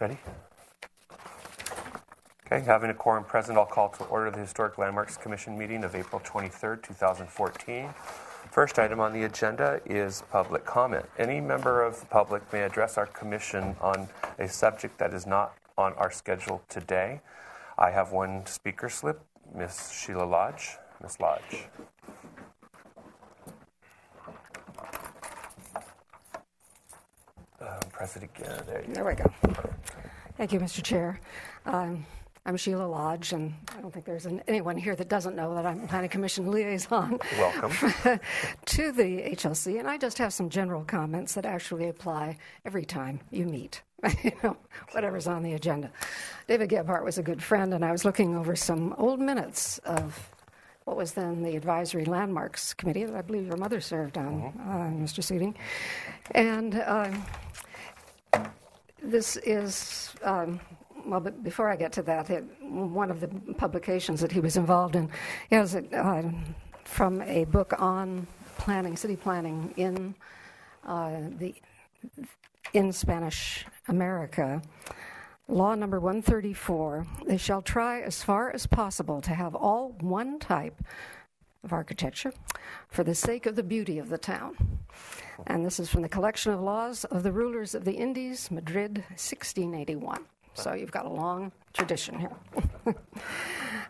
Ready? Okay, having a quorum present, I'll call to order the Historic Landmarks Commission meeting of April 23rd, 2014. First item on the agenda is public comment. Any member of the public may address our commission on a subject that is not on our schedule today. I have one speaker slip, Miss Sheila Lodge. Miss Lodge. Um, press it again. There There we go. Thank you, Mr. Chair. Um, I'm Sheila Lodge, and I don't think there's an, anyone here that doesn't know that I'm Planning Commission liaison Welcome. to the HLC, and I just have some general comments that actually apply every time you meet. you know, whatever's on the agenda. David Gebhard was a good friend, and I was looking over some old minutes of what was then the Advisory Landmarks Committee that I believe your mother served on, uh, Mr. Suding. And um, this is, um, well, but before I get to that, it, one of the publications that he was involved in is uh, from a book on planning, city planning in uh, the in Spanish America. Law number 134 they shall try as far as possible to have all one type of architecture for the sake of the beauty of the town. And this is from the collection of laws of the rulers of the Indies, Madrid, 1681. So you've got a long tradition here.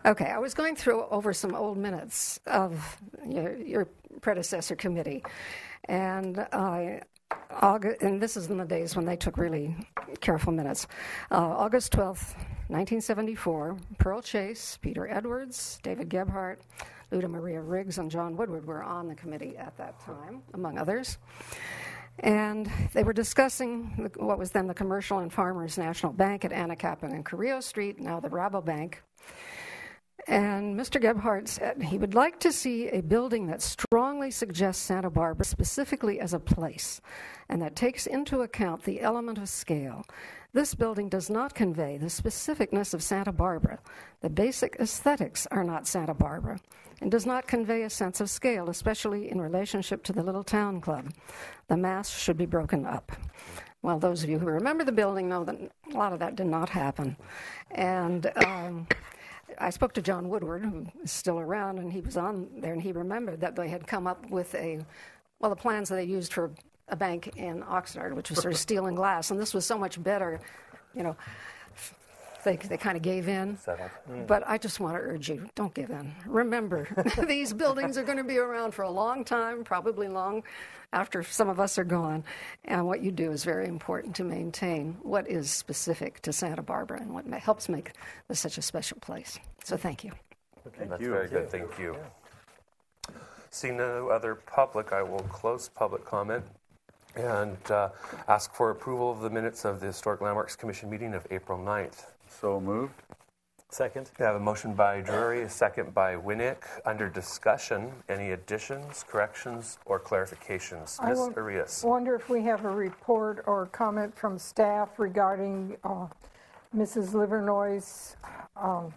okay, I was going through over some old minutes of your, your predecessor committee, and I. August, and this is in the days when they took really careful minutes. Uh, August 12th, 1974, Pearl Chase, Peter Edwards, David Gebhard, Lutah Maria Riggs, and John Woodward were on the committee at that time, among others. And they were discussing what was then the Commercial and Farmers National Bank at Anacapa and Carrillo Street, now the Rabobank. And Mr. Gebhard said he would like to see a building that strongly suggests Santa Barbara specifically as a place and that takes into account the element of scale. This building does not convey the specificness of Santa Barbara. The basic aesthetics are not Santa Barbara and does not convey a sense of scale, especially in relationship to the little town club. The mass should be broken up. Well, those of you who remember the building know that a lot of that did not happen. And um, I spoke to John Woodward, who is still around, and he was on there, and he remembered that they had come up with a, well, the plans that they used for a bank in Oxnard, which was sort of steel and glass, and this was so much better, you know. They, they kind of gave in. Mm. But I just want to urge you don't give in. Remember, these buildings are going to be around for a long time, probably long after some of us are gone. And what you do is very important to maintain what is specific to Santa Barbara and what ma- helps make this such a special place. So thank you. Okay, That's very good. Thank you. Seeing no other public, I will close public comment and uh, ask for approval of the minutes of the Historic Landmarks Commission meeting of April 9th. So moved. Second. We have a motion by Drury, a second by Winick. Under discussion, any additions, corrections, or clarifications? I Ms. won- Orías. Wonder if we have a report or comment from staff regarding uh, Mrs. Livernoy's um,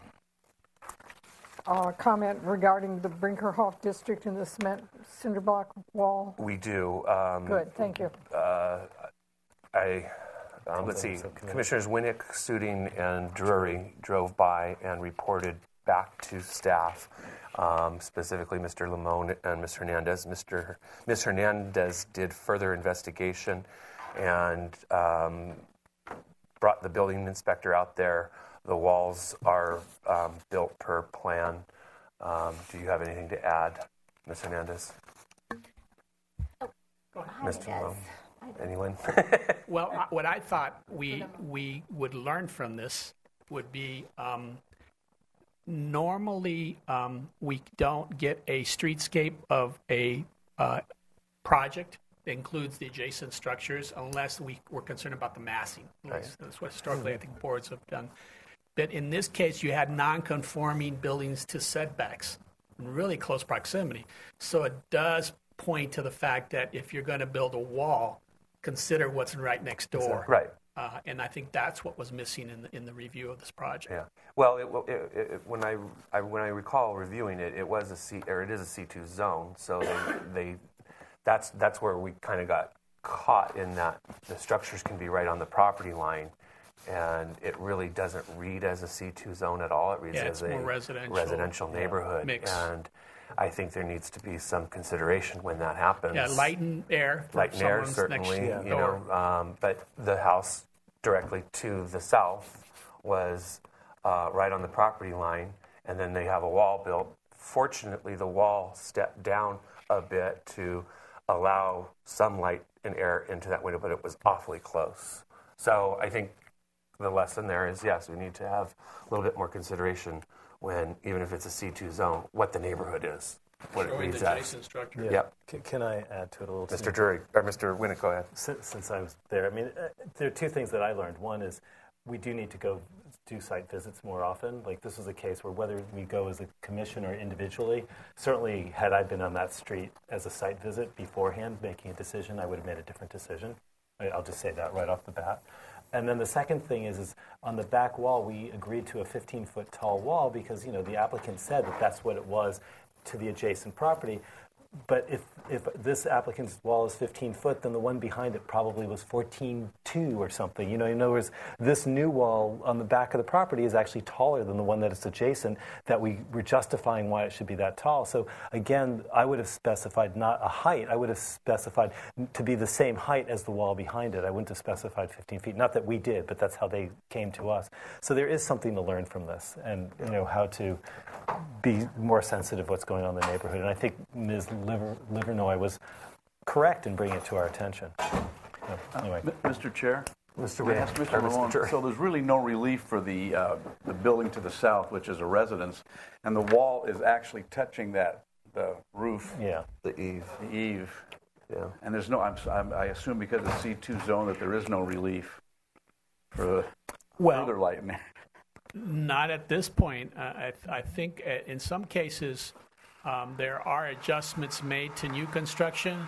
uh, comment regarding the Brinkerhoff district and the cement cinder block wall. We do. Um, Good, thank you. I, um, let's see, Commissioners Winick, Suding, and Drury drove by and reported back to staff, um, specifically Mr. Limón and Ms. Hernandez. Mr. Ms. Hernandez did further investigation and um, brought the building inspector out there. The walls are um, built per plan. Um, do you have anything to add, Ms. Hernandez? Mr. Limón? Anyone? Well, I- what I thought we, we would learn from this would be um, normally um, we don't get a streetscape of a uh, project that includes the adjacent structures unless we, we're concerned about the massing. At least That's what historically I think boards have done. But in this case, you had non-conforming buildings to setbacks in really close proximity. So it does point to the fact that if you're going to build a wall, consider what's right next door. Right. Uh, and I think that's what was missing in the, in the review of this project. Yeah. Well, it, it, it, when I, I when I recall reviewing it, it was a C or it is a C two zone. So they, they that's that's where we kind of got caught in that the structures can be right on the property line, and it really doesn't read as a C2 zone at all. It reads Yeah, as a residential. residential neighborhood. Mix. And I think there needs to be some consideration when that happens. Yeah, light and air. Light and air, certainly, you door. know, um, but the house directly to the south was uh, right on the property line, and then they have a wall built. Fortunately, the wall stepped down a bit to allow some light and air into that window, but it was awfully close. So I think the lesson there is yes, we need to have a little bit more consideration when, even if it's a C2 zone, what the neighborhood is, what it Showing reads the as. adjacent structure. Yep. Can, can I add to it a little? Mr. too? Drury, or Mr. Winick, go ahead. Since, since I was there, I mean, uh, there are two things that I learned. One is we do need to go do site visits more often. Like this was a case where whether we go as a commission or individually, certainly had I been on that street as a site visit beforehand, making a decision, I would have made a different decision. I- I'll just say that right off the bat. And then the second thing is, is on the back wall, we agreed to a 15 foot tall wall because you know the applicant said that that's what it was to the adjacent property. But if, if this applicant's wall is 15 foot, then the one behind it probably was 14.2 or something. You know, in other words, this new wall on the back of the property is actually taller than the one that is adjacent, that we were justifying why it should be that tall. So again, I would have specified not a height, I would have specified to be the same height as the wall behind it. I wouldn't have specified 15 feet. Not that we did, but that's how they came to us. So there is something to learn from this and, you know, how to be more sensitive what's going on in the neighborhood. And I think Ms. Liver, Livernoy was correct in bringing it to our attention. Yeah, Anyway. M- Mr. Chair? Mr. Yes, Mr. Mr. Malone. Drury. So there's really no relief for the, uh, the building to the south, which is a residence, and the wall is actually touching that, the roof, Yeah. The eve, the eave. yeah. And there's no, I'm, s- I'm- I assume because it's C2 zone that there is no relief for the Well, further light in there. Not at this point. Uh, I, I think uh, in some cases, um, there are adjustments made to new construction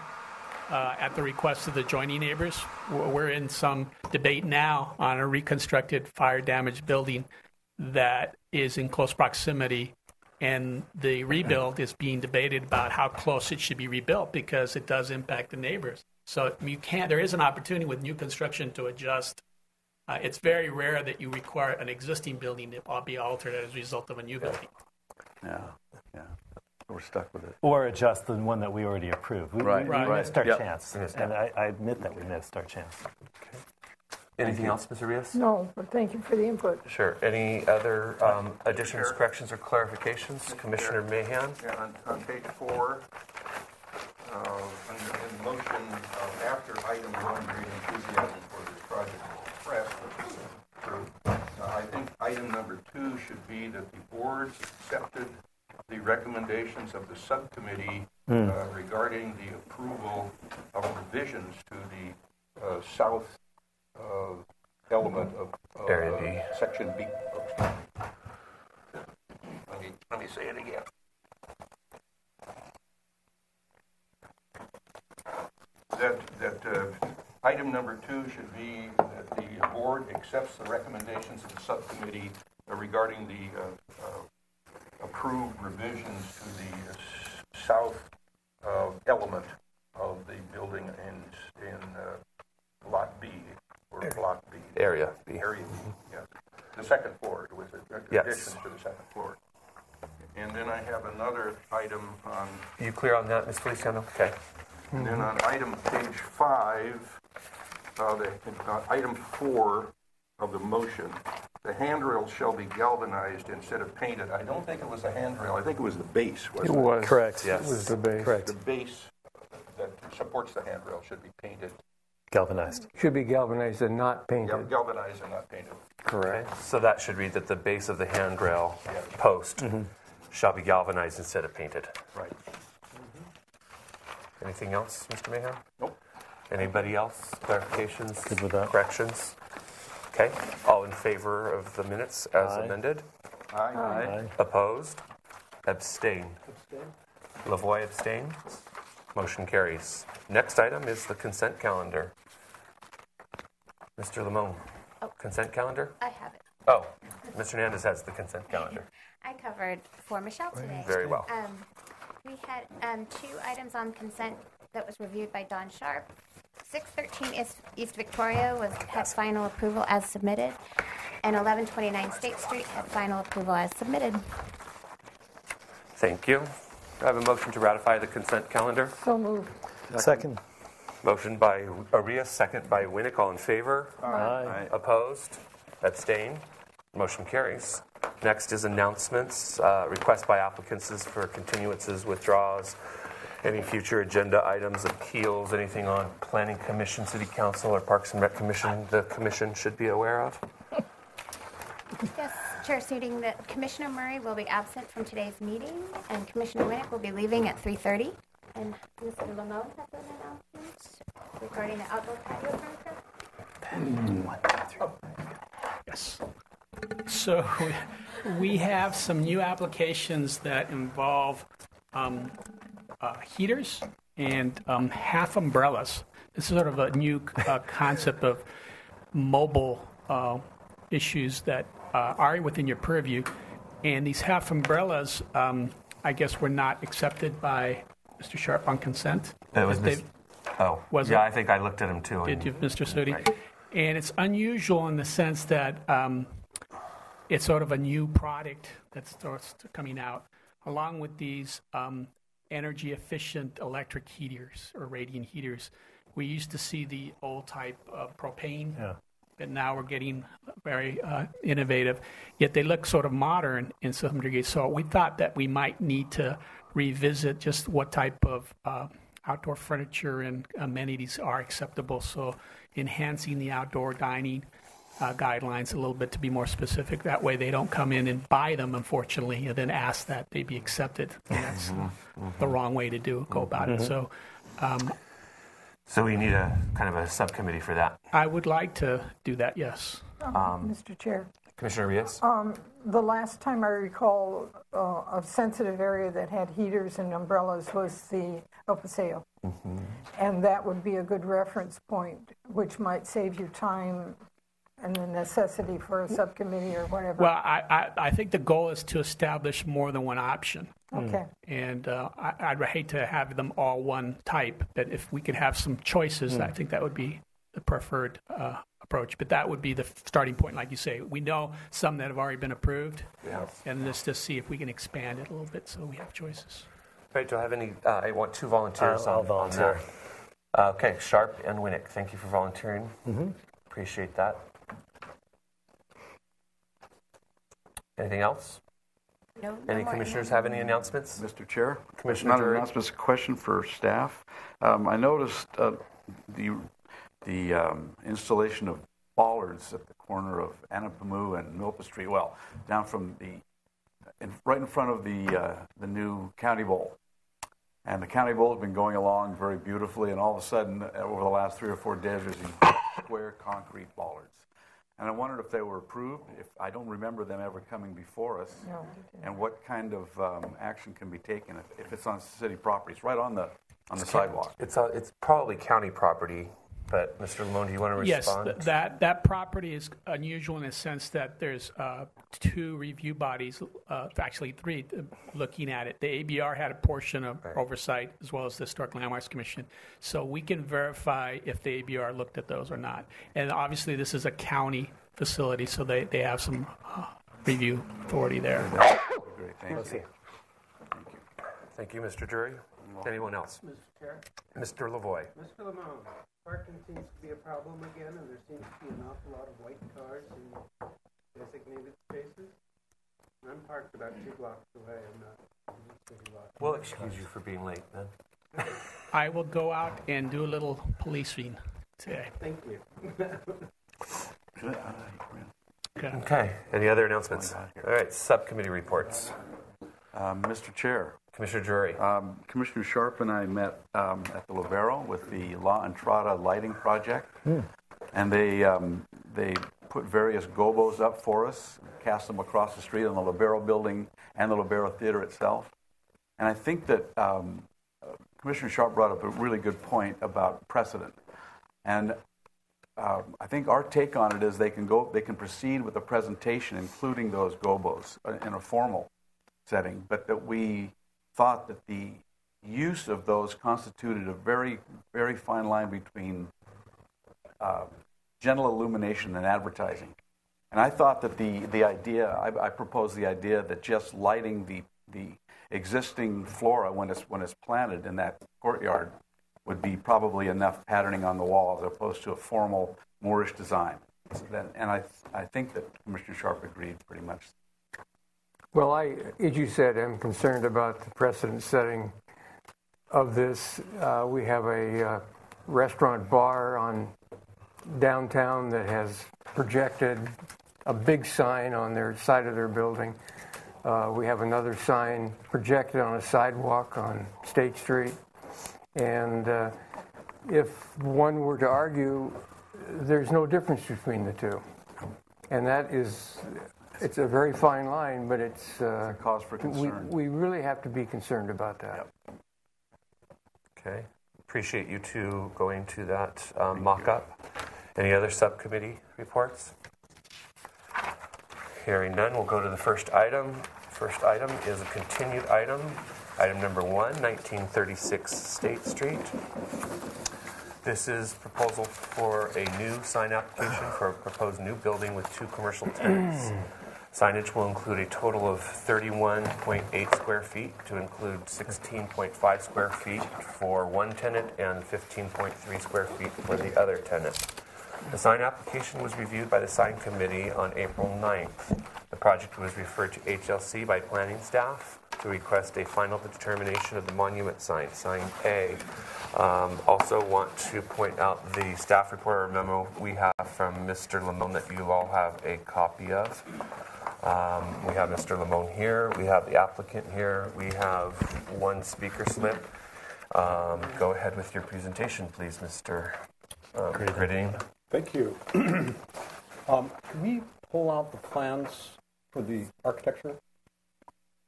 uh, at the request of the joining neighbors. We're in some debate now on a reconstructed fire damaged building that is in close proximity, and the rebuild is being debated about how close it should be rebuilt because it does impact the neighbors. So you can't. There is an opportunity with new construction to adjust uh, it's very rare that you require an existing building to be altered as a result of a new building. Yeah, yeah. We're stuck with it. Or adjust the one that we already approved. We, Right, we, right. we missed our Yep. chance. Missed And I, I admit that we missed our chance. Anything else, Mr. Rios? No, but thank you for the input. Sure. Any other um, additions, corrections, or clarifications? Commissioner Mahan? Yeah, on, on page four, uh, under, in the motion, uh, after item one, great enthusiasm for this project expressed, which is true. Uh, I think item number two should be that the board accepted the recommendations of the subcommittee uh, regarding the approval of revisions to the uh, south uh, element of. of, uh, B. Section B. Let me, let me say it again. that, that uh, item number two should be that the board accepts the recommendations of the subcommittee uh, regarding the uh, uh, approved revisions to the uh, south uh, element of the building in, in uh, Lot B, or Block B. Area B. Area B, yes. The second floor with the Yes. additions to the second floor. And then I have another item on You clear on that, Ms. Feliciano? Okay. and then on item page five, uh, the, uh, item four of the motion, the handrail shall be galvanized instead of painted. I don't think it was the handrail, I think it was the base, wasn't it? Correct. Yes. It was the base. Correct. The base that supports the handrail should be painted, Galvanized. Should be galvanized and not Gal- painted. galvanized and not painted. Correct. Okay. So that should read that the base of the handrail post shall be galvanized instead of painted. Right. Anything else, Mr. Mahan? Nope. Anybody else? Clarifications? Good with that. Corrections? Okay. All in favor of the minutes as Aye. amended? Aye. Aye. Opposed? Abstain. La Voie abstain. Motion carries. Next item is the consent calendar. Mr. Limón, Oh. consent calendar? I have it. Oh, Mr. Hernandez has the consent calendar. I covered for Michelle today. Very well. Um, we had um, two items on consent that was reviewed by Don Sharpe. 613 East, East Victoria was had final approval as submitted, and 1129 State Street had final approval as submitted. Thank you. Do I have a motion to ratify the consent calendar? So moved. Second. Motion by Orías, second by Winick. All in favor? Aye. Opposed? Abstain? Motion carries. Next is announcements. Uh, Request by applicants is for continuances, withdrawals, any future agenda items, appeals, anything on Planning Commission, City Council, or Parks and Rec Commission the commission should be aware of? Yes, Chair stating that Commissioner Murray will be absent from today's meeting, and Commissioner Winick will be leaving at 3:30. And Mr. Limón has an announcement regarding the outdoor patio furniture. Yes. So we have some new applications that involve um, uh, heaters and um, half umbrellas. This is sort of a new uh, concept of mobile uh, issues that uh, are within your purview. And these half umbrellas, um, I guess, were not accepted by Mr. Sharpe on consent. It was Mis- Oh, Was yeah, it? I think I looked at them too. did you, and- Mr. Sudi? Right. And it's unusual in the sense that um, it's sort of a new product that starts coming out, along with these um, energy efficient electric heaters or radiant heaters. We used to see the old type of propane, Yeah. but now we're getting very uh, innovative. Yet they look sort of modern in some degree. So we thought that we might need to revisit just what type of uh, outdoor furniture and amenities are acceptable. So enhancing the outdoor dining uh, guidelines a little bit to be more specific. That way they don't come in and buy them, unfortunately, and then ask that they be accepted. And that's mm-hmm. Mm-hmm. the wrong way to do go about it. Mm-hmm. So um, So we need a kind of a subcommittee for that. I would like to do that, yes. Um, um, Mr. Chair. Commissioner Orías? Um, the last time I recall uh, a sensitive area that had heaters and umbrellas was the El Paseo. And that would be a good reference point, which might save you time and the necessity for a subcommittee or whatever. Well, I, I, I think the goal is to establish more than one option. Okay, And uh, I, I'd hate to have them all one type, but if we could have some choices, I think that would be the preferred uh, approach. But that would be the starting point, like you say. We know some that have already been approved, Yeah. and let's just see if we can expand it a little bit so we have choices. Right, do I have any, uh, I want two volunteers I'll- I'll on- on volunteer. Uh, Okay, Sharpe and Winick, thank you for volunteering. Appreciate that. Anything else? No, no Any more commissioners have any announcements? Mr. Chair? Commissioner Not an Drury. announcement, it's a question for staff. Um, I noticed uh, the, the um, installation of bollards at the corner of Anapamu and Milpa Street, well, down from the, in, right in front of the, uh, the new county bowl. And the county bowl has been going along very beautifully, and all of a sudden, uh, over the last three or four days, there's these square concrete bollards. And I wondered if they were approved, if, I don't remember them ever coming before us. No. And what kind of um, action can be taken if, if it's on city properties, right on the, on the sidewalk? It's, uh, it's probably county property, but Mr. Limón, do you want to Yes, respond? th- that, that property is unusual in the sense that there's uh, two review bodies, uh, actually three, uh, looking at it. The ABR had a portion of oversight as well as the Historic Landmarks Commission. So we can verify if the ABR looked at those or not. And obviously, this is a county facility, so they, they have some uh, review authority there. Great, thank you. Thank you, Mr. Drury. Anyone else? Mr. Chair, Mr. La Voie? Mr. Limón, parking seems to be a problem again, and there seems to be an awful lot of white cars in designated spaces. And I'm parked about two blocks away, I'm not in the city lot. We'll excuse you for being late then. I will go out and do a little policing today. Thank you. Okay. Okay, any other announcements? All right, subcommittee reports. Um, Mr. Chair, Commissioner Drury? um, Commissioner Sharpe and I met um, at the Lobero with the La Entrada Lighting Project. And they, um, they put various gobos up for us, cast them across the street on the Lobero building and the Lobero Theater itself. And I think that um, uh, Commissioner Sharpe brought up a really good point about precedent. And um, I think our take on it is they can go, they can proceed with a presentation, including those gobos, uh, in a formal setting, but that we thought that the use of those constituted a very, very fine line between uh, gentle illumination and advertising. And I thought that the, the idea, I, I proposed the idea that just lighting the, the existing flora when it's, when it's planted in that courtyard would be probably enough patterning on the wall as opposed to a formal Moorish design. So then, and I, I think that Commissioner Sharpe agreed pretty much. Well, I, as you said, I'm concerned about the precedent setting of this. Uh, we have a uh, restaurant bar on downtown that has projected a big sign on their side of their building. Uh, we have another sign projected on a sidewalk on State Street. And uh, if one were to argue, there's no difference between the two. And that is, it's a very fine line, but it's. Uh, Cause for concern. we really have to be concerned about that. Okay. Appreciate you two going to that um, mock-up. Any other subcommittee reports? Hearing none, we'll go to the first item. First item is a continued item. Item number one, 1936 State Street. This is proposal for a new sign application for a proposed new building with two commercial tenants. Signage will include a total of 31.8 square feet to include 16.5 square feet for one tenant and 15.3 square feet for the other tenant. The sign application was reviewed by the sign committee on April 9th. The project was referred to HLC by planning staff to request a final determination of the monument sign, sign A. Um, also want to point out the staff report or memo we have from Mr. Limón that you all have a copy of. Um, we have Mr. Limón here. We have the applicant here. We have one speaker slip. Um, go ahead with your presentation, please, Mr. Uh, Griding. Thank you. um, can we pull out the plans for the architecture?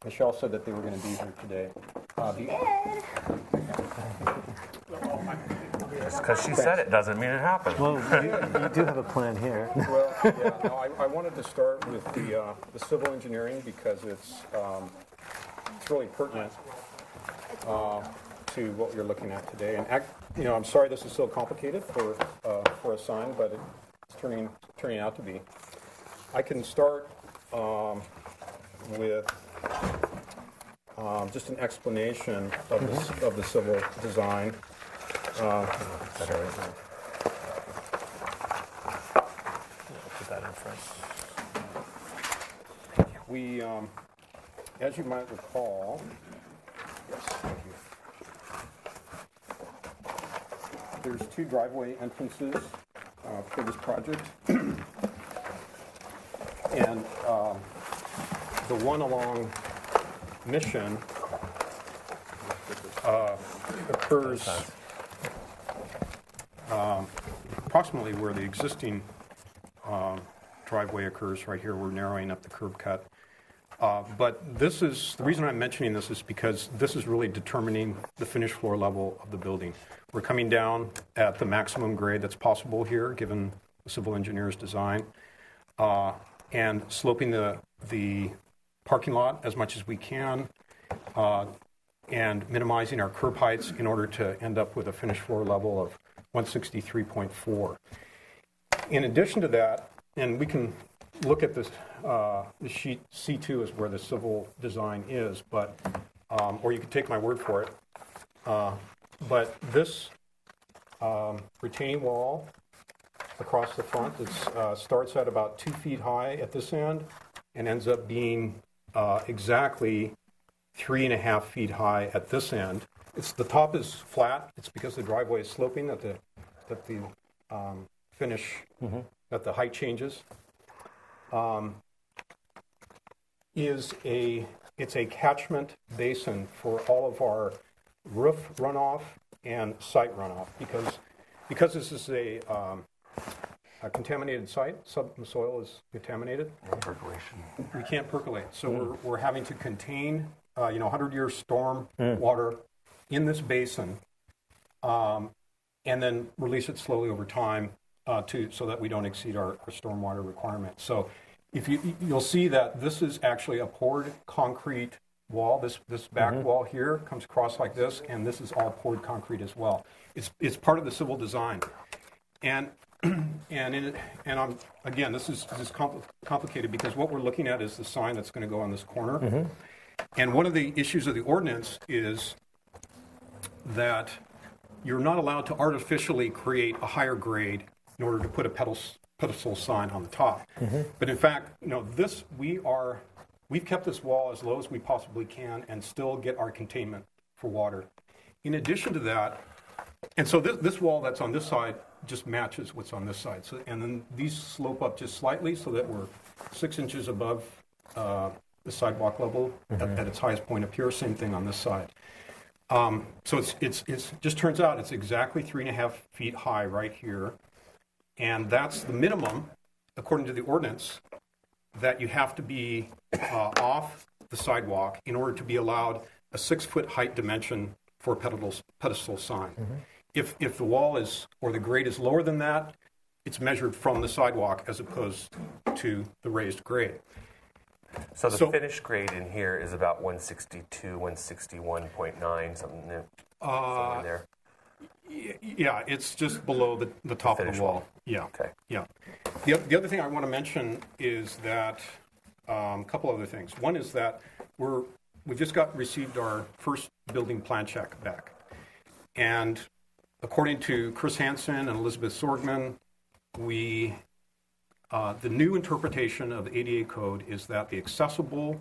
Michelle said that they were going to be here today. Uh, the, Just because she said it doesn't mean it happened. Well, you, you do have a plan here. well, yeah, no, I, I wanted to start with the, uh, the civil engineering because it's, um, it's really pertinent uh, to what you're looking at today. And act, you know, I'm sorry this is so complicated for uh, for a sign, but it's turning turning out to be. I can start um, with um, just an explanation of the, of the civil design. Uh, Put that in front. We, um, as you might recall, yes, thank you. There's two driveway entrances uh, for this project. And um, the one along Mission uh, occurs um, approximately where the existing um, driveway occurs right here. We're narrowing up the curb cut. Uh, But this is, the reason I'm mentioning this is because this is really determining the finished floor level of the building. We're coming down at the maximum grade that's possible here, given the civil engineer's design, uh, and sloping the, the parking lot as much as we can, uh, and minimizing our curb heights in order to end up with a finished floor level of 163.4. In addition to that, and we can look at this, uh, the sheet C2 is where the civil design is, but, um, or you can take my word for it. Uh, But this um, retaining wall across the front, it uh, starts at about two feet high at this end and ends up being uh, exactly three and a half feet high at this end. It's, the top is flat, it's because the driveway is sloping that the, that the um, finish, that the height changes um, is a it's a catchment basin for all of our roof runoff and site runoff because because this is a, um, a contaminated site, subsoil is contaminated. Percolation. We can't percolate, so we're, we're having to contain uh, you know 100 year storm water in this basin um, and then release it slowly over time uh, to so that we don't exceed our, our stormwater requirement. So if you you'll see that this is actually a poured concrete wall. This this back wall here comes across like this, and this is all poured concrete as well. It's it's part of the civil design. And and in and I'm again, this is this is compl- complicated because what we're looking at is the sign that's going to go on this corner, and one of the issues of the ordinance is that you're not allowed to artificially create a higher grade in order to put a pedestal, sign on the top. But in fact, you know, this we are we've kept this wall as low as we possibly can and still get our containment for water. In addition to that, and so this, this wall that's on this side just matches what's on this side. So, and then these slope up just slightly so that we're six inches above uh, the sidewalk level at, at its highest point up here. Same thing on this side. Um, so it's, it's, it's just turns out it's exactly three and a half feet high right here. And that's the minimum, according to the ordinance, that you have to be uh, off the sidewalk in order to be allowed a six foot height dimension for a pedestal, pedestal sign. If, if the wall is, or the grade is lower than that, it's measured from the sidewalk as opposed to the raised grade. So the So- finished grade in here is about 162, 161.9, something new, Uh, somewhere there. Y- Yeah, it's just below the, the top of Finish the wall. wall. Yeah. Okay. Yeah. The, oth- the other thing I want to mention is that, um, a couple other things. One is that we're, we just got, received our first building plan check back. And according to Chris Hansen and Elizabeth Sorgman, we, uh, the new interpretation of the ADA code is that the accessible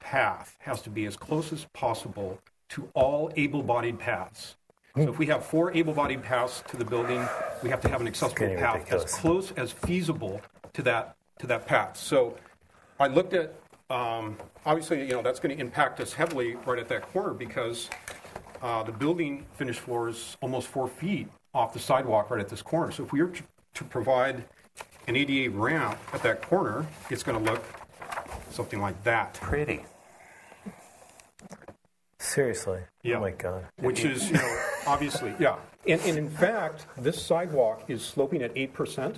path has to be as close as possible to all able-bodied paths. So if we have four able-bodied paths to the building, we have to have an accessible path ridiculous. as close as feasible to that, to that path. So I looked at, um, obviously, you know, that's going to impact us heavily right at that corner because uh, the building finished floor is almost four feet off the sidewalk right at this corner. So if we were to, to provide an ADA ramp at that corner, it's going to look something like that. Pretty. Seriously. Oh yeah. Oh my God. which is, you know, obviously, yeah. And, and in fact, this sidewalk is sloping at 8%.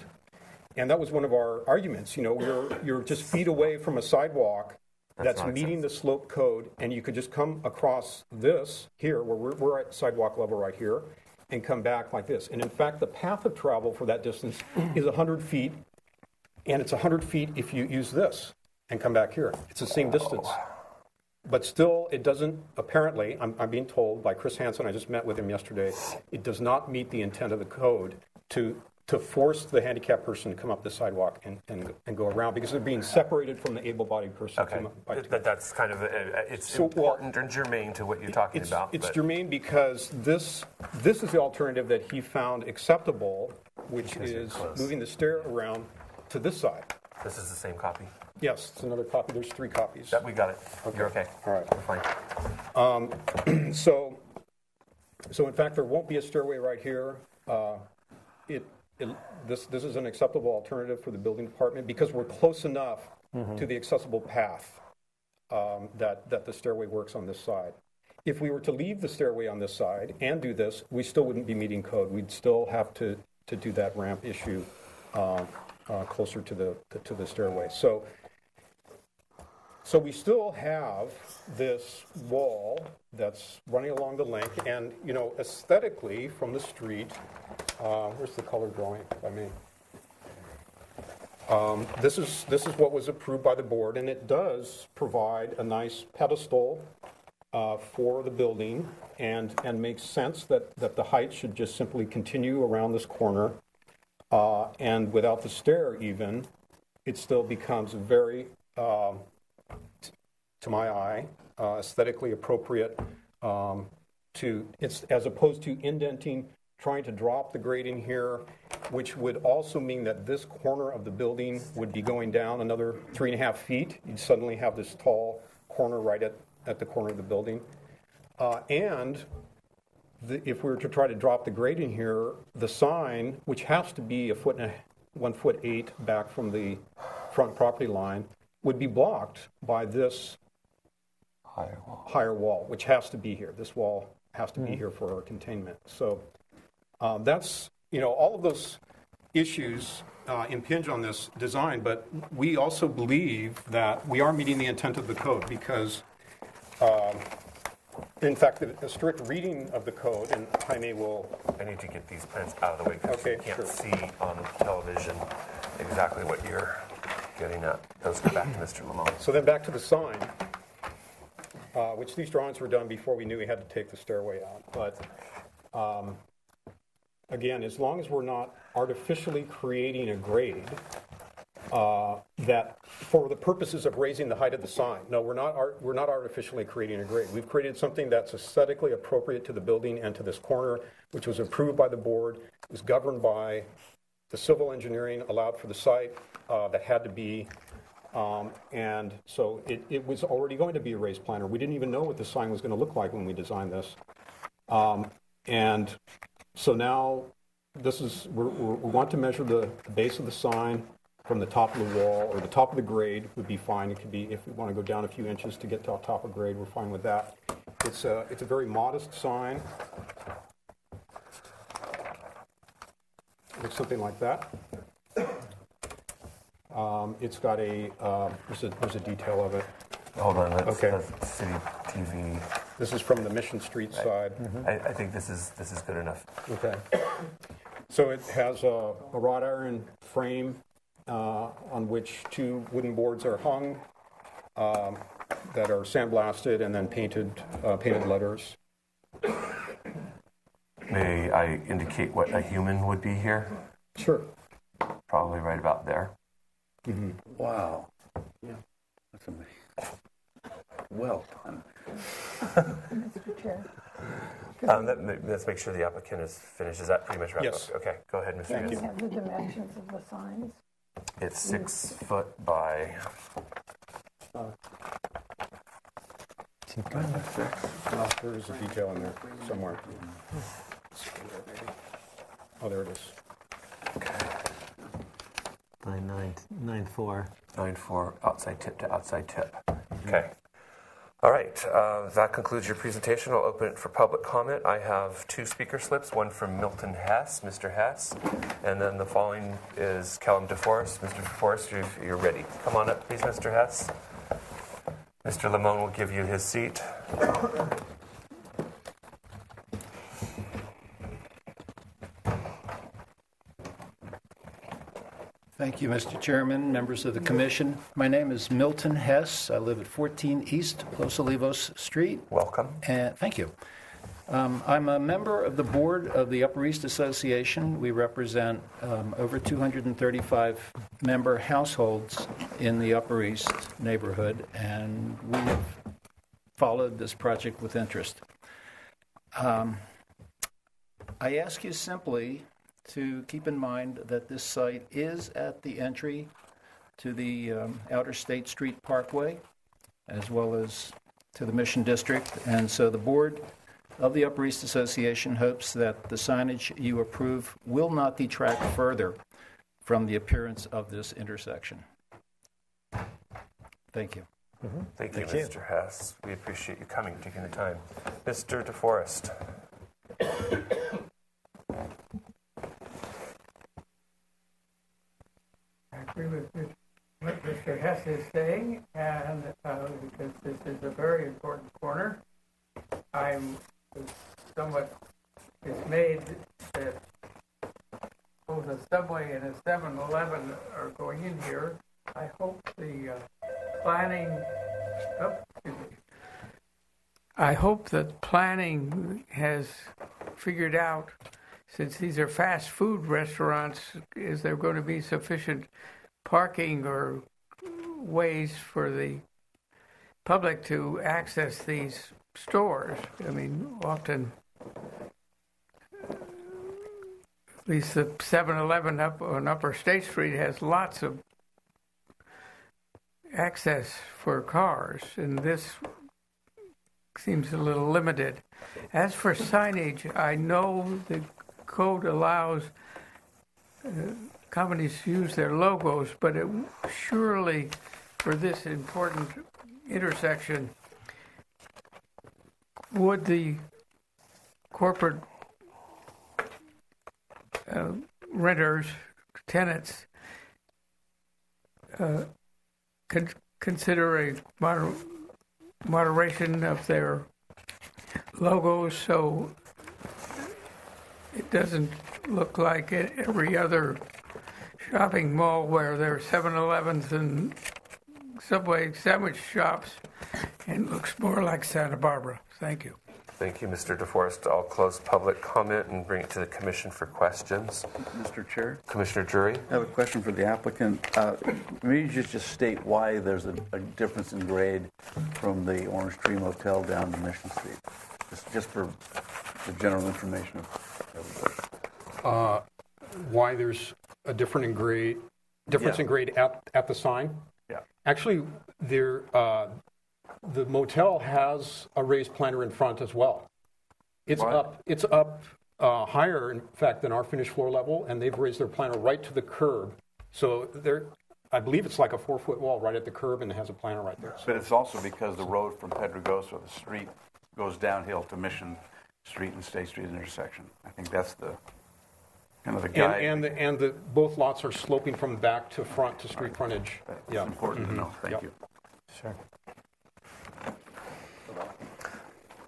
And that was one of our arguments. You know, you're, you're just feet away from a sidewalk that's not meeting the slope code, and you could just come across this here, where we're, we're at sidewalk level right here, and come back like this. And in fact, the path of travel for that distance is 100 feet, and it's 100 feet if you use this and come back here. It's the same distance. But still, it doesn't, apparently, I'm, I'm being told by Chris Hansen, I just met with him yesterday, it does not meet the intent of the code to, to force the handicapped person to come up the sidewalk and, and, and go around because they're being separated from the able-bodied person. Okay. to- by- That, that's kind of, uh, it's So, well, important and germane to what you're talking It's, about. it's but- germane because this, this is the alternative that he found acceptable, which is moving the stair around to this side. This is the same copy. Yes, it's another copy, there's three copies. That, we got it. You're okay. All right. We're fine. So, so in fact, there won't be a stairway right here. Uh, It, it- this, this is an acceptable alternative for the building department because we're close enough to the accessible path um, that, that the stairway works on this side. If we were to leave the stairway on this side and do this, we still wouldn't be meeting code. We'd still have to, to do that ramp issue uh, uh, closer to the, to the stairway. So so we still have this wall that's running along the length, and, you know, aesthetically, from the street, uh, where's the color drawing by me? Um, This is, this is what was approved by the board, and it does provide a nice pedestal uh, for the building, and, and makes sense that, that the height should just simply continue around this corner. Uh, And without the stair even, it still becomes very um, to my eye, uh, aesthetically appropriate um, to, it's, as opposed to indenting, trying to drop the grade in here, which would also mean that this corner of the building would be going down another three and a half feet. You'd suddenly have this tall corner right at, at the corner of the building. Uh, And the, if we were to try to drop the grade in here, the sign, which has to be a foot and a, one foot eight back from the front property line, would be blocked by this Higher wall. higher wall, which has to be here. This wall has to be here for our containment. So um, that's, you know, all of those issues uh, impinge on this design, but we also believe that we are meeting the intent of the code because um, In fact, a a strict reading of the code, and Jaime will, I need to get these plans out of the way because Okay, you can't sure. see on television exactly what you're getting at. Those go back to Mr. Limón. so then back to the sign, uh, which these drawings were done before we knew we had to take the stairway out. But um, again, as long as we're not artificially creating a grade uh, that, for the purposes of raising the height of the sign, no, we're not, art- we're not artificially creating a grade. We've created something that's aesthetically appropriate to the building and to this corner, which was approved by the board, was governed by the civil engineering allowed for the site uh, that had to be, um, and so it, it was already going to be a raised planter. We didn't even know what the sign was going to look like when we designed this. Um, and so now this is, we're, we're, we want to measure the, the base of the sign from the top of the wall, or the top of the grade would be fine. It could be, if we want to go down a few inches to get to the top of grade, we're fine with that. It's a, it's a very modest sign. Looks something like that. Um, it's got a, uh, there's a, there's a detail of it. Hold on, let's, Okay. let's city TV. This is from the Mission Street side. I, I think this is, this is good enough. Okay. So it has a, a wrought iron frame uh, on which two wooden boards are hung um, that are sandblasted and then painted, uh, painted letters. May I indicate what a human would be here? Sure. Probably right about there. Wow. Yeah. That's amazing. Well done. Mr. Chair. Um, let, let's make sure the applicant is finished. Is that pretty much wrapped Yes. up? Okay, go ahead, Mr. Thank you. Have the dimensions of the signs. It's six foot by, Oh, There is a detail in there somewhere. Oh, there it is. By nine, nine four. nine four, outside tip to outside tip. Okay. All right, uh, that concludes your presentation. I'll open it for public comment. I have two speaker slips, one from Milton Hess, Mr. Hess, and then the following is Kellam DeForest. Mr. de Forest, you're, you're ready. Come on up, please, Mr. Hess. Mr. Limón will give you his seat. Thank you, Mr. Chairman, members of the commission. My name is Milton Hess. I live at 14 East Los Olivos Street. Welcome. And thank you. Um, I'm a member of the board of the Upper East Association. We represent um, over 235 member households in the Upper East neighborhood, and we have followed this project with interest. Um, I ask you simply to keep in mind that this site is at the entry to the um, Outer State Street Parkway, as well as to the Mission District. And so the board of the Upper East Association hopes that the signage you approve will not detract further from the appearance of this intersection. Thank you. Thank you, Thank you. Mr. Hess. We appreciate you coming, taking the time. Mr. de Forest. agree with what Mr. Hess is saying, and uh, because this is a very important corner, I'm somewhat dismayed that both a Subway and a 7-Eleven are going in here. I hope the uh, planning, oh. I hope that planning has figured out, since these are fast food restaurants, is there going to be sufficient parking or ways for the public to access these stores? I mean, often, at least the 7-Eleven up on Upper State Street has lots of access for cars, and this seems a little limited. As for signage, I know the code allows uh, companies use their logos, but it, surely for this important intersection, would the corporate uh, renters, tenants, uh, con- consider a moder- moderation of their logos so it doesn't look like every other shopping mall where there are 7-Elevens and Subway sandwich shops and looks more like Santa Barbara. Thank you. Thank you, Mr. de Forest. I'll close public comment and bring it to the commission for questions. Mr. Chair, Commissioner Drury? I have a question for the applicant. Uh, Maybe you just just state why there's a a difference in grade from the Orange Tree Motel down to Mission Street, just just for the general information of everybody. Uh, Why there's a different in grade, difference Yeah. in grade at, at the sign? Yeah. Actually, there, uh, the motel has a raised planter in front as well. It's What? up, it's up uh, higher, in fact, than our finished floor level, and they've raised their planter right to the curb. So there, I believe it's like a four-foot wall right at the curb, and it has a planter right there. But it's also because the road from Pedregosa, the street, goes downhill to Mission Street and State Street intersection. I think that's the, kind of And, guide. and, the- and the, both lots are sloping from back to front to street frontage. That's Yeah. important to know. Thank Yep. you. Sure.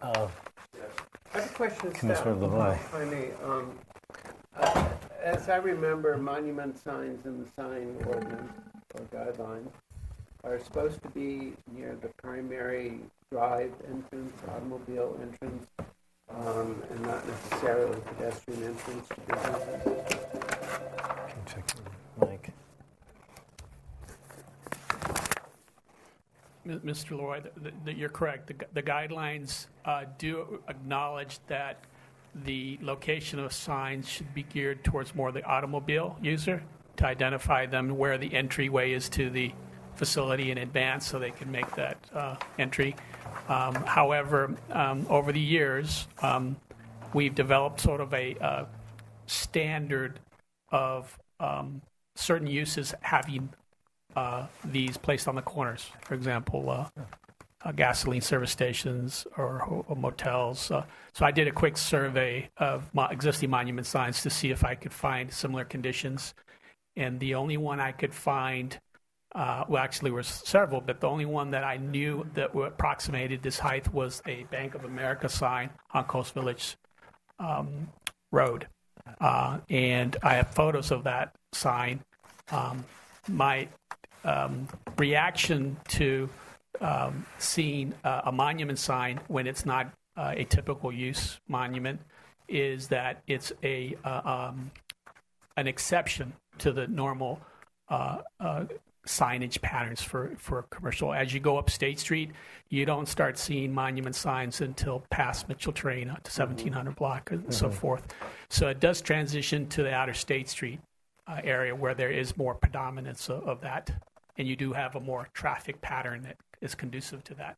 I have a question of Commissioner staff, La Voie. if I may. Um, uh, As I remember, monument signs in the sign ordinance or guidelines are supposed to be near the primary drive entrance, automobile entrance, um, and not necessarily pedestrian entrance to businesses. Can check the mic. M- Mr. Lloyd, th- th- you're correct. The gu- The guidelines uh, do acknowledge that the location of signs should be geared towards more the automobile user to identify them where the entryway is to the facility in advance so they can make that uh, entry. Um, However, um, over the years, um, we've developed sort of a uh, standard of um, certain uses having uh, these placed on the corners. For example, uh, uh, gasoline service stations or, or motels. Uh, so I did a quick survey of mo- existing monument signs to see if I could find similar conditions. And the only one I could find, uh, well, actually, were several, but the only one that I knew that approximated this height was a Bank of America sign on Coast Village um, Road. Uh, and I have photos of that sign. Um, my um, reaction to um, seeing uh, a monument sign when it's not uh, a typical use monument is that it's a uh, um, an exception to the normal uh, uh, signage patterns for, for commercial. As you go up State Street, you don't start seeing monument signs until past Micheltorena to 1700 block and so forth. So it does transition to the outer State Street uh, area where there is more predominance of, of that, and you do have a more traffic pattern that is conducive to that.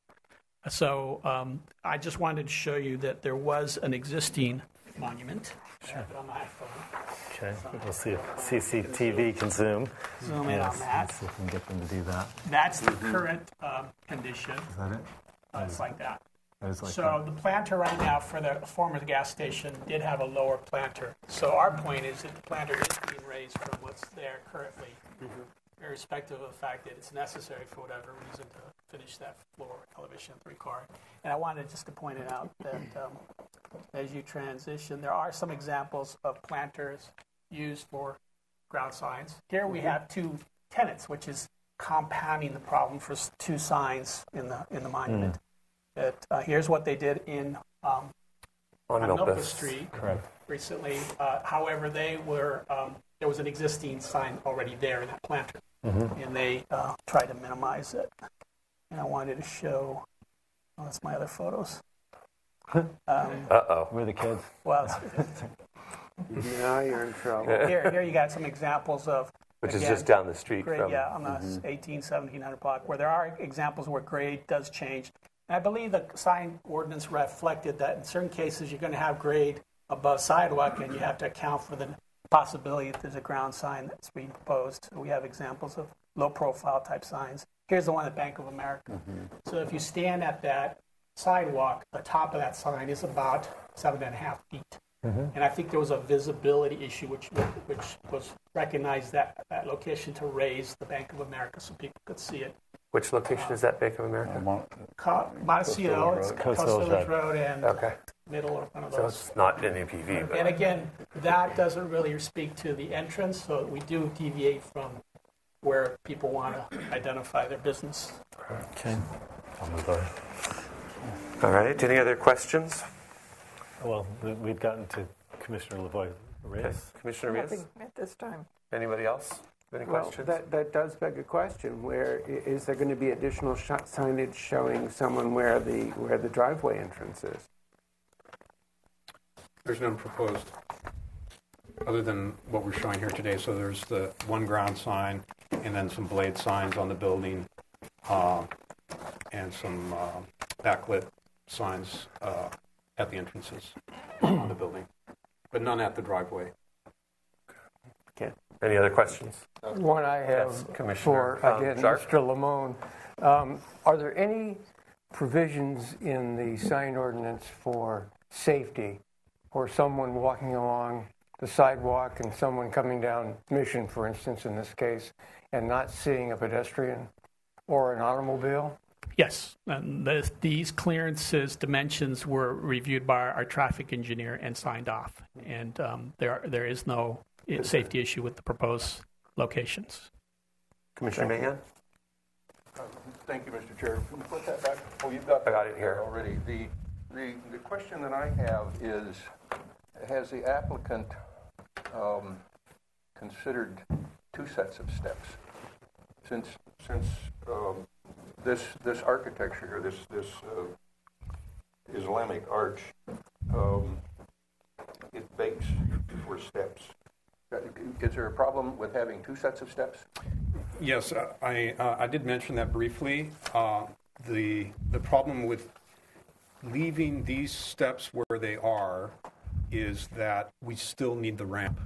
So um, I just wanted to show you that there was an existing monument. I have it on my phone. Okay, we'll see if CCTV can zoom. Zoom in on Yes, that. Let's see if we can get them to do that. That's the current um, condition. Is that it? Uh, it's like that. That is like so that. the planter right now for the former gas station did have a lower planter. So our point is that the planter is being raised from what's there currently, irrespective of the fact that it's necessary for whatever reason to finish that floor elevation three car. And I wanted just to point it out that um, as you transition, there are some examples of planters used for ground signs. Here we have two tenants, which is compounding the problem for two signs in the in the monument. That uh, here's what they did in um, On on Milpas. Milpas Street Correct. recently. Uh, however, they were um, there was an existing sign already there in that planter, and they uh, tried to minimize it. And I wanted to show. Oh, that's my other photos. Um, Uh oh. We're the kids. well, it's- Now you're in trouble. here, here you got some examples of Which is just down the street grade, from. yeah, on the mm-hmm. 18, 1700 block, where there are examples where grade does change. And I believe the sign ordinance reflected that in certain cases you're going to have grade above sidewalk, and you have to account for the possibility that there's a ground sign that's being proposed. We have examples of low-profile type signs. Here's the one at Bank of America. Mm-hmm. So if you stand at that sidewalk, the top of that sign is about seven and a half feet. Mm-hmm. And I think there was a visibility issue which, which was recognized that, that location to raise the Bank of America so people could see it. Which location is that, Bank of America? Co- Montecito, it's Coast Coast Village Village Road. Road and Okay. middle of one of So those. So it's not an APV, but And again, that doesn't really speak to the entrance, so we do deviate from where people want to identify their business. Okay. I'll move on. all right. Any other questions? Well, we- we've gotten to Commissioner La Voie Okay. Commissioner Orías? At this time. Anybody else? Any Well, questions? that, that does beg a question, where, i- is there going to be additional sh- signage showing someone where the, where the driveway entrance is? There's none proposed, other than what we're showing here today. So there's the one ground sign, and then some blade signs on the building, uh, and some uh, backlit signs uh, at the entrances on the building, but none at the driveway. Okay. Any other questions? One I have Yes, Commissioner, for, um, again, Sharpe? Mr. Limón. Um, Are there any provisions in the sign ordinance for safety or someone walking along the sidewalk and someone coming down Mission, for instance, in this case, and not seeing a pedestrian or an automobile? Yes, and this, these clearances dimensions were reviewed by our traffic engineer and signed off. And um, there, there is no uh, safety issue with the proposed locations. Commissioner Mahan? Thank you, Mr. Chair. Can you put that back? Oh, you've got I got it here. already. The, the, the question that I have is, has the applicant um, considered two sets of steps? Since, since um, this, this architecture here, this, this uh, Islamic arch, um, it begs for steps. Uh, Is there a problem with having two sets of steps? Yes, I, uh, I did mention that briefly. Uh, The, the problem with leaving these steps where they are is that we still need the ramp.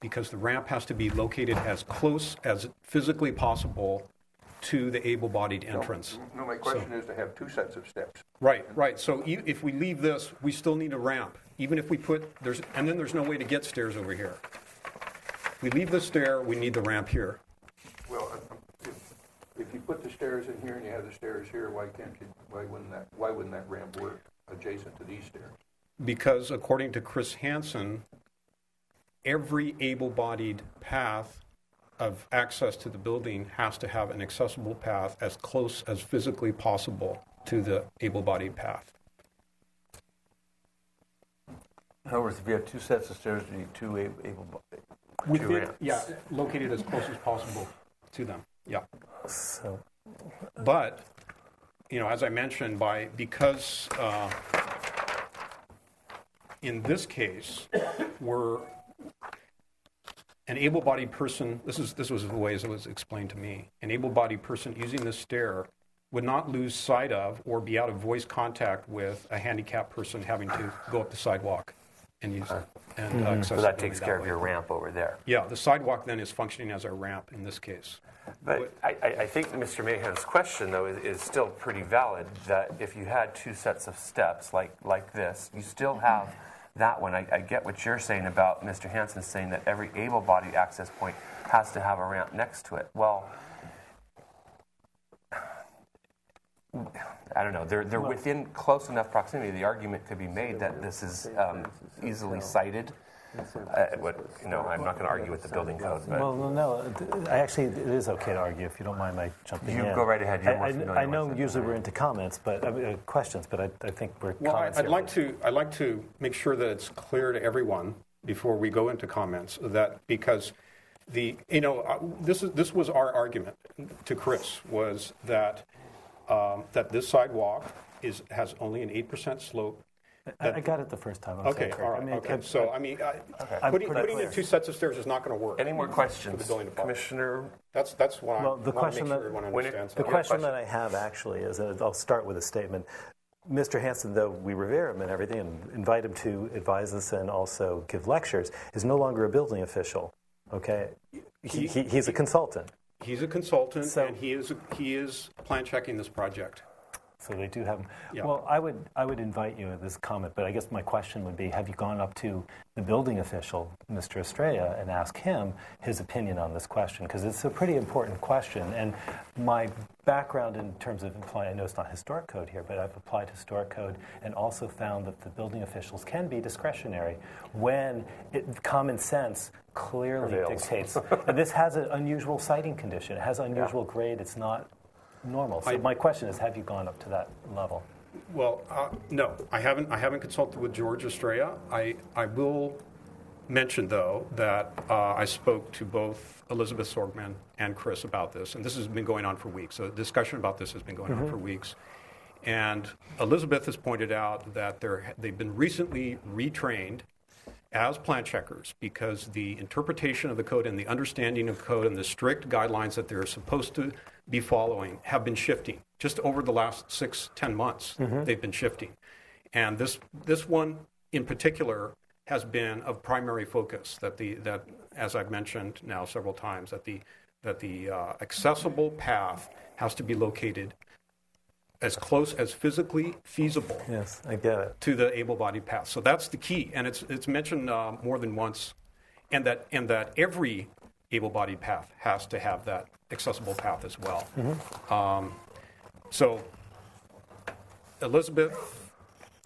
Because the ramp has to be located as close as physically possible to the able-bodied entrance. No, my question is to have two sets of steps. Right, right. So e- if we leave this, we still need a ramp, even if we put, there's, and then there's no way to get stairs over here. We leave the stair, we need the ramp here. Well, if, if you put the stairs in here and you have the stairs here, why can't you, why wouldn't that, why wouldn't that ramp work adjacent to these stairs? Because according to Chris Hansen, every able-bodied path of access to the building has to have an accessible path as close as physically possible to the able-bodied path. In other words, if you have two sets of stairs, you need two able bodied Two it- ramps. Yeah, located as close as possible to them, yeah. so, But, you know, as I mentioned, by, because uh, in this case, we're, an able-bodied person, this is, this was the way it was explained to me, an able-bodied person using this stair would not lose sight of or be out of voice contact with a handicapped person having to go up the sidewalk and use it. and access So that building takes care of your ramp over there. Yeah, the sidewalk then is functioning as our ramp in this case. But I, I I think Mr. Mahan's question, though, is, is still pretty valid, that if you had two sets of steps like, like this, you still have that one. I, I get what you're saying about Mr. Hanson saying that every able-bodied access point has to have a ramp next to it. Well, I don't know, they're, they're within close enough proximity, the argument could be made that this is um, easily cited. Uh, what, you know, I'm not going to argue with the building code, but. well, no, no, I actually, it is okay to argue, if you don't mind my jumping You in. go right ahead. You're I- more I- familiar I with know it. usually we're into comments, but, I mean, uh, questions, but I, I think we're Well, I- comments I'd here. like to, I'd like to make sure that it's clear to everyone before we go into comments, that, because the, you know, uh, this is, this was our argument to Chris, was that, um, that this sidewalk is, has only an 8% slope. I I got it the first time. I'm Okay, Craig. all I mean, okay. I'm- So, I mean, I- I'm putting, pretty putting in two sets of stairs is not going to work. Any more questions? For the building. Commissioner That's, that's what I Well, want the to make question sure that- everyone When it- understands. The that. question that I have actually is, and I'll start with a statement. Mr. Hanson, though we revere him and everything and invite him to advise us and also give lectures, is no longer a building official. Okay, he, he, he's a consultant. He's a consultant, So- and he is, he is plan checking this project. So they do have. Yeah. Well, I would I would invite you at this comment, but I guess my question would be: Have you gone up to the building official, Mr. Estrella, and asked him his opinion on this question? Because it's a pretty important question. And my background in terms of applying, I know it's not historic code here, but I've applied historic code and also found that the building officials can be discretionary when it, common sense clearly Prevails. dictates. and this has an unusual sighting condition. It has unusual grade. It's not normal. So I- my question is, have you gone up to that level? Well, uh, no, I haven't. I haven't consulted with George Estrella. I I will mention though that uh, I spoke to both Elizabeth Sorgman and Chris about this, and this has been going on for weeks. So discussion about this has been going on for weeks. And Elizabeth has pointed out that they're, they've been recently retrained as plan checkers because the interpretation of the code and the understanding of code and the strict guidelines that they're supposed to be following have been shifting. Just over the last six, ten months, they've been shifting. And this, this one in particular has been of primary focus that the, that, as I've mentioned now several times, that the, that the uh, accessible path has to be located as close as physically feasible Yes, I get it. to the able-bodied path. So that's the key, and it's it's mentioned uh, more than once, and that and that every able-bodied path has to have that accessible path as well. Um, so Elizabeth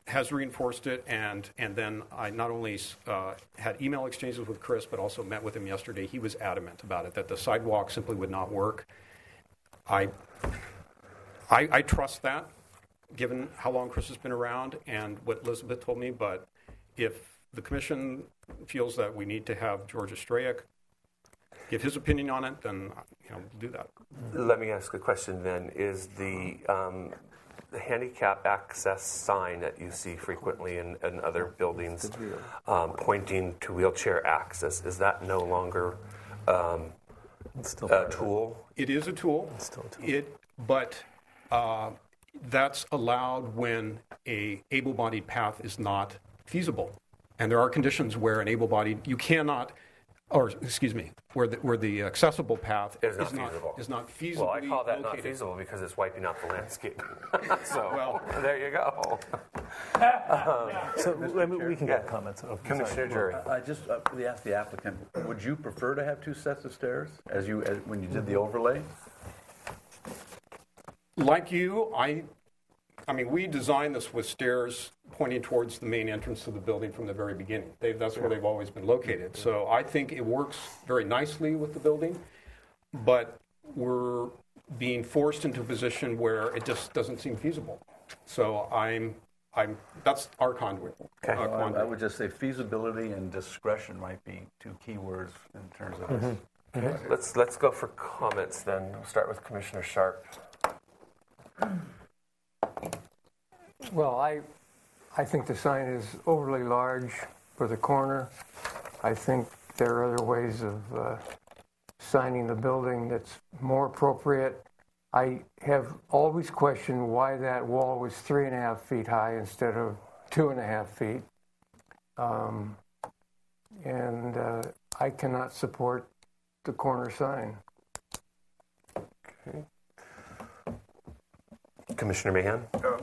has reinforced it, and and then I not only uh, had email exchanges with Chris, but also met with him yesterday. He was adamant about it that the sidewalk simply would not work. I I, I trust that, given how long Chris has been around and what Elizabeth told me. But if the commission feels that we need to have George Estrella give his opinion on it, then you know we'll do that. Let me ask a question then. Is the, um, the handicap access sign that you see frequently in, in other buildings um, pointing to wheelchair access, is that no longer um, still a part of it. tool? It is a tool. still a tool. It, but that's allowed when a able-bodied path is not feasible, and there are conditions where an able-bodied you cannot, or excuse me, where the, where the accessible path Is not feasible. is not feasibly Well, I call that not feasible because it's wiping out the landscape. so, Well- there you go. So I mean, we can get comments. Oh. Commissioner Drury. I just uh, asked the applicant, would you prefer to have two sets of stairs as you, as, when you did the overlay? Like you, I, I mean, we designed this with stairs pointing towards the main entrance to the building from the very beginning. They, that's where they've always been located. So I think it works very nicely with the building, but we're being forced into a position where it just doesn't seem feasible. So I'm, I'm, that's our conduit. uh, Well, I- I would just say feasibility and discretion might be two key words in terms of this. Okay, let's let's go for comments then. We'll start with Commissioner Sharpe. Well, I, I think the sign is overly large for the corner. I think there are other ways of uh, signing the building that's more appropriate. I have always questioned why that wall was three and a half feet high instead of two and a half feet. Um, and uh, I cannot support the corner sign. Commissioner Mahan. Uh,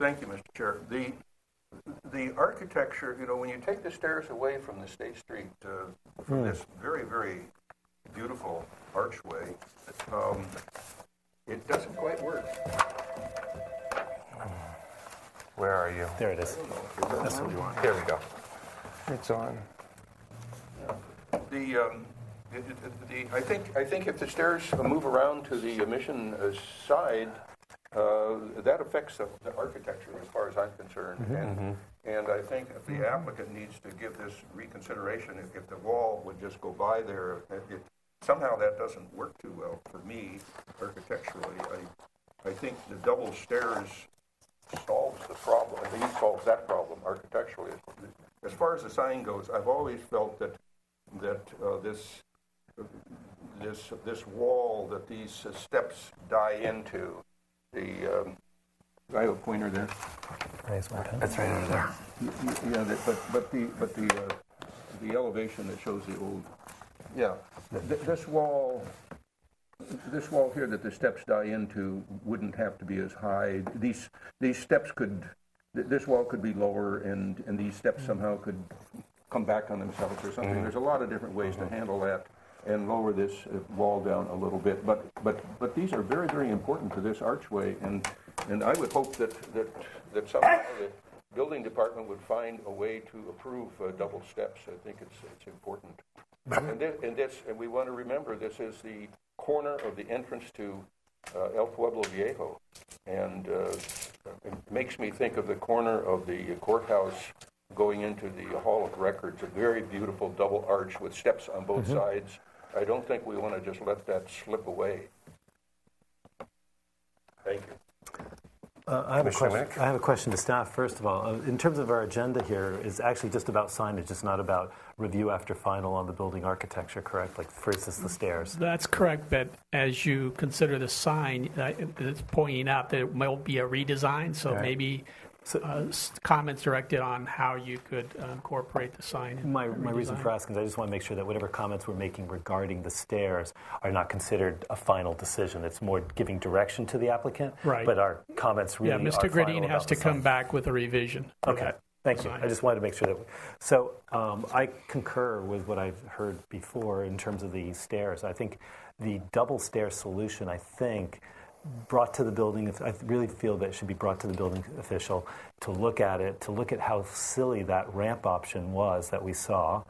Thank you, Mr. Chair. The, the architecture, you know, when you take the stairs away from the State Street, uh, from this very, very beautiful archway, um, it doesn't quite work. Where are you? There it is. That's what we want. Here we go. It's on. The, um, the, the- the, I think, I think if the stairs move around to the Mission uh, side, uh, that affects the, the architecture as far as I'm concerned. And, and I think if the applicant needs to give this reconsideration, if, if the wall would just go by there, it, it- somehow that doesn't work too well for me architecturally. I, I think the double stairs solves the problem, I think it solves that problem architecturally. As far as the sign goes, I've always felt that, that uh, this, this, this wall that these uh, steps die into, the, um, do I have a pointer there? Raise my pen. That's right over there. Yeah, the- but, but the, but the, uh, the elevation that shows the old, yeah, Th- th- this wall, this wall here that the steps die into wouldn't have to be as high. These, these steps could, th- this wall could be lower and, and these steps somehow could come back on themselves or something. There's a lot of different ways to handle that and lower this uh, wall down a little bit. But, but, but these are very, very important to this archway and, and I would hope that, that, that somehow the building department would find a way to approve uh, double steps. I think it's, it's important. And this, and this, and we want to remember, this is the corner of the entrance to uh, El Pueblo Viejo. And uh, it makes me think of the corner of the courthouse going into the Hall of Records, a very beautiful double arch with steps on both Mhm. sides. I don't think we want to just let that slip away. Thank you. Uh, I, have a question, I have a question to staff, first of all. Uh, in terms of our agenda here, is actually just about signage. It's not about review after final on the building architecture, correct? Like, for instance, the stairs. That's correct, but as you consider the sign, uh, it's pointing out that it might be a redesign, so Right. maybe uh, comments directed on how you could uh, incorporate the sign. in My, my reason for asking is I just want to make sure that whatever comments we're making regarding the stairs are not considered a final decision. It's more giving direction to the applicant. Right. But our comments really Yeah, Mr. Gradine has to come back with a revision. Okay, thank you. I just wanted to make sure that, We, so um, I concur with what I've heard before in terms of the stairs. I think the double stair solution, I think, brought to the building, I really feel that it should be brought to the building official to look at it, to look at how silly that ramp option was that we saw,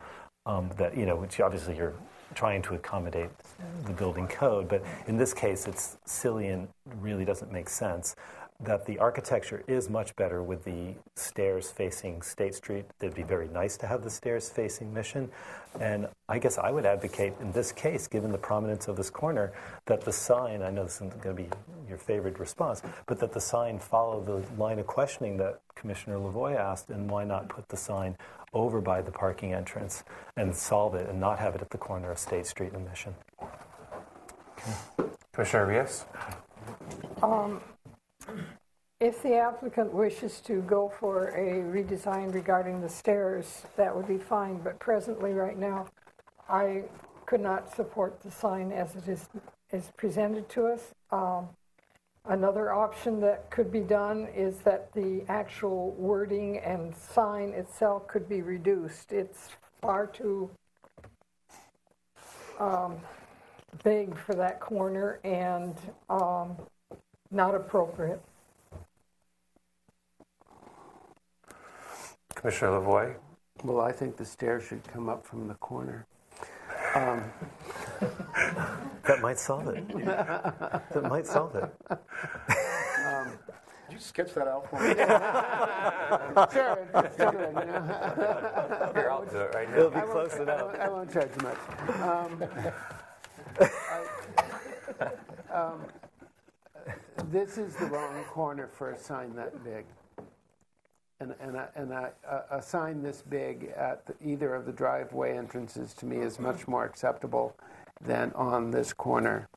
um, that, you know, which obviously you're trying to accommodate the building code, but in this case, it's silly and really doesn't make sense. That the architecture is much better with the stairs facing State Street. It'd be very nice to have the stairs facing Mission. And I guess I would advocate in this case, given the prominence of this corner, that the sign, I know this isn't going to be your favorite response, but that the sign follow the line of questioning that Commissioner La Voie asked, and why not put the sign over by the parking entrance and solve it and not have it at the corner of State Street and Mission? Commissioner Orías? Um, If the applicant wishes to go for a redesign regarding the stairs, that would be fine, but presently, right now, I could not support the sign as it is, is presented to us. Um, Another option that could be done is that the actual wording and sign itself could be reduced. It's far too um, big for that corner and um, not appropriate. Commissioner La Voie? Well, I think the stairs should come up from the corner. Um, That might solve it. That might solve it. um, Did you sketch that out for me? sure, just do it, you know? Here, I'll do it right now. It'll be close enough. I won't charge you much. Um, I- um, This is the wrong corner for a sign that big. And, and, a, and a, a, a sign this big at the, either of the driveway entrances to me is much more acceptable than on this corner.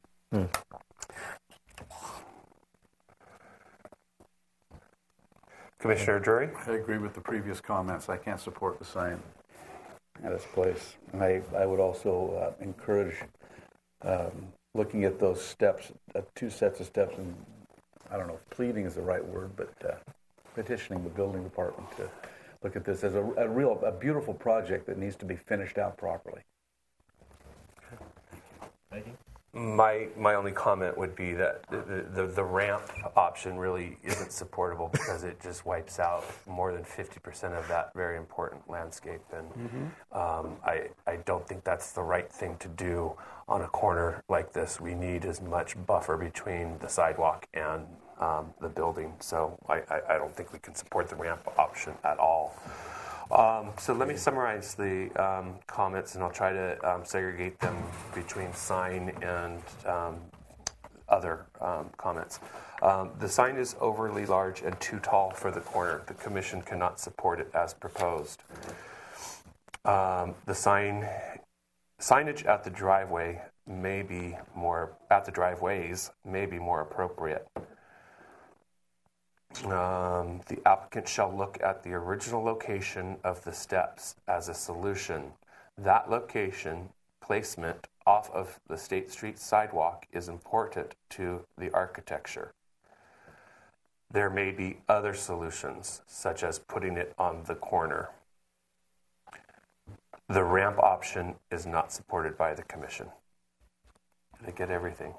Commissioner Drury? I agree with the previous comments. I can't support the sign at its place. And I, I would also uh, encourage um, looking at those steps, uh, two sets of steps, and I don't know if pleading is the right word, but uh, petitioning the building department to look at this as a, a real, a beautiful project that needs to be finished out properly. My, my only comment would be that the, the, the ramp option really isn't supportable because it just wipes out more than 50% of that very important landscape. And um, I, I don't think that's the right thing to do on a corner like this. We need as much buffer between the sidewalk and um, the building. So I, I, I don't think we can support the ramp option at all. Um, so let me summarize the um, comments, and I'll try to um, segregate them between sign and um, other um, comments. Um, the sign is overly large and too tall for the corner. The commission cannot support it as proposed. The sign signage at the driveway may be more at the driveways may be more appropriate. Um, the applicant shall look at the original location of the steps as a solution. That location placement off of the State Street sidewalk is important to the architecture. There may be other solutions, such as putting it on the corner. The ramp option is not supported by the commission. Did I get everything?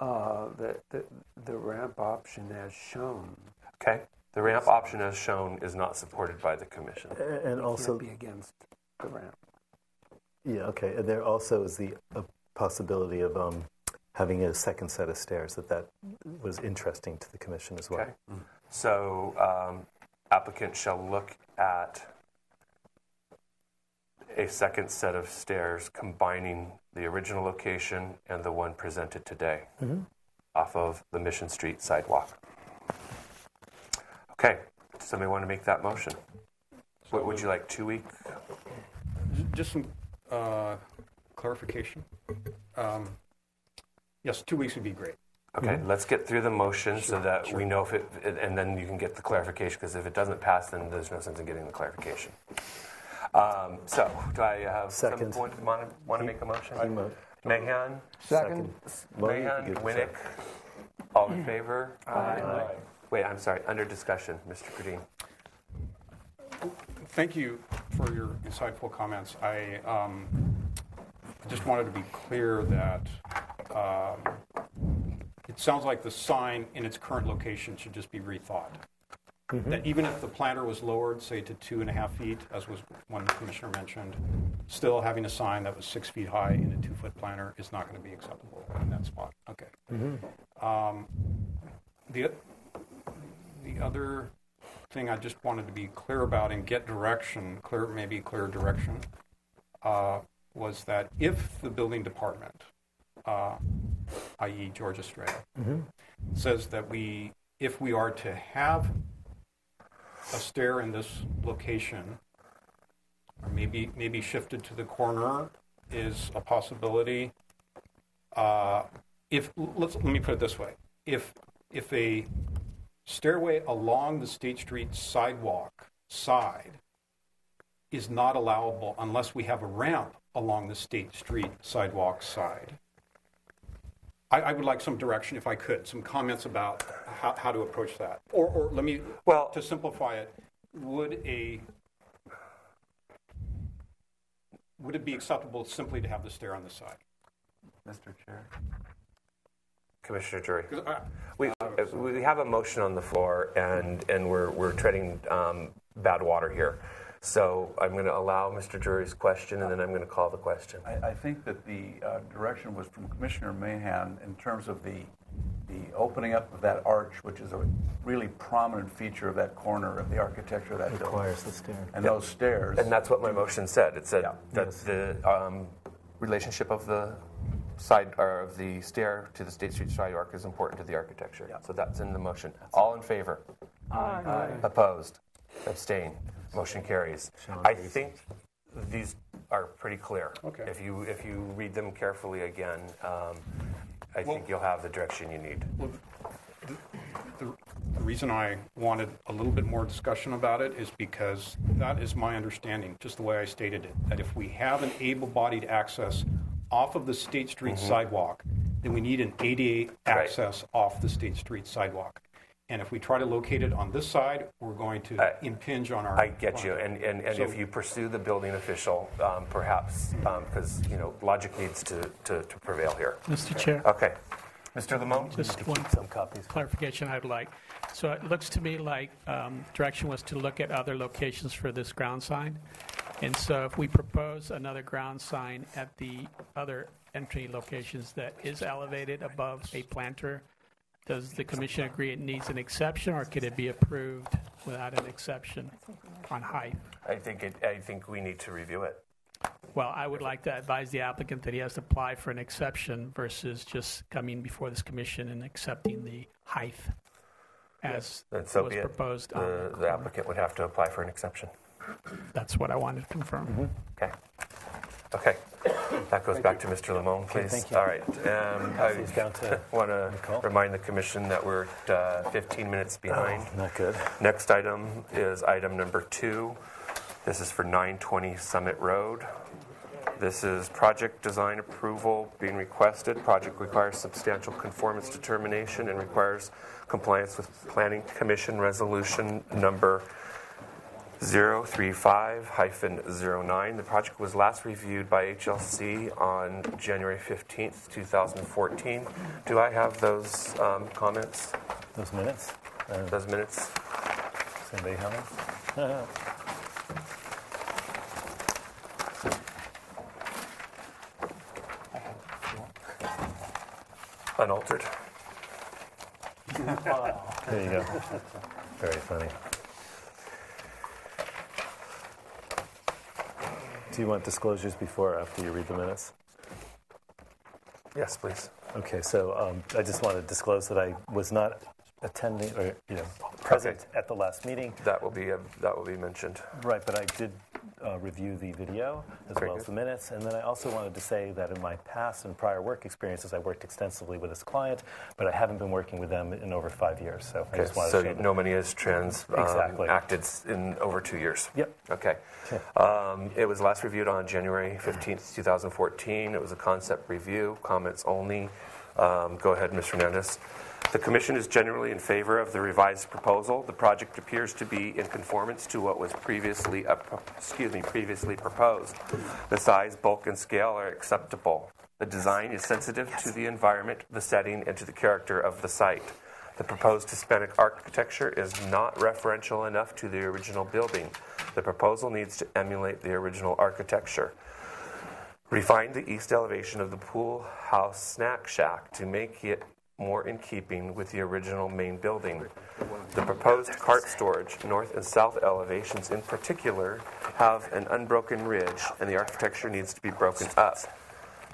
Uh, the, the, the ramp option as shown. Okay. The ramp option as shown is not supported by the commission. And also, be against the ramp. yeah, okay. And there also is the uh, possibility of um, having a second set of stairs. That that was interesting to the commission as well. Okay. So um, applicant shall look at a second set of stairs combining the original location and the one presented today off of the Mission Street sidewalk. Okay. Does somebody want to make that motion? What would you like, two week? Just some uh, clarification. Um, Yes, two weeks would be great. Okay, let's get through the motion so that we know if it, and then you can get the clarification, because if it doesn't pass, then there's no sense in getting the clarification. Um, So, do I have Second. someone want to, want to make a motion? I mo- Mahan, Second, Well, you Mahan, could give a Winick, all in favor? Aye. Wait, I'm sorry, under discussion, Mr. Green. Thank you for your insightful comments. I um, I just wanted to be clear that um, it sounds like the sign in its current location should just be rethought. That even if the planter was lowered, say to two and a half feet, as was one commissioner mentioned, still having a sign that was six feet high in a two-foot planter is not going to be acceptable in that spot. Okay. Um, the the other thing I just wanted to be clear about and get direction, clear maybe clear direction, uh, was that if the building department, uh, i.e. George Estrella, says that we, if we are to have a stair in this location, or maybe maybe shifted to the corner, is a possibility. Uh, if let's let me put it this way: if if a stairway along the State Street sidewalk side is not allowable unless we have a ramp along the State Street sidewalk side. I, I would like some direction, if I could, some comments about how, how to approach that. Or, or let me, Well- to simplify it, would a would it be acceptable simply to have the stair on the side? Mr. Chair. Commissioner Drury. 'Cause I- We, uh, we have a motion on the floor, and, and we're, we're treading um, bad water here. So I'm going to allow Mr. Drury's question, and then I'm going to call the question. I, I think that the uh, direction was from Commissioner Mahan in terms of the, the opening up of that arch, which is a really prominent feature of that corner of the architecture of that building. Requires the stair. And those stairs. And that's what my motion said. It said Yeah. that the um, relationship of the side, or of the stair to the State Street sidewalk is important to the architecture. Yeah. So that's in the motion. All in favor? Aye. Opposed? Abstain? Motion carries. I think these are pretty clear. Okay. If you, if you read them carefully again, um, I think you'll have the direction you need. Well, the, the, the reason I wanted a little bit more discussion about it is because that is my understanding, just the way I stated it, that if we have an able-bodied access off of the State Street sidewalk, then we need an ADA access off the State Street sidewalk. And if we try to locate it on this side, we're going to I- impinge on our. I get you, and, and, and if So- you pursue the building official, um, perhaps, because, you know, logic needs to, to to prevail here. Mr. Chair, Okay. Mr. Limón? just one Some copies. clarification I'd like. So it looks to me like um, direction was to look at other locations for this ground sign. And so if we propose another ground sign at the other entry locations that is elevated above a planter, does the commission agree it needs an exception, or could it be approved without an exception on height? I think, it- I think we need to review it. Well, I would like to advise the applicant that he has to apply for an exception versus just coming before this commission and accepting the height as Then so was be it. proposed. on The the the applicant would have to apply for an exception. That's what I wanted to confirm. Mm-hmm. Okay. Okay. That goes back to Mr. Limón, please. thank you. All right. Um, Pass these down I to want to Nicole. remind the commission that we're uh, 15 minutes behind. Not good. Next item is item number two. This is for 920 Summit Road. This is project design approval being requested. Project requires substantial conformance determination and requires compliance with Planning Commission Resolution Number 035-09. The project was last reviewed by HLC on January 15th, 2014. Do I have those um, comments? Those minutes? Uh, Those minutes? Does anybody have them? Unaltered. There you go. Very funny. Do you want disclosures before or after you read the minutes? Yes, please. Okay, so um, I just want to disclose that I was not attending or you know present at the last meeting. That will be, uh, that will be mentioned. Right, but I did uh, review the video as Very well as the minutes, and then I also wanted to say that in my past and prior work experiences, I worked extensively with this client, but I haven't been working with them in over five years. So I Okay, just wanted so to nobody has trans um, Exactly. acted in over two years? Yep. Okay. Um, It was last reviewed on January 15th, 2014. It was a concept review, comments only. Um, Go ahead, Ms. Hernandez. The commission is generally in favor of the revised proposal. The project appears to be in conformance to what was previously, excuse me, previously proposed. The size, bulk, and scale are acceptable. The design is sensitive to the environment, the setting, and to the character of the site. The proposed Hispanic architecture is not referential enough to the original building. The proposal needs to emulate the original architecture. Refine the east elevation of the pool house snack shack to make it more in keeping with the original main building. The proposed cart storage, north and south elevations in particular, have an unbroken ridge, and the architecture needs to be broken up.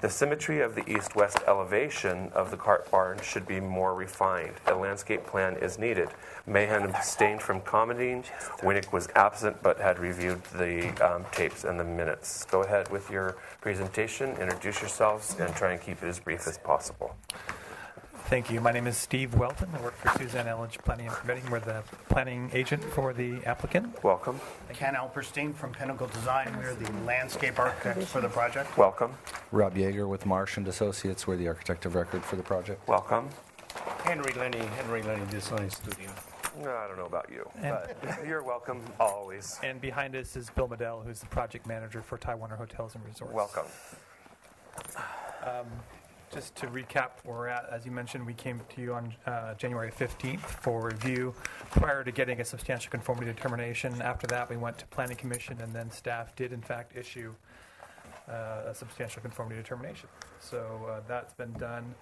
The symmetry of the east west elevation of the cart barn should be more refined. A landscape plan is needed. Mahan abstained from commenting. Winick was absent but had reviewed the um, tapes and the minutes. Go ahead with your presentation, introduce yourselves, and try and keep it as brief as possible. Thank you. My name is Steve Welton. I work for Suzanne Elledge Planning and Permitting. We're the planning agent for the applicant. Welcome. Ken Alperstein from Pinnacle Design. We're the landscape architect for the project. Welcome. Rob Yeager with Marsh and Associates. We're the architect of record for the project. Welcome. Henry Lenny, Henry Lenny Design Studio. I don't know about you, And- but you're welcome always. And behind us is Bill Medell, who's the project manager for Ty Warner Hotels and Resorts. Welcome. Um, Just to recap where we're at, as you mentioned, we came to you on uh, January 15th for review prior to getting a substantial conformity determination. After that, we went to Planning Commission, and then staff did, in fact, issue uh, a substantial conformity determination. So uh, that's been done.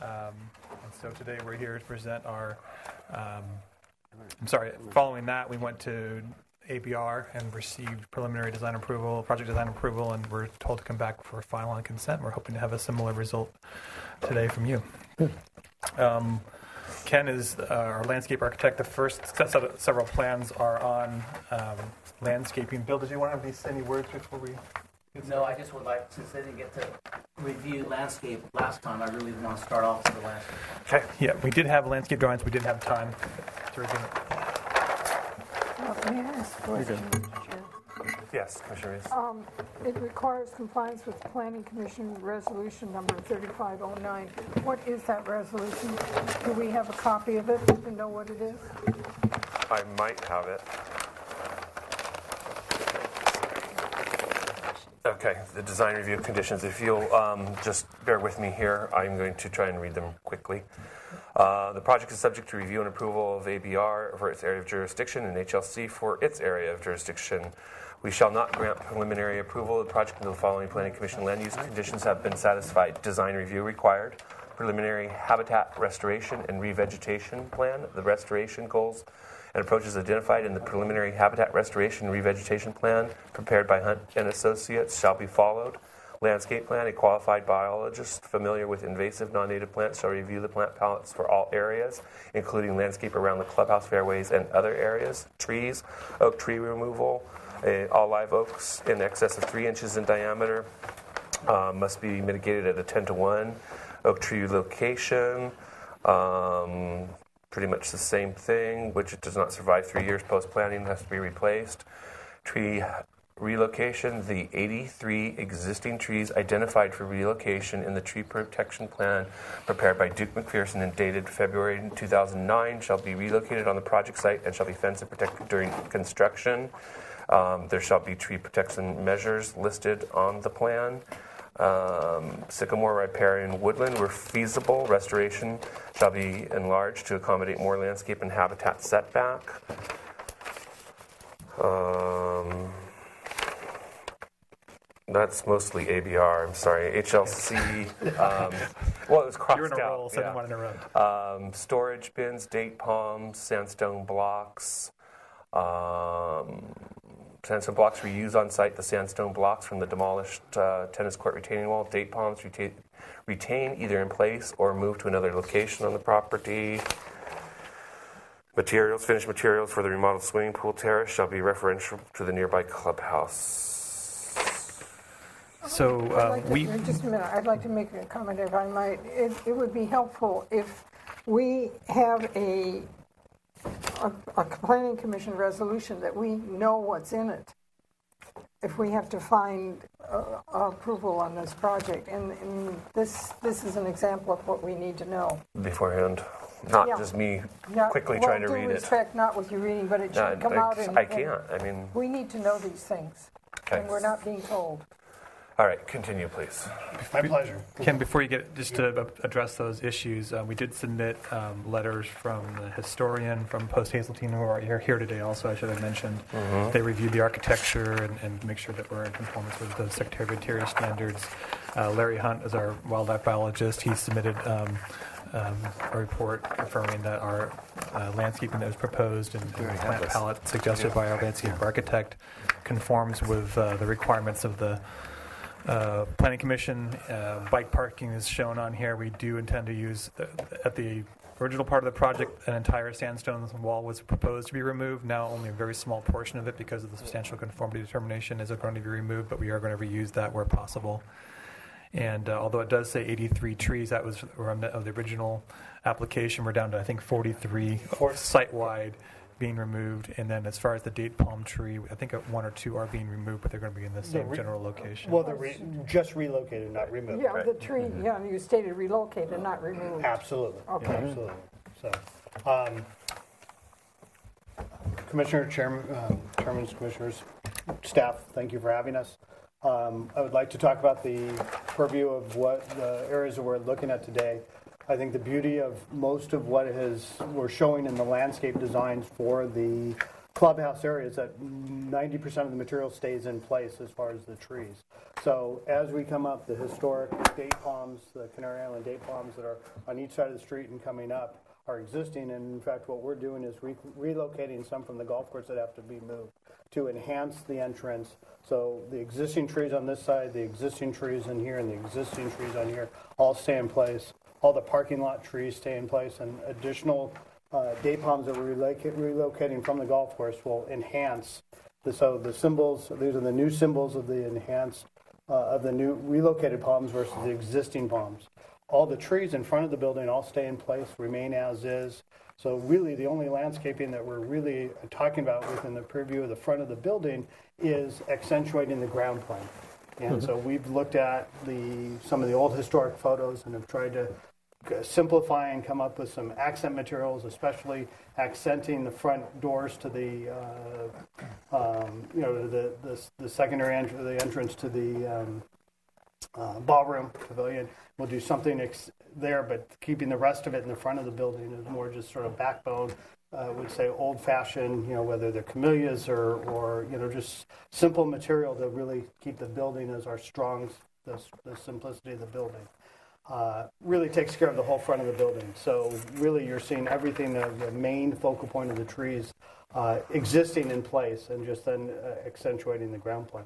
Um, and so today we're here to present our, um, I'm sorry, following that, we went to ABR and received preliminary design approval, project design approval, and we're told to come back for final on consent. We're hoping to have a similar result today from you. Um, Ken is uh, our landscape architect. The first set of several plans are on um, landscaping. Bill, did you want to have these, any words before we? No, I just would like, since I didn't get to review landscape last time, I really want to start off with the landscape. Okay. Yeah, we did have landscape drawings. We didn't have time to review it. May I ask a You're good. question, Chair? Yes, Commissioner Orías. Um, It requires compliance with Planning Commission Resolution Number 3509. What is that resolution? Do we have a copy of it to know what it is? I might have it. Okay, the design review conditions. If you'll um, just bear with me here, I'm going to try and read them quickly. Uh, the project is subject to review and approval of ABR for its area of jurisdiction and HLC for its area of jurisdiction. We shall not grant preliminary approval of the project until the following Planning Commission land use conditions have been satisfied. Design review required, preliminary habitat restoration and revegetation plan, the restoration goals and approaches identified in the preliminary habitat restoration and revegetation plan prepared by Hunt and Associates shall be followed. Landscape plan, a qualified biologist familiar with invasive non-native plants shall review the plant palettes for all areas, including landscape around the clubhouse fairways and other areas. Trees, oak tree removal, eh, all live oaks in excess of three inches in diameter uh, must be mitigated at a 10 to 1. Oak tree location, um, pretty much the same thing, which it does not survive three years post planting, has to be replaced. Tree relocation the 83 existing trees identified for relocation in the tree protection plan prepared by Duke McPherson and dated February 2009 shall be relocated on the project site and shall be fenced and protected during construction. Um, there shall be tree protection measures listed on the plan. Um, sycamore, riparian, woodland, where feasible, restoration shall be enlarged to accommodate more landscape and habitat setback. Um, that's mostly ABR. I'm sorry. HLC. Um, well, it was crossed You're in a out. roll, so I didn't want to interrupt. Um, storage bins, date palms, sandstone blocks. Um, sandstone blocks reuse on site the sandstone blocks from the demolished uh, tennis court retaining wall. Date palms retain, retain either in place or moved to another location on the property. Materials, finished materials for the remodeled swimming pool terrace shall be referential to the nearby clubhouse. So I'd uh, like to- we, Just a minute, I'd like to make a comment if I might. It, it would be helpful if we have a, a, a planning commission resolution that we know what's in it. If we have to find uh, approval on this project, and, and this, this is an example of what we need to know. beforehand. Not Yeah. just me Not- quickly well, trying to read it. respect, not with you reading, but it No, should come I- out in. I can't. I mean- We need to know these things, Okay. and we're not being told. All right, continue, please. My pleasure. Ken, before you get, just to address those issues, uh, we did submit um, letters from the historian from Post Hazeltine, who are here, here today also, I should have mentioned. Mhm. They reviewed the architecture and, and make sure that we're in conformance with the Secretary of Interior standards. Uh, Larry Hunt is our wildlife biologist. He submitted um, um, a report confirming that our uh, landscaping that was proposed and the plant palette suggested by our landscape architect conforms with uh, the requirements of the uh, Planning Commission, uh, bike parking is shown on here. We do intend to use, the- at the original part of the project, an entire sandstone wall was proposed to be removed. Now only a very small portion of it, because of the substantial conformity determination, is going to be removed, but we are going to reuse that where possible. And uh, although it does say 83 trees, that was of the original application. We're down to, I think, 43 site-wide being removed. And then as far as the date palm tree, I think one or two are being removed, but they're going to be in the same re- general location. Well, they're re- just relocated, not removed. Yeah, the tree, yeah, you stated relocated, not Mm-hmm. removed. Absolutely. Okay. Absolutely. So, um, Commissioner, Chairman, um, Chairman's Commissioners, staff, thank you for having us. Um, I would like to talk about the purview of what the areas that we're looking at today. I think the beauty of most of what has, we're showing in the landscape designs for the clubhouse area is that 90% of the material stays in place as far as the trees. So as we come up, the historic date palms, the Canary Island date palms that are on each side of the street and coming up are existing. And in fact, what we're doing is re- relocating some from the golf course that have to be moved to enhance the entrance. So the existing trees on this side, the existing trees in here, and the existing trees on here all stay in place. All the parking lot trees stay in place, and additional uh, day palms that we're reloca- relocating from the golf course will enhance. The, so the symbols, these are the new symbols of the enhanced, uh, of the new relocated palms versus the existing palms. All the trees in front of the building all stay in place, remain as is. So really, the only landscaping that we're really talking about within the purview of the front of the building is accentuating the ground plane. And so we've looked at the, some of the old historic photos and have tried to simplify and come up with some accent materials, especially accenting the front doors to the, uh, um, you know, the, the, the secondary entr- the entrance to the um, uh, ballroom pavilion. We'll do something ex- there, but keeping the rest of it in the front of the building is more just sort of backbone. I would say old-fashioned, you know, whether they're camellias or, or you know, just simple material to really keep the building as our strong, the, the simplicity of the building uh, really takes care of the whole front of the building. So really, you're seeing everything, the, the main focal point of the trees uh, existing in place and just then uh, accentuating the ground plan.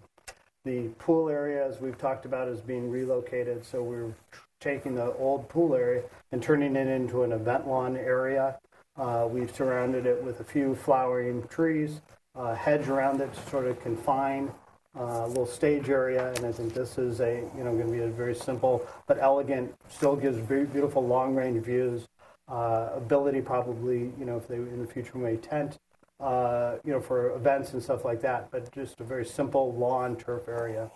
The pool area, as we've talked about, is being relocated. So we're taking the old pool area and turning it into an event lawn area. Uh, we've surrounded it with a few flowering trees, uh, hedge around it to sort of confine uh, little stage area, and I think this is a you know going to be a very simple but elegant. Still gives very beautiful long range views. Uh, ability probably you know if they in the future may tent uh, you know, for events and stuff like that, but just a very simple lawn turf area.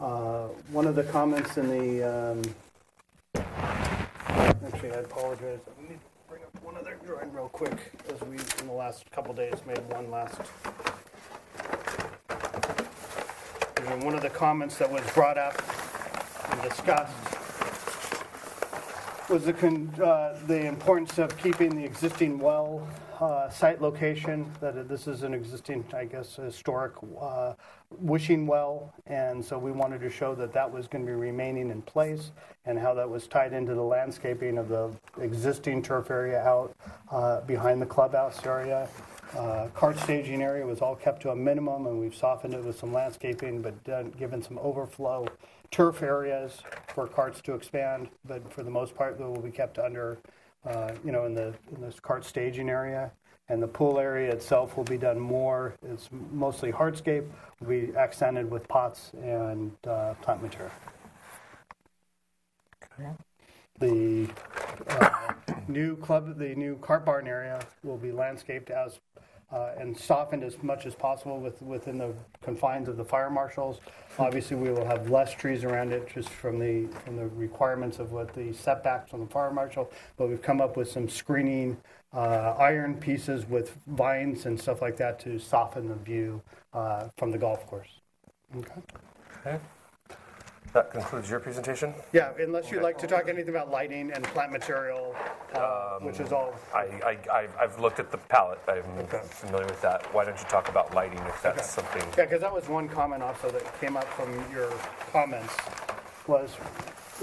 Uh, one of the comments in the, um, actually, I apologize. I need to bring up one other drawing real quick, as we, in the last couple days, made one last. And one of the comments that was brought up and discussed was the, con- uh, the importance of keeping the existing well uh, site location, that this is an existing, I guess, historic uh, wishing well, and so we wanted to show that that was going to be remaining in place and how that was tied into the landscaping of the existing turf area out uh, behind the clubhouse area. Uh, cart staging area was all kept to a minimum, and we've softened it with some landscaping, but done, given some overflow turf areas for carts to expand. But for the most part, they will be kept under, uh, you know, in the in this cart staging area. And the pool area itself will be done more. It's mostly hardscape. Will be accented with pots and uh, plant material. The uh, new club, the new cart barn area will be landscaped as uh, and softened as much as possible with, within the confines of the fire marshals. Obviously, we will have less trees around it just from the from the requirements of what the setbacks on the fire marshal. But we've come up with some screening uh, iron pieces with vines and stuff like that to soften the view uh, from the golf course. Okay. Okay. That concludes your presentation? Yeah, unless you'd like to talk anything about lighting and plant material, uh, which is all. I, I, I've- I've looked at the palette, I'm familiar with that. Why don't you talk about lighting if that's something? Yeah, because that was one comment also that came up from your comments, was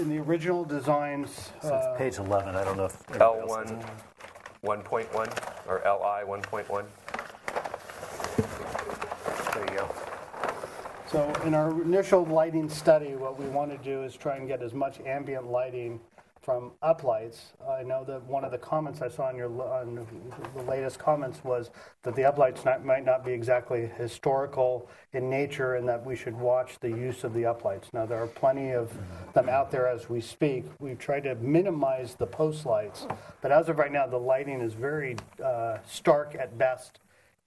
in the original designs. So uh, it's page 11. I don't know if anybody else has L1, 1.1, or LI 1.1? There you go. So in our initial lighting study, what we want to do is try and get as much ambient lighting from uplights. I know that one of the comments I saw on your on the latest comments was that the uplights not, might not be exactly historical in nature, and that we should watch the use of the uplights. Now there are plenty of them out there as we speak. We've tried to minimize the post lights, but as of right now, the lighting is very uh, stark at best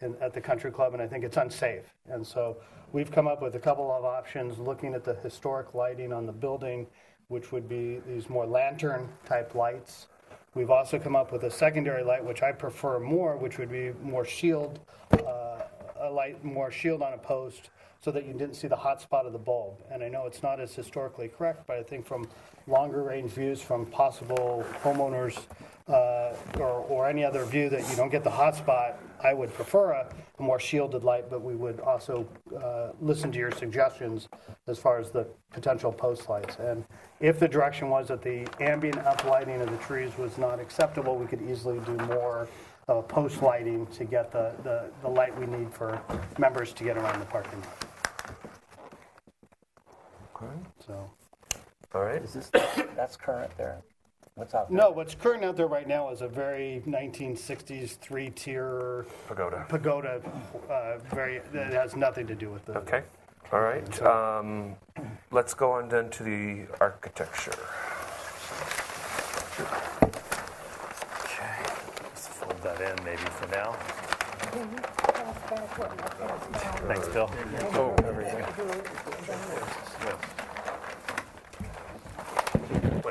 in, at the country club, and I think it's unsafe. And so we've come up with a couple of options looking at the historic lighting on the building, which would be these more lantern type lights. We've also come up with a secondary light, which I prefer more, which would be more shield, uh, a light more shield on a post so that you didn't see the hot spot of the bulb. And I know it's not as historically correct, but I think from longer range views from possible homeowners uh, or, or any other view that you don't get the hot spot, I would prefer a, a more shielded light, but we would also uh, listen to your suggestions as far as the potential post lights. And if the direction was that the ambient uplighting of the trees was not acceptable, we could easily do more uh, post lighting to get the, the, the light we need for members to get around the parking lot. Okay. So. All right. Is this, that's current there? What's out there? No, what's current out there right now is a very 1960s three-tier Pagoda. pagoda. Uh, very that has nothing to do with the. Okay. All right. Um, let's go on then to the architecture. Okay. Let's fold that in maybe for now. Thanks, Bill. Oh, What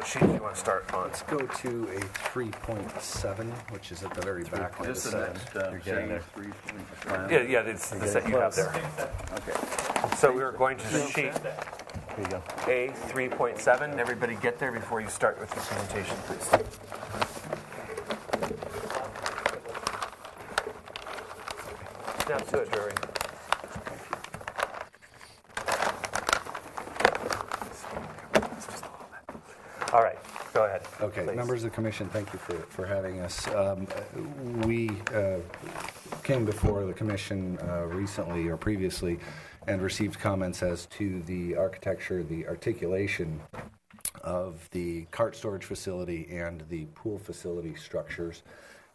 sheet you want to start on? Let's go to a 3.7, which is at the very back. of This the is the set. next uh, You're getting there. three point. Yeah, yeah, it's the set you have there. Okay. So we're going to the sheet Here you go. A 3.7. Everybody get there before you start with your presentation, please. Snap to it, Drury. All right, go ahead. Okay, please. members of the commission, thank you for, for having us. Um, We uh, came before the commission uh, recently or previously and received comments as to the architecture, the articulation of the cart storage facility and the pool facility structures.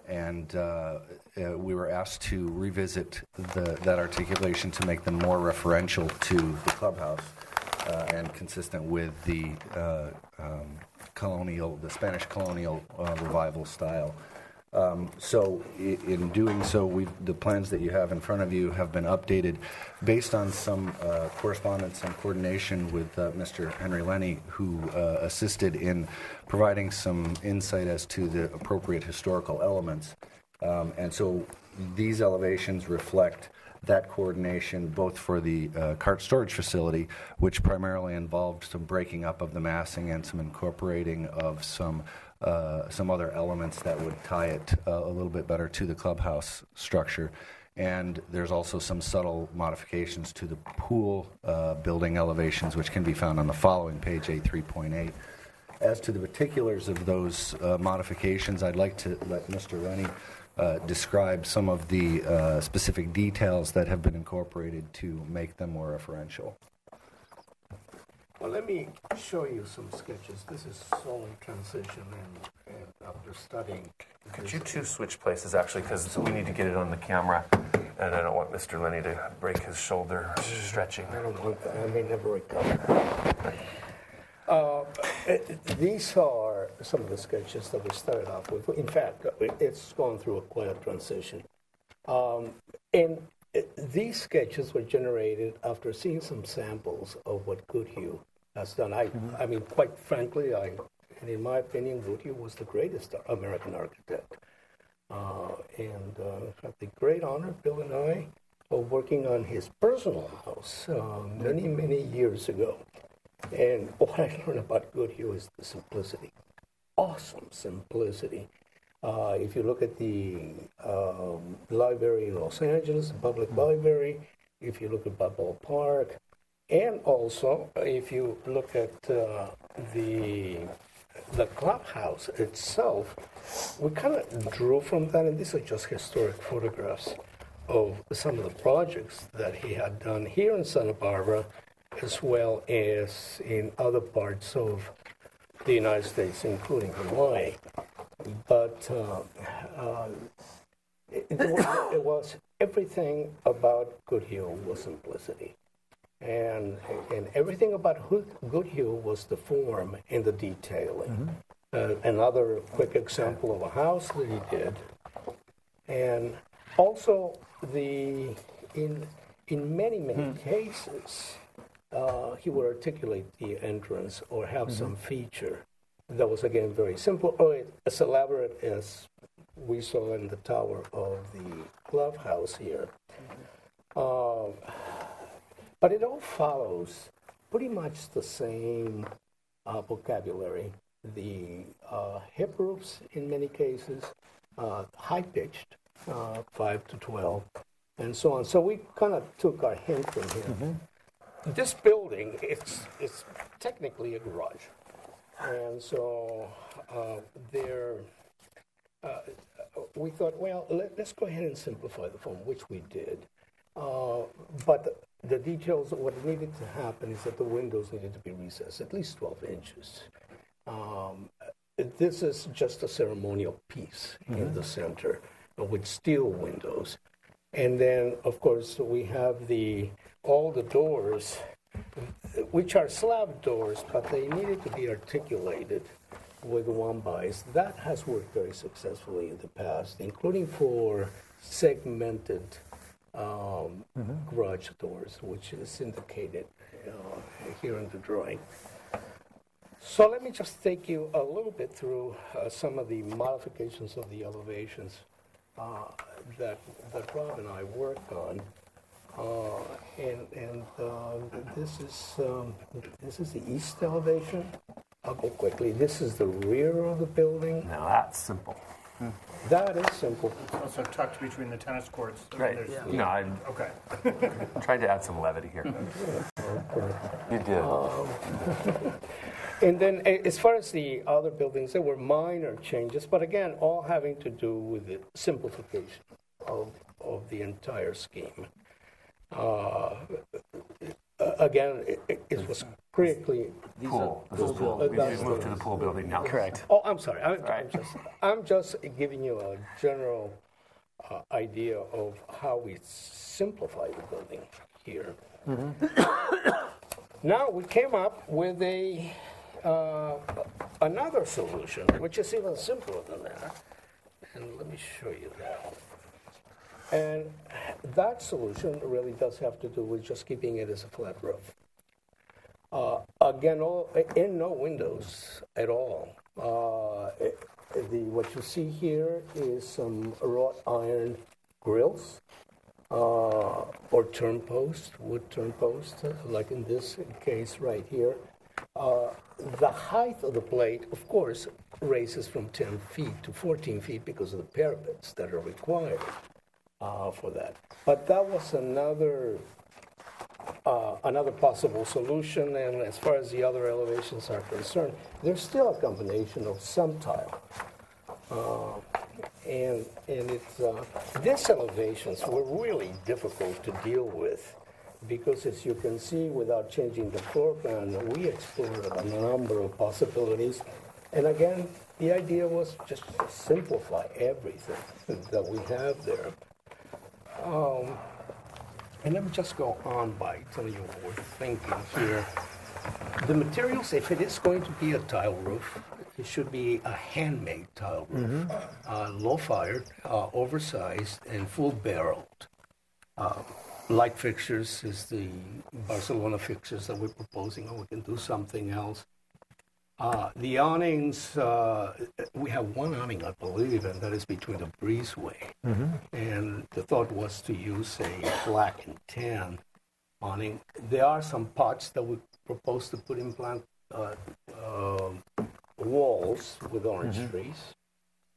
And uh, uh, we were asked to revisit the, that articulation to make them more referential to the clubhouse uh, and consistent with the uh, um, colonial, the Spanish colonial uh, revival style. Um, So in doing so, the plans that you have in front of you have been updated based on some uh, correspondence and coordination with uh, Mr. Henry Lenny, who uh, assisted in providing some insight as to the appropriate historical elements. Um, And so these elevations reflect that coordination both for the uh, cart storage facility, which primarily involved some breaking up of the massing and some incorporating of some uh, some other elements that would tie it uh, a little bit better to the clubhouse structure. And there's also some subtle modifications to the pool uh, building elevations, which can be found on the following page, A3.8. As to the particulars of those uh, modifications, I'd like to let Mr. Lenny uh, describe some of the uh, specific details that have been incorporated to make them more referential. Well, let me show you some sketches. This is solely transition and, and after studying. Could you two switch places, actually, because we need to get it on the camera, and I don't want Mr. Lenny to break his shoulder stretching. I don't want that. I may never recover. Uh, these are some of the sketches that we started off with. In fact, it's gone through a quite a transition. Um, and these sketches were generated after seeing some samples of what Goodhue has done. I, I mean, quite frankly, I, and in my opinion, Goodhue was the greatest American architect. Uh, and uh, I had the great honor, Bill and I, of working on his personal house uh, many, many years ago. And what I learned about Goodhue is the simplicity. Awesome simplicity. Uh, if you look at the um, library in Los Angeles, the public library, if you look at Balboa Park, and also if you look at uh, the the clubhouse itself, we kind of drew from that, and these are just historic photographs of some of the projects that he had done here in Santa Barbara, as well as in other parts of the United States, including Hawaii. But uh, uh, it, it, was, it was everything about Goodhue was simplicity. And, and everything about Goodhue was the form and the detailing. Uh, another quick example of a house that he did. And also, the, in, in many, many cases, uh, he would articulate the entrance or have some feature that was, again, very simple or as elaborate as we saw in the tower of the clubhouse here. Um, but it all follows pretty much the same uh, vocabulary. The uh, hip roofs, in many cases, uh, high pitched, uh, 5 to 12, and so on. So we kind of took our hint from here. This building, it's, it's technically a garage. And so uh, there, uh, we thought, well, let, us go ahead and simplify the form, which we did. Uh, but the, the details, what needed to happen is that the windows needed to be recessed, at least 12 inches. Um, this is just a ceremonial piece in the center with steel windows. And then, of course, we have the all the doors, which are slab doors, but they needed to be articulated with one bias. That has worked very successfully in the past, including for segmented um, garage doors, which is indicated uh, here in the drawing. So let me just take you a little bit through uh, some of the modifications of the elevations uh, that, that Rob and I worked on. Uh, and and uh, this is um, this is the east elevation. I'll go quickly. This is the rear of the building. Now that's simple. That is simple. It's also tucked between the tennis courts. Right. There's- No, I'm Okay. trying to add some levity here. You did. And then, as far as the other buildings, there were minor changes, but again, all having to do with the simplification of, of the entire scheme. Uh, again, it, it- it was critically. Pool. This is pool. We've moved the- to the pool building now. Correct. Oh, I'm sorry. I, I'm, just, I'm just giving you a general uh, idea of how we simplify the building here. now we came up with a uh, another solution, which is even simpler than that. and let me show you that. And that solution really does have to do with just keeping it as a flat roof. Uh, again, all, in no windows at all. Uh, it- the, what you see here is some wrought iron grills uh, or turn post, wood turn post, uh, like in this case right here. The height of the plate, of course, raises from 10 feet to 14 feet because of the parapets that are required uh, for that. But that was another uh, another possible solution. And as far as the other elevations are concerned, there's still a combination of some tile. Uh, and and it's uh, these elevations were really difficult to deal with because, as you can see, without changing the floor plan, we explored a number of possibilities. And again, the idea was just to simplify everything that we have there. Um, and let me just go on by telling you what we're thinking here. The materials, if it is going to be a tile roof, it should be a handmade tile roof, uh, low fired, uh, oversized, and full barreled. Uh, light fixtures is the Barcelona fixtures that we're proposing, or we can do something else. Uh, the awnings, uh, we have one awning, I believe, and that is between the breezeway. And the thought was to use a black and tan awning. There are some pots that we propose to put in plant uh, uh, walls with orange trees.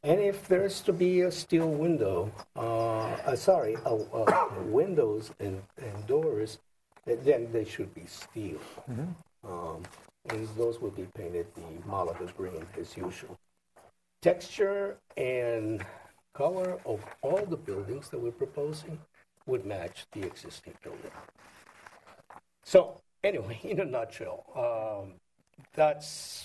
And if there's to be a steel window, uh, uh, sorry, uh, uh, windows and, and doors, then they should be steel. Um, and those would be painted the Malaga green as usual. Texture and color of all the buildings that we're proposing would match the existing building. So, anyway, in a nutshell, um, that's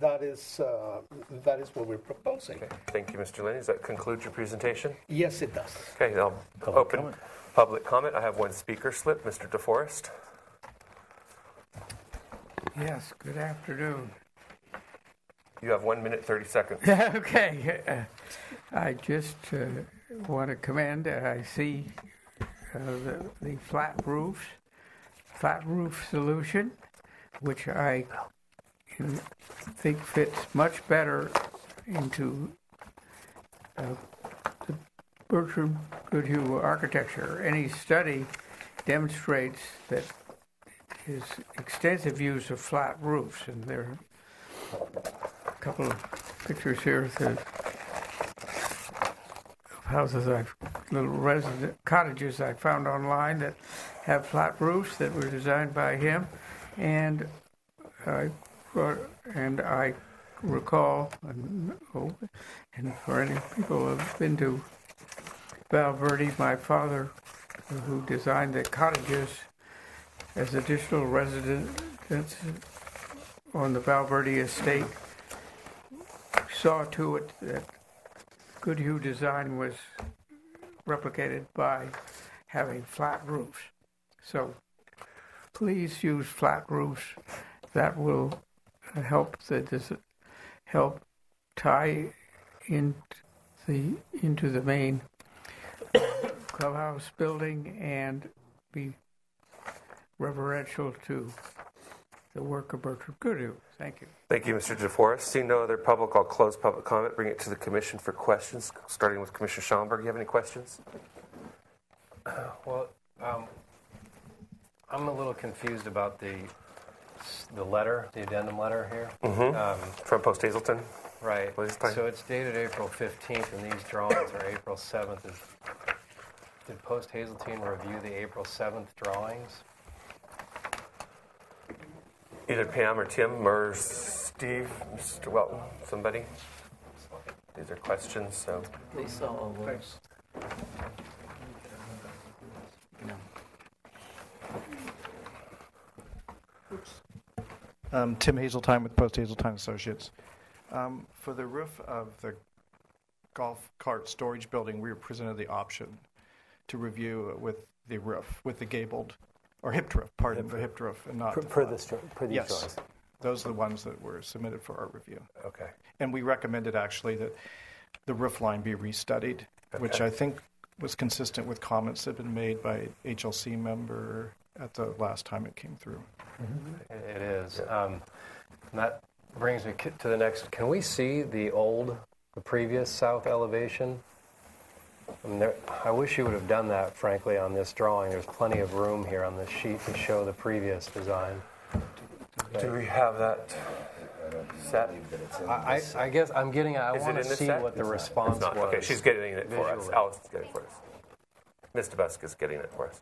that is uh, that is what we're proposing. Okay. Thank you, Mr. Lynn. Does that conclude your presentation? Yes, it does. Okay, I'll open public comment. I have one speaker slip, Mr. de Forest. Yes, good afternoon. You have one minute, 30 seconds. okay. uh, I just uh, want to commend, uh, I see uh, the, the flat roofs, flat roof solution, which I can think fits much better into uh, the Bertram Goodhue architecture. Any study demonstrates that his extensive use of flat roofs, and there are a couple of pictures here of of houses I've little resident cottages I found online that have flat roofs that were designed by him, and I and I recall and, oh, and for any people who have been to Valverde, my father, who designed the cottages as additional residence on the Valverde estate, saw to it that Goodhue design was replicated by having flat roofs. So please use flat roofs. That will help the dis- help tie in the into the main clubhouse building and be reverential to the work of Bertram Goodhue. Thank you. Thank you, Mr. de Forest. Seeing no other public, I'll close public comment, bring it to the commission for questions, starting with Commissioner Schomburg. You have any questions? Well, um, I'm a little confused about the the letter, the addendum letter here. Mhm. Um, From Post Hazeltine? right. What is the? So it's dated April 15th, and these drawings are April 7th. Is, did Post Hazeltine review the April 7th drawings? Either Pam or Tim or Steve, Mr. Welton, somebody? These are questions, so. They saw all those. Um, Tim Hazeltine with Post Hazeltine Associates. Um, for the roof of the golf cart storage building, we were presented the option to review with the roof, with the gabled or hipped roof, pardon, the hipped roof, and not Per, the per this, dra- per these yes. drawings. Those are the ones that were submitted for our review. Okay. And we recommended actually that the roof line be restudied, which I think was consistent with comments that had been made by HLC member at the last time it came through. It it is. Um, that brings me to the next. Can we see the old, the previous south elevation? I, mean, there, I wish you would have done that, frankly, on this drawing. There's plenty of room here on this sheet to show the previous design. Do we have that set? I, I, I guess I'm getting. I want to see set? what the It's not. response It's not. was. Okay, she's getting it for us. visually. is getting it for us. Ms. DeBusk is getting it for us.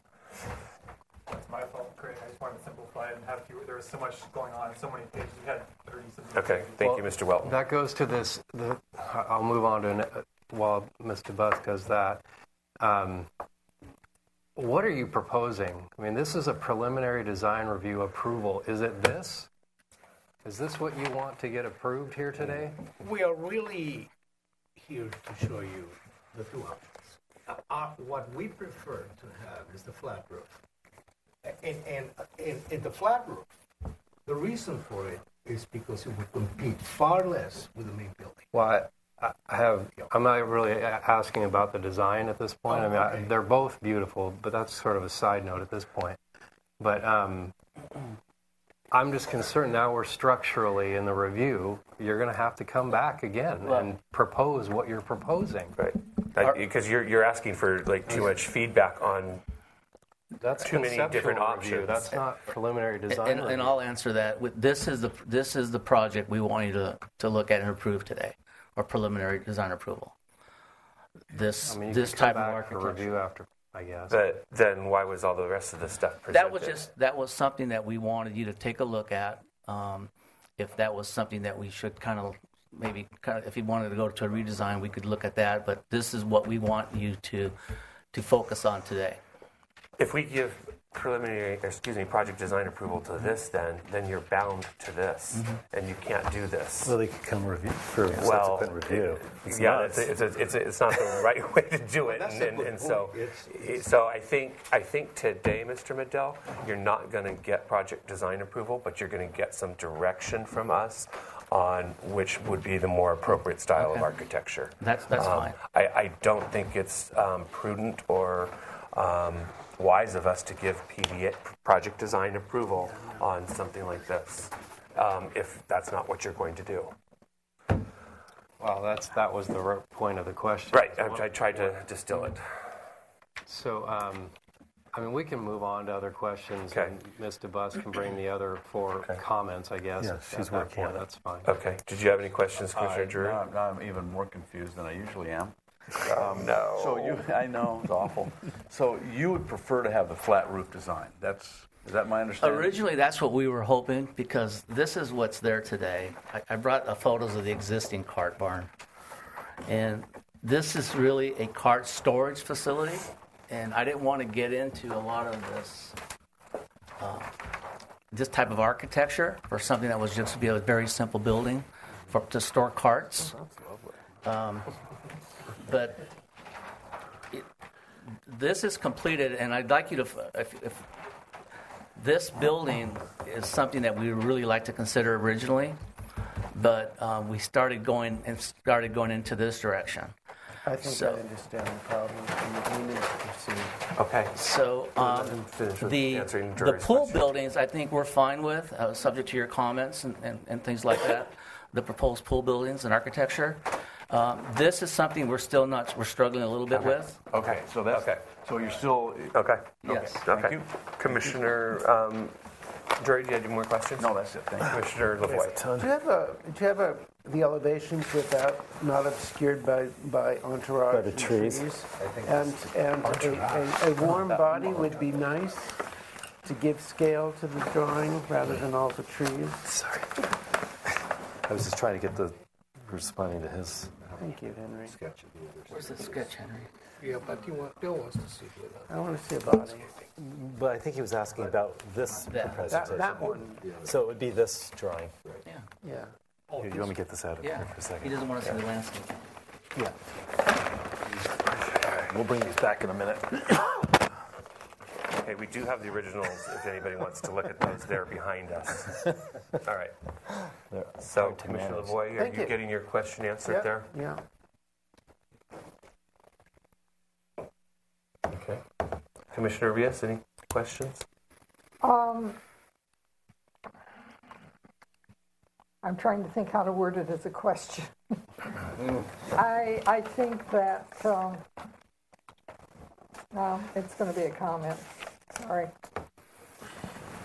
It's my fault, Craig. I just wanted to simplify it and have fewer. There was so much going on, so many pages. We had 30 something. Okay, thank Well, you, Mr. Welton. That goes to this. The, I'll move on to an, while Mr. Busk does that. Um, what are you proposing? I mean, this is a preliminary design review approval. Is it this? Is this what you want to get approved here today? We are really here to show you the two options. Uh, uh, what we prefer to have is the flat roof. And, and, and, and the flat roof, the reason for it is because it would compete far less with the main building. Well, I, I have. I'm not really asking about the design at this point. I mean, I, they're both beautiful, but that's sort of a side note at this point. But um, I'm just concerned now we're structurally in the review. You're going to have to come back again and propose what you're proposing. Right. Because you're, you're asking for like too much feedback on That's too many different conceptual review. options. That's not preliminary design. And, and review. I'll answer that. With- This is the, this is the project we want you to, to look at and approve today, or preliminary design approval. This, I mean, you this could come type of back for architecture. review after, I guess. But then why was all the rest of the stuff presented? That was just, that was something that we wanted you to take a look at. Um, If that was something that we should kind of, maybe, kind of, if you wanted to go to a redesign, we could look at that. But this is what we want you to, to focus on today. If we give preliminary, excuse me, project design approval to this, then then you're bound to this, and you can't do this. Well, they could come review for Well, subsequent review. It's yeah, nuts. it's, a, it's, a, it's, a, it's not the right way to do it, and, and, and so point. It's- so I think I think today, Mr. Medell, you're not going to get project design approval, but you're going to get some direction from us on which would be the more appropriate style of architecture. That's- that's Um, fine. I, I don't think it's um, prudent or um, wise of us to give PDA, project design approval on something like this um, if that's not what you're going to do. Well, that's that was the ro- point of the question. Right, I, I tried to distill it. So, um, I mean, we can move on to other questions. Okay. And Ms. DeBus can bring the other four comments, I guess. Yeah, at she's that working point. on it. That's fine. Okay, did you have any questions, Commissioner I- Drury? Now, now I'm even more confused than I usually am. Um, no. So you, I know, it's awful. So you would prefer to have the flat roof design? That's, is that my understanding? Originally, that's what we were hoping because this is what's there today. I, I brought uh, photos of the existing cart barn. And this is really a cart storage facility. And I didn't want to get into a lot of this, uh, this type of architecture for something that was just to be a very simple building for, to store carts. That's Um, but it, this is completed, and I'd like you to, if, if this building is something that we really like to consider originally, but um, we started going and started going into this direction. I think So- I understand the problem. We- We need to proceed. Okay. So um, the the pool question. buildings, I think we're fine with, uh, subject to your comments and, and, and things like that. The proposed pool buildings and architecture. Um, this is something we're still not we're struggling a little bit with. Okay, so that's, Okay. so you're still, Okay. Yes. Thank Okay. you. Commissioner um, Drury, do you have any more questions? no, that's it, thank you. Commissioner La Voie. Do you have a, do you have a, the elevations without, not obscured by, by entourage? By the and trees? And, and a, a, a warm body would be nice to give scale to the drawing rather than all the trees. Sorry. I was just trying to get the, responding to his. Um, Thank you, Henry. sketch Where's the sketch, Henry? Yeah, but you want, Bill wants to see it. I want to see a body. But I think he was asking about this That- presentation. That, that one, So it would be this drawing. Yeah. yeah. Oh, here, you want me to get this out of Yeah. here for a second. He second? doesn't want to see the landscape. Yeah. We'll bring these back in a minute. Okay, we do have the originals if anybody wants to look at those. They're behind us. All right. So, Commissioner manage. La Voie, are Thank you you. getting your question answered there? Yeah. Okay. Commissioner Orías, any questions? Um, I'm trying to think how to word it as a question. I, I think that, um, no, it's going to be a comment. Sorry.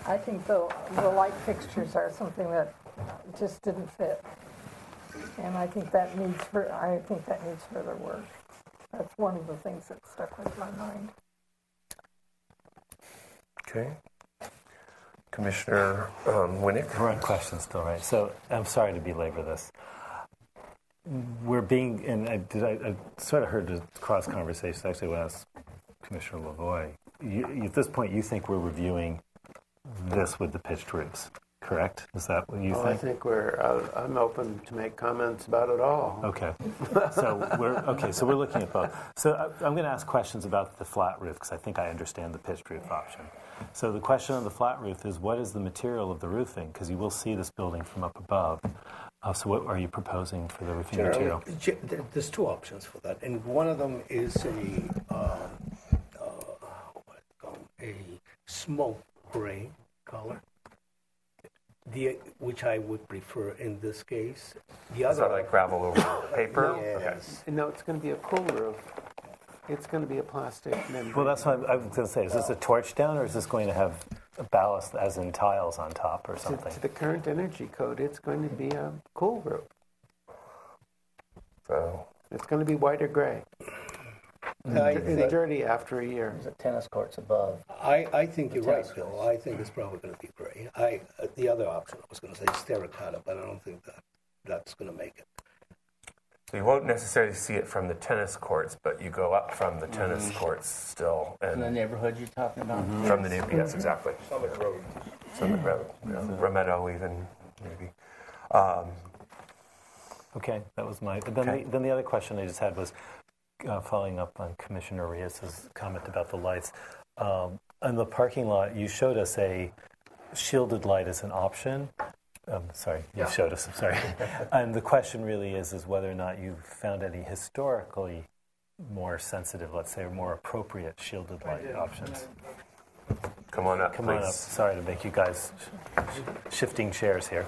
I think the, the light fixtures are something that just didn't fit. And I think that needs, for, I think that needs further work. That's one of the things that stuck with my mind. Okay. Commissioner um, Winick? We're on questions still, right? So I'm sorry to belabor this. We're being, and I, did I, I sort of heard the cross conversation actually when I asked Commissioner La Voie. You, you- at this point, you think we're reviewing this with the pitched roofs, correct? Is that what you Well, I think? think we're, uh, I'm open to make comments about it all. Okay. So we're, okay, so we're looking at both. So I- I'm going to ask questions about the flat roof because I think I understand the pitched roof option. So the question on the flat roof is what is the material of the roofing? Because you will see this building from up above. Uh, So what are you proposing for the roofing Generally, material? ge- There's two options for that, and one of them is a, um, uh, what it's called, a smoke gray color, the, which I would prefer in this case. The Is other that like gravel over paper? Yes. No, it's going to be a cool roof. It's going to be a plastic membrane. Well, that's what I was going to say. Is this a torch down or is this going to have a ballast as in tiles on top or To, something? to the current energy code, it's going to be a cool roof. So It's going to be white or gray. I it's think- dirty after a year. There's a tennis courts above. I, I think you're right, Bill. I think it's probably going to be gray. I, uh, the other option I was going to say is terracotta, but I don't think that that's going to make it. So you won't necessarily see it from the tennis courts, but you go up from the tennis courts still. In the And neighborhood you're talking about? from the neighborhood, yes, exactly. Summit Road. Summit Road, yeah. Rametto even, maybe. Um, Okay, that was my. Then, Okay. the, then the other question I just had was uh, following up on Commissioner Orías' comment about the lights. Um, in the parking lot, you showed us a shielded light as an option. Um, sorry, you Yeah. showed us. I'm sorry. and the question really is, is whether or not you found any historically more sensitive, let's say, or more appropriate shielded light options. Come on up, Come on please. up. Sorry to make you guys sh- shifting chairs here.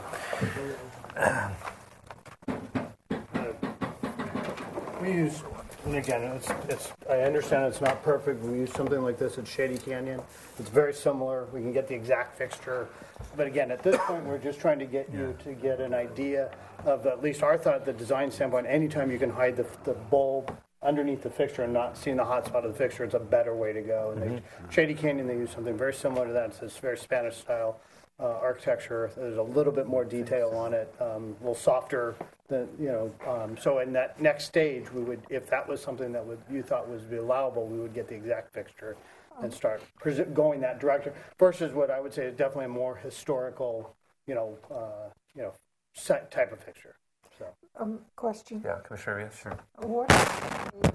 We use, and again, it's, it's, I understand it's not perfect. We use something like this at Shady Canyon. It's very similar. We can get the exact fixture. But again, at this point, we're just trying to get you to get an idea of at least our thought, the design standpoint. Anytime you can hide the, the bulb underneath the fixture and not seeing the hot spot of the fixture, it's a better way to go. And they, mm-hmm. Shady Canyon, they use something very similar to that. It's this very Spanish style uh, architecture. There's a little bit more detail on it, um, a little softer than, you know. Um, so in that next stage, we would, if that was something that would, you thought was allowable, we would get the exact fixture and start pres- going that direction versus what I would say is definitely a more historical, you know, uh, you know, set type of fixture. So. Um, question. Yeah, Commissioner Orías, sure. What is a,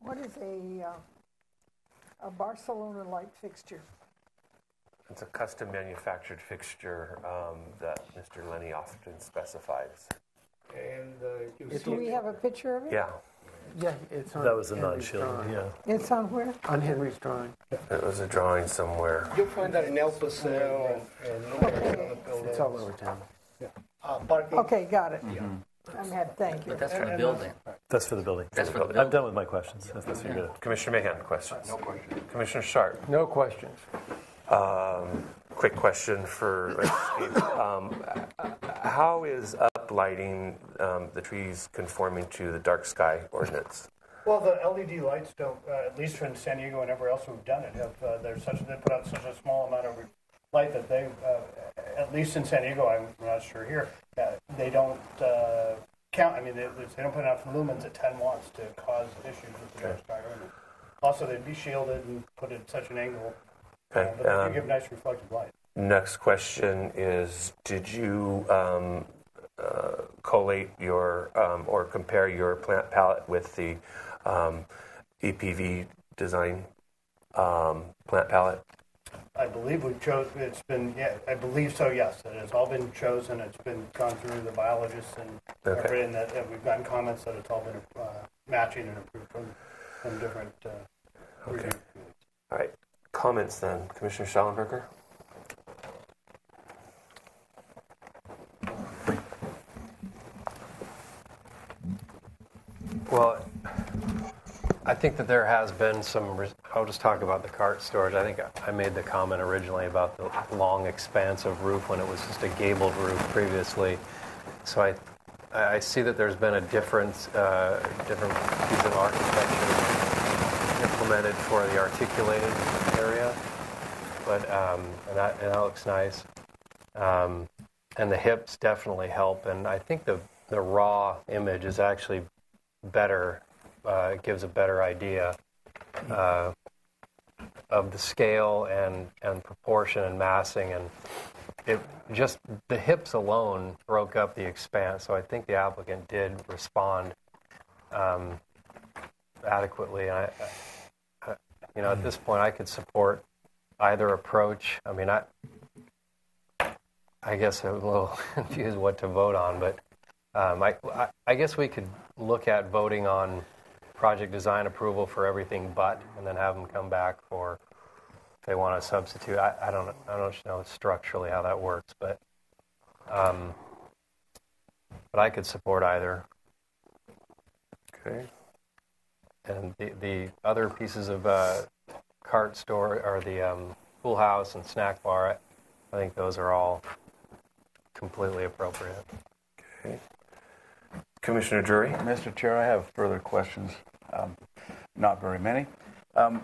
what is a, uh, a Barcelona light fixture? It's a custom manufactured fixture um, that Mr. Lenny often specifies. And uh, you Do we have a picture of it? Yeah, Yeah, it's on That was a Henry's non-shielded, drawing. yeah. It's on where? On Henry's drawing. it was a drawing somewhere. You'll find that in El Paseo and, and Okay. It's all over town. Uh, parking. Okay, got it. I'm had, thank you. But that's for the building. That's for the building. That's for the I'm building. done with my questions. If that's what you're good. Commissioner Mahan, questions? No questions. Commissioner Sharpe, No questions. Um, quick question for Steve. Um, how is uplighting um, the trees conforming to the dark sky ordinance? Well, the LED lights don't, uh, at least in San Diego and everywhere else we've done it, have, uh, there's such, they put out such a small amount of light that they, uh, at least in San Diego, I'm not sure here, uh, they don't, uh, count, I mean, they, they don't put enough lumens at ten watts to cause issues with the dark sky ordinance. Also, they'd be shielded and put at such an angle, Okay, but um, give nice reflective light. Next question is, did you um, uh, collate your, um, or compare your plant palette with the um, EPV design um, plant palette? I believe we've chose, it's been, yeah, I believe so, yes. It has all been chosen, it's been gone through the biologists and Okay. everything that, and we've gotten comments that it's all been uh, matching and approved from, from different uh, Okay. All right. Comments then, Commissioner Shallanberger. Well, I think that there has been some. I'll just talk about the cart storage. I think I made the comment originally about the long, expansive roof when it was just a gabled roof previously. So I, I see that there's been a different, uh, different piece of architecture implemented for the articulated area, but um, and that and that looks nice. Um, and the hips definitely help. And I think the the raw image is actually better, uh, it gives a better idea uh, of the scale and, and proportion and massing. And it just, the hips alone broke up the expanse. So I think the applicant did respond um, adequately. And I, you know, at this point, I could support either approach. I mean, I, I guess I'm a little confused what to vote on, but um, I, I, guess we could look at voting on project design approval for everything but, and then have them come back for if they want to substitute. I, I don't I don't know structurally how that works, but um, but I could support either. Okay. And the the other pieces of uh, cart store or the um, pool house and snack bar, I, I think those are all completely appropriate. Okay. Commissioner Drury. Mr. Chair, I have further questions. Um, not very many. Um,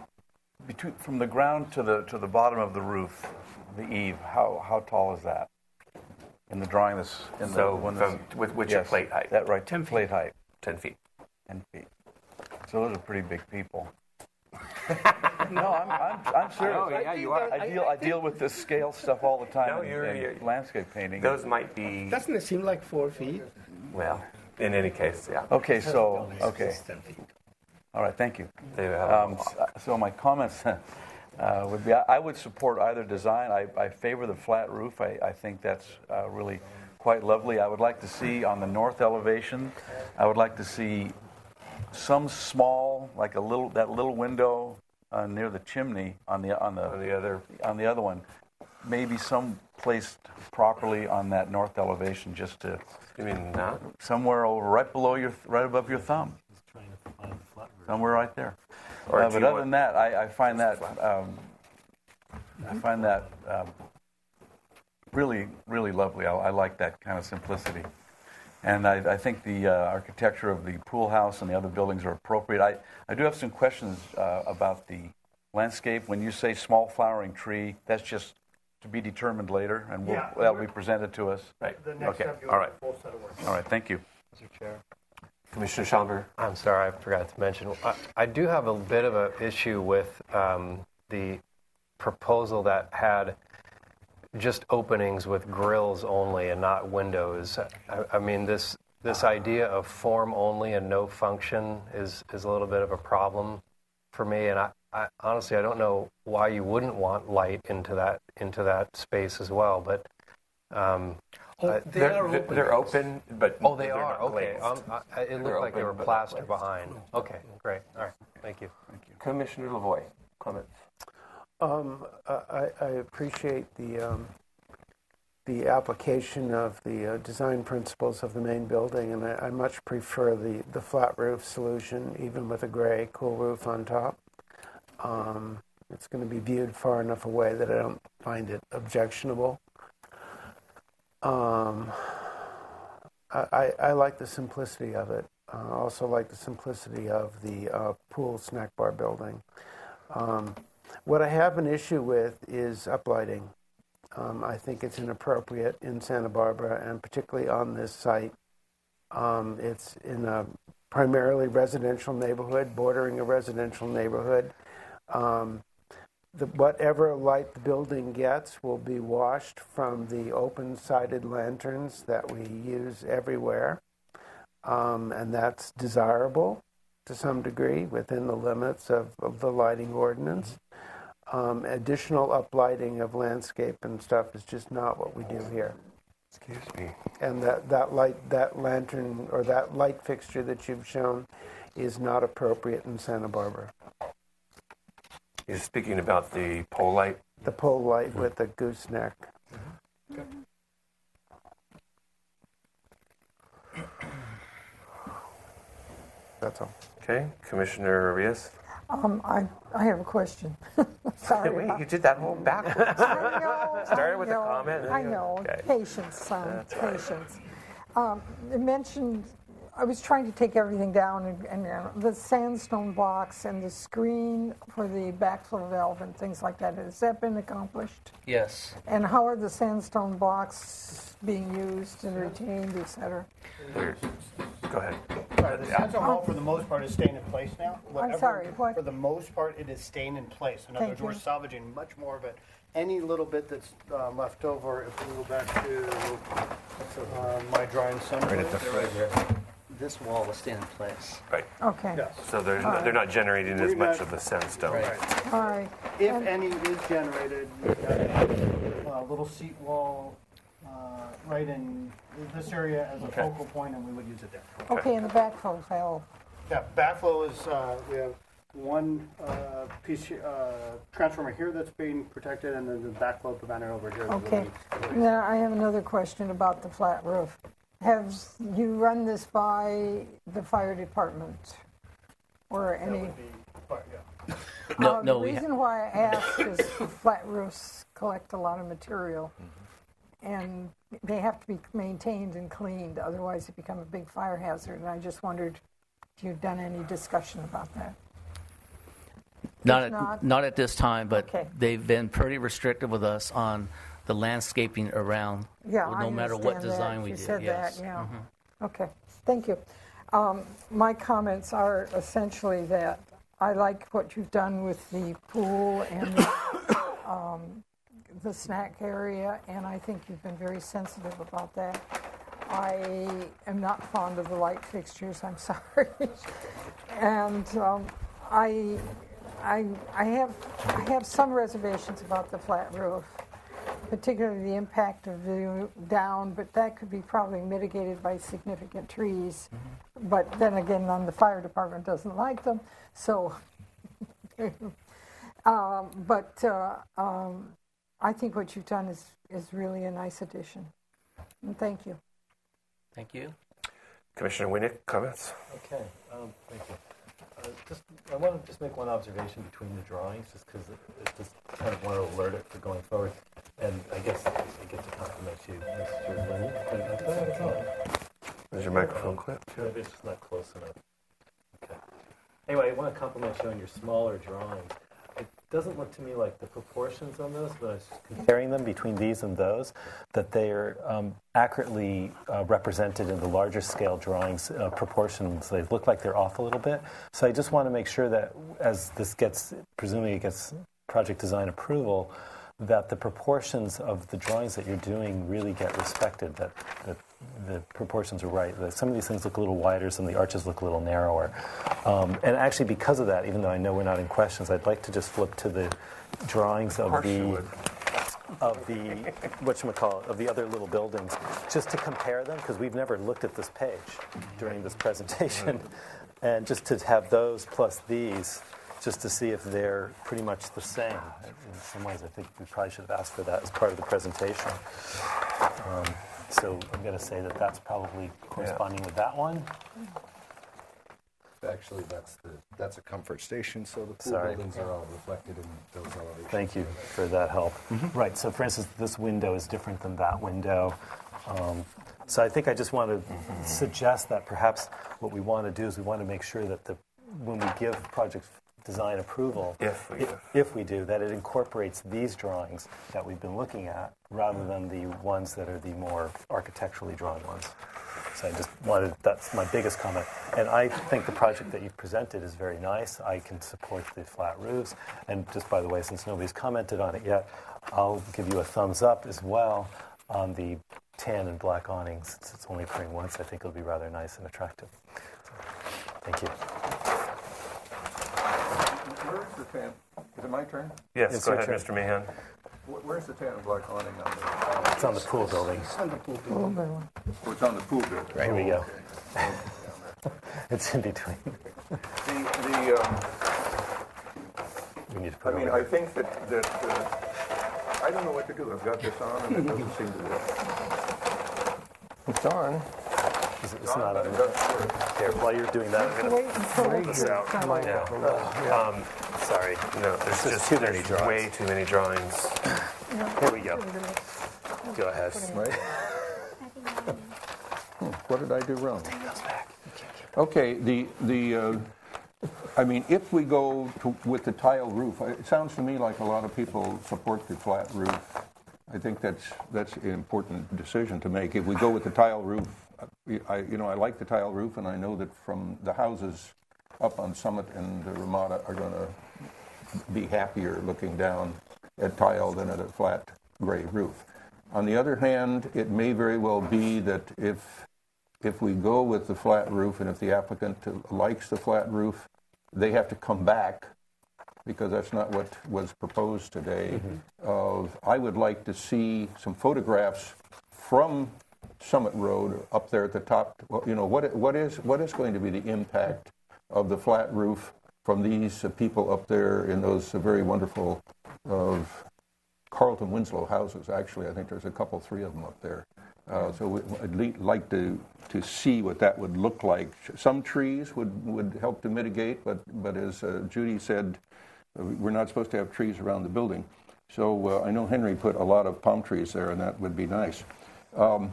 between, from the ground to the to the bottom of the roof, the eave, how how tall is that? In the drawing, this in So the one from- that's- with- with your yes, plate height? That right, ten plate height, ten feet. Ten feet. So those are pretty big people. no, I'm, I'm, I'm serious. Oh, yeah, you are. I deal I deal with this scale stuff all the time. No, in- you're- in you're- landscape painting. Those might be, Doesn't it seem like four feet? well, in any case, yeah. Okay, so okay. It's 10 feet. All right, thank you. Um, so my comments uh, would be, I I would support either design. I, I favor the flat roof. I, I think that's uh, really quite lovely. I would like to see on the north elevation, I would like to see some small, like a little, that little window uh, near the chimney on the, on the, On the other, on the other one, maybe some placed properly on that north elevation, just to, you mean somewhere over, right below your, right above your thumb. Somewhere right there. Or Uh, but other than that, I, I find that um, I find that um, really, really lovely. I, I like that kind of simplicity, and I, I think the uh, architecture of the pool house and the other buildings are appropriate. I, I do have some questions uh, about the landscape. When you say small flowering tree, that's just to be determined later, and we'll, Yeah, that'll we're- be presented to us. Right. The next Okay, step, you'll all have right. a full set of work. All right, thank you. Mr. Chair. Commissioner Shallanberger. I'm sorry, I forgot to mention. I, I do have a bit of an issue with um, the proposal that had just openings with grills only and not windows. I, I mean, this this idea of form only and no function is is a little bit of a problem for me. And I, I honestly I don't know why you wouldn't want light into that into that space as well. But um, I- they they're, are open. They're open, but Oh, they they're Okay. Um, I, it looked like they were plaster behind. Okay, great. All right. Thank you. Commissioner La Voie, comments. Um, I, I appreciate the, um, the application of the uh, design principles of the main building, and I, I much prefer the, the flat roof solution, even with a gray cool roof on top. Um, it's going to be viewed far enough away that I don't find it objectionable. Um, I, I, like the simplicity of it. I also like the simplicity of the uh, pool snack bar building. Um, what I have an issue with is uplighting. Um, I think it's inappropriate in Santa Barbara and particularly on this site. Um, it's in a primarily residential neighborhood, bordering a residential neighborhood. Um, the, whatever light the building gets will be washed from the open sided lanterns that we use everywhere, um, and that's desirable. to some degree within the limits of, of the lighting ordinance. Um, additional uplighting of landscape and stuff is just not what we do here. Excuse me. And that, that light, that lantern or that light fixture that you've shown is not appropriate in Santa Barbara. You're speaking about the pole light? The pole light with the gooseneck. That's all. Okay, Commissioner Orías? Um, I, I have a question. Sorry. Wait, about- you did that whole backwards. I know. Started I with a know, comment. and I then- know. Okay. Patience, son. That's right. Patience. Um, you mentioned, I was trying to take everything down, and, and uh, the sandstone blocks and the screen for the backflow valve and things like that. Has that been accomplished? Yes. And how are the sandstone blocks being used and retained, et cetera? Go ahead. Sorry, the sandstone wall for the most part is staying in place now. Whatever- sorry, what? For the most part, it is staying in place. In other Thank words, we're you. salvaging much more of it. Any little bit that's uh, left over, if we go back to uh, my drawing summary. Right at the front. This wall will stay in place. Right. Okay. So they're, All right. they're not generating as We're much not- of the sandstone. All right. If And- any is generated, we've got a little seat wall uh, right in this area as a Okay. focal point, and we would use it there. Okay, and the backflow valve. Yeah, backflow is, uh, we have one uh, piece, here- uh, transformer here that's being protected, and then the backflow preventer over here. that Okay. really- Now, I have another question about the flat roof. Have you run this by the fire department or That any? would be, but, yeah. No, Uh, no, The we reason why I ask is flat roofs collect a lot of material, and they have to be maintained and cleaned, otherwise they become a big fire hazard. And I just wondered if you've done any discussion about that. Not at, not- not at this time, but Okay. they've been pretty restrictive with us on the landscaping around. Yeah, no I matter what design that. we You do. said yes. that, yeah. Mhm. Okay, thank you. Um, My comments are essentially that I like what you've done with the pool and the, um, the snack area, and I think you've been very sensitive about that. I am not fond of the light fixtures, I'm sorry. And um, I, I, I have, I have some reservations about the flat roof particularly the impact of the down, but that could be probably mitigated by significant trees. But then again, the fire department doesn't like them, so. um, but uh, um, I think what you've done is, is really a nice addition. And thank you. Thank you. Commissioner Winick, comments? Okay, um, thank you. Uh, Just, I want to just make one observation between the drawings, just because it it just kind of want to alert it for going forward. And I guess I get to compliment you, Mr. Lenny. but I thought it was on. Is your microphone clipped? Maybe it's just not close enough. Okay. Anyway, I want to compliment you on your smaller drawings. Doesn't look to me like the proportions on those, but I was comparing them between these and those, that they are um, accurately uh, represented in the larger scale drawings uh, proportions. They look like they're off a little bit. So I just want to make sure that as this gets, presumably it gets project design approval, that the proportions of the drawings that you're doing really get respected, that, that the proportions are right. Some of these things look a little wider, some of the arches look a little narrower. Um, and actually, because of that, even though I know we're not in questions, I'd like to just flip to the drawings of the of the whatchamacallit, of the other little buildings, just to compare them, because we've never looked at this page during this presentation. And just to have those plus these, just to see if they're pretty much the same. In some ways, I think we probably should have asked for that as part of the presentation. Um, So I'm going to say that that's probably corresponding with that one. Actually, that's the, that's a comfort station, so the pool Sorry. buildings are all reflected in those elevations. Thank you for that help. Right, so for instance, this window is different than that window. Um, So I think I just want to suggest that perhaps what we want to do is we want to make sure that the, when we give project design approval, If we i- do. if we do, that it incorporates these drawings that we've been looking at, rather than the ones that are the more architecturally drawn ones. So I just wanted, that's my biggest comment. And I think the project that you've presented is very nice. I can support the flat roofs. And just by the way, since nobody's commented on it yet, I'll give you a thumbs up as well on the tan and black awnings. Since it's only occurring once, I think it'll be rather nice and attractive. So, Thank you. where's the tan, is it my turn? Yes, It's go ahead, turn. Mr. Mahan. Wh- Where's the tan and black awning on the? It's on the pool building. It's On the pool building. Oh, it's on the pool building. Here we go. Oh, It's in between. The, the, um, We need to I put mean, over I think that, that, uh, I don't know what to do. I've got this on and it doesn't seem to work. It's on. It's, it's not on. Here, while you're doing that, I'm going until Pull this out. to. Um, sorry. No, there's There's just too many there's drawings. way too many drawings. Here we go. Go ahead. Right? Hmm, What did I do wrong? Okay, the, the, uh, I mean, if we go to, with the tile roof, it sounds to me like a lot of people support the flat roof. I think that's, that's an important decision to make. If we go with the tile roof, I, you know, I like the tile roof, and I know that from the houses up on Summit and the Ramada are going to be happier looking down at tile than at a flat gray roof. On the other hand, it may very well be that if if we go with the flat roof and if the applicant likes the flat roof, they have to come back because that's not what was proposed today. Mm-hmm. Of I would like to see some photographs from Summit Road up there at the top. Well, you know what what is what is going to be the impact of the flat roof from these people up there in those very wonderful Carlton Winslow houses. Actually, I think there's a couple, three of them up there. Uh, so we- I'd le- like to, to see what that would look like. Some trees would, would help to mitigate, but, but as uh, Judy said, uh, we're not supposed to have trees around the building. So uh, I know Henry put a lot of palm trees there, and that would be nice. Um,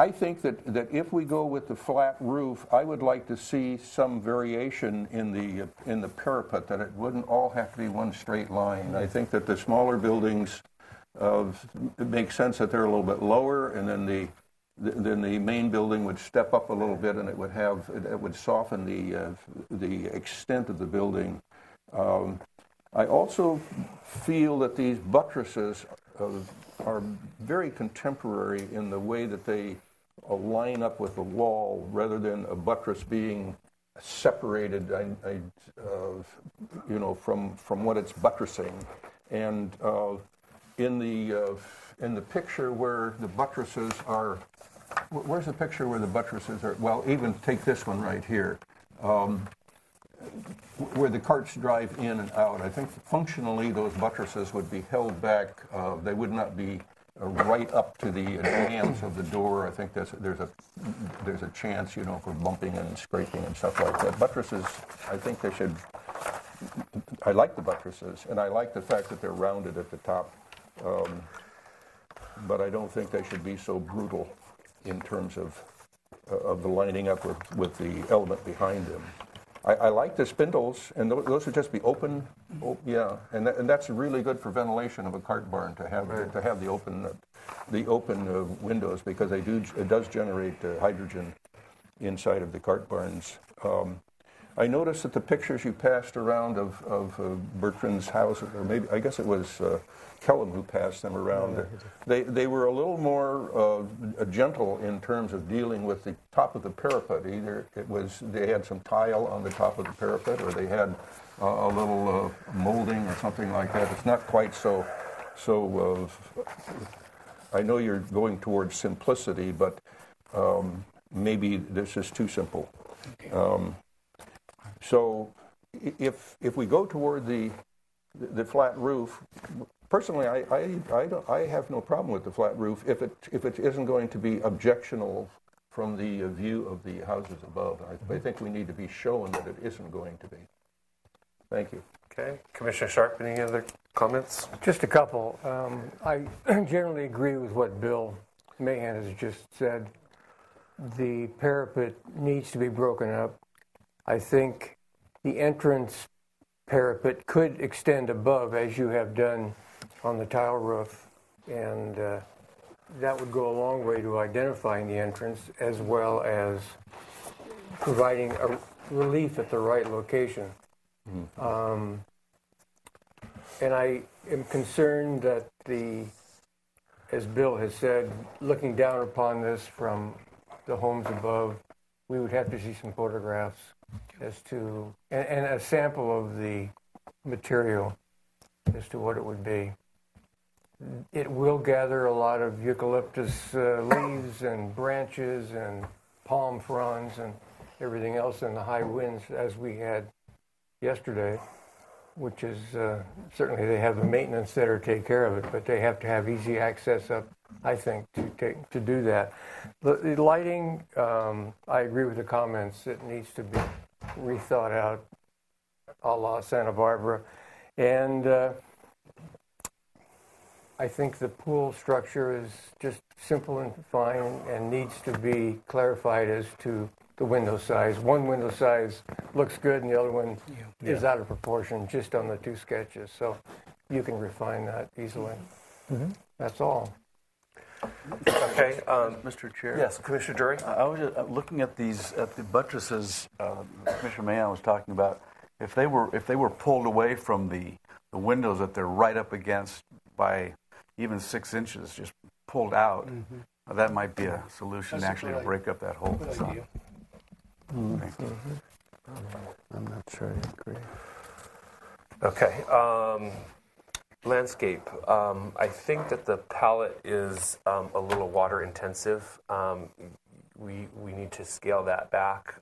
I think that, that if we go with the flat roof, I would like to see some variation in the, in the parapet, that it wouldn't all have to be one straight line. I think that the smaller buildings, of, it makes sense that they're a little bit lower, and then the, then the main building would step up a little bit, and it would have, it would soften the, uh, the extent of the building. Um, I also feel that these buttresses uh, are very contemporary in the way that they uh, line up with the wall rather than a buttress being separated, I, I, uh, you know, from, from what it's buttressing. And uh, in the uh, in the picture where the buttresses are, where's the picture where the buttresses are? Well, even take this one right here. Um, where the carts drive in and out. I think functionally those buttresses would be held back. Uh, they would not be right up to the advance of the door. I think that's, there's a there's a chance, you know, for bumping and scraping and stuff like that. Buttresses, I think they should. I like the buttresses, and I like the fact that they're rounded at the top. Um, but I don't think they should be so brutal in terms of uh, of the lining up with, with the element behind them. I, I like the spindles, and tho- those would just be open. Oh, yeah, and, that, and that's really good for ventilation of a cart barn to have to have the open uh, the open uh, windows because they do it does generate uh, hydrogen inside of the cart barns. Um, I noticed that the pictures you passed around of, of uh, Bertrand's house, or maybe I guess it was uh, Kellam who passed them around. They they were a little more uh, gentle in terms of dealing with the top of the parapet. Either it was they had some tile on the top of the parapet, or they had uh, a little uh, molding or something like that. It's not quite so so. Uh, I know you're going towards simplicity, but um, maybe this is too simple. Um, so if, if we go toward the, the flat roof, personally, I, I, I, don't, I have no problem with the flat roof if it, if it isn't going to be objectionable from the uh, view of the houses above. I, I think we need to be shown that it isn't going to be. Thank you. Okay, Commissioner Sharpe, any other comments? Just a couple. Um, I generally agree with what Bill Mahan has just said. The parapet needs to be broken up. I think the entrance parapet could extend above, as you have done on the tile roof, and uh, that would go a long way to identifying the entrance as well as providing a relief at the right location. Um, and I am concerned that the, as Bill has said, looking down upon this from the homes above, we would have to see some photographs as to, and, and a sample of the material as to what it would be. It will gather a lot of eucalyptus uh, leaves and branches and palm fronds and everything else in the high winds as we had yesterday, which is uh, certainly they have the maintenance to take care of it, but they have to have easy access up, I think, to take to do that. The, the lighting, um, I agree with the comments. It needs to be rethought out, a la Santa Barbara, and. Uh, I think the pool structure is just simple and fine and needs to be clarified as to the window size. One window size looks good and the other one is Yeah. out of proportion just on the two sketches. So you can refine that easily. Mhm. That's all. Okay, um, Mr. Chair? yes, Commissioner Drury? I I was just uh, looking at these, at the buttresses uh, Commissioner Mahan was talking about. If they were, if they were pulled away from the, the windows that they're right up against by even six inches, just pulled out, uh, that might be a solution That's a actually to good break up that whole Good facade. idea. I'm not sure I agree. Okay. Um, landscape. Um, I think that the palette is um, a little water intensive. Um, we, we need to scale that back,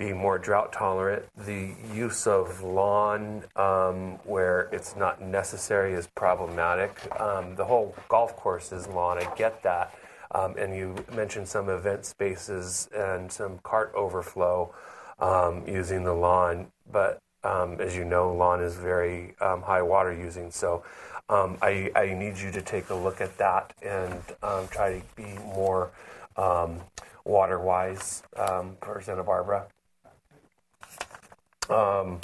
um, be more drought tolerant. The use of lawn um, where it's not necessary is problematic. Um, the whole golf course is lawn, I get that. Um, and you mentioned some event spaces and some cart overflow um, using the lawn, but um, as you know, lawn is very um, high water using. So I, I need you to take a look at that and try to be more water wise for Santa Barbara. Um,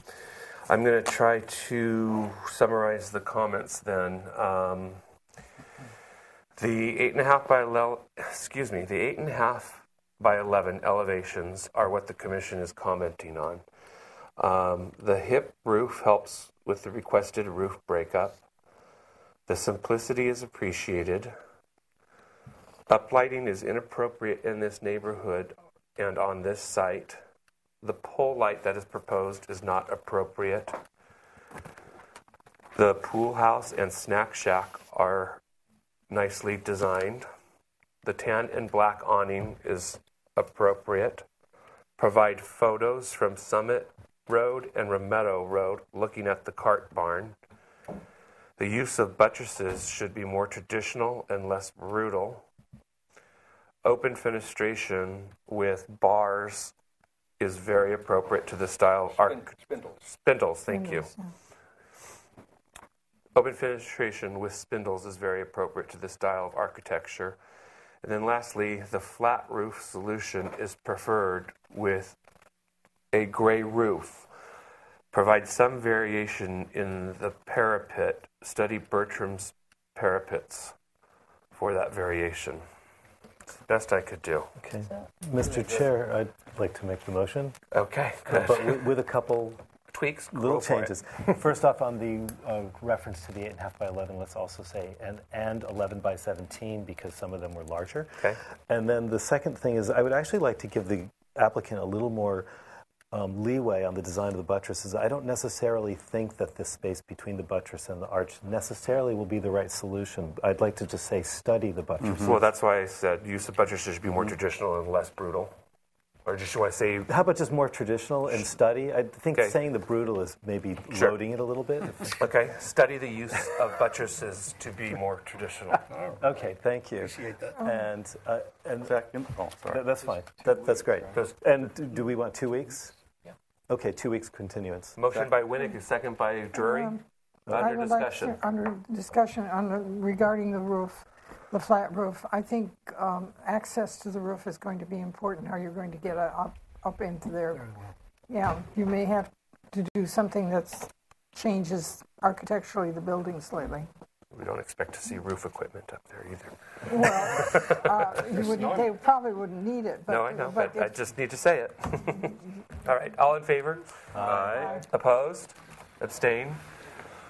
I'm going to try to summarize the comments then. Um, the eight and a half by excuse me, the eight and a half by eleven elevations are what the commission is commenting on. Um, the hip roof helps with the requested roof breakup. The simplicity is appreciated. Uplighting is inappropriate in this neighborhood and on this site. The pole light that is proposed is not appropriate. The pool house and snack shack are nicely designed. The tan and black awning is appropriate. Provide photos from Summit Road and Ramada Road looking at the cart barn. The use of buttresses should be more traditional and less brutal. Open fenestration with bars is very appropriate to the style of arch- Spindles. Spindles, thank you. Open fenestration with spindles is very appropriate to the style of architecture. And then lastly, the flat roof solution is preferred with a gray roof. Provide some variation in the parapet. Study Bertram's parapets for that variation. It's the best I could do. Okay. Mr. Chair, I'd like to make the motion. Okay, But with, with a couple tweaks, little for it. changes. First off, on the uh, reference to the eight and a half by eleven, let's also say and and eleven by seventeen because some of them were larger. Okay. And then the second thing is, I would actually like to give the applicant a little more um, leeway on the design of the buttresses. I don't necessarily think that this space between the buttress and the arch necessarily will be the right solution. I'd like to just say study the buttresses. Well, that's why I said use of buttresses should be more traditional and less brutal. Or just you want to say How about just more traditional and study? I think Okay. saying the brutal is maybe Sure. loading it a little bit. Okay, study the use of buttresses to be more traditional. Okay, thank you. Appreciate that. And uh, and Second, oh, sorry. Th- that's fine. That, that's great. And do, do we want two weeks? Yeah. Okay, two weeks continuance. Motion by Winick, second by Drury. Um, I Under would like discussion. to- Under discussion on the, regarding the roof, the flat roof, I think um, access to the roof is going to be important, how you're going to get a- up, up into there. Yeah, you may have to do something that's changes architecturally the building slightly. We don't expect to see roof equipment up there either. Well, uh, you wouldn't, they probably wouldn't need it, but. No, I know, but I just need to say it. All right, all in favor? Aye. Opposed? Abstain?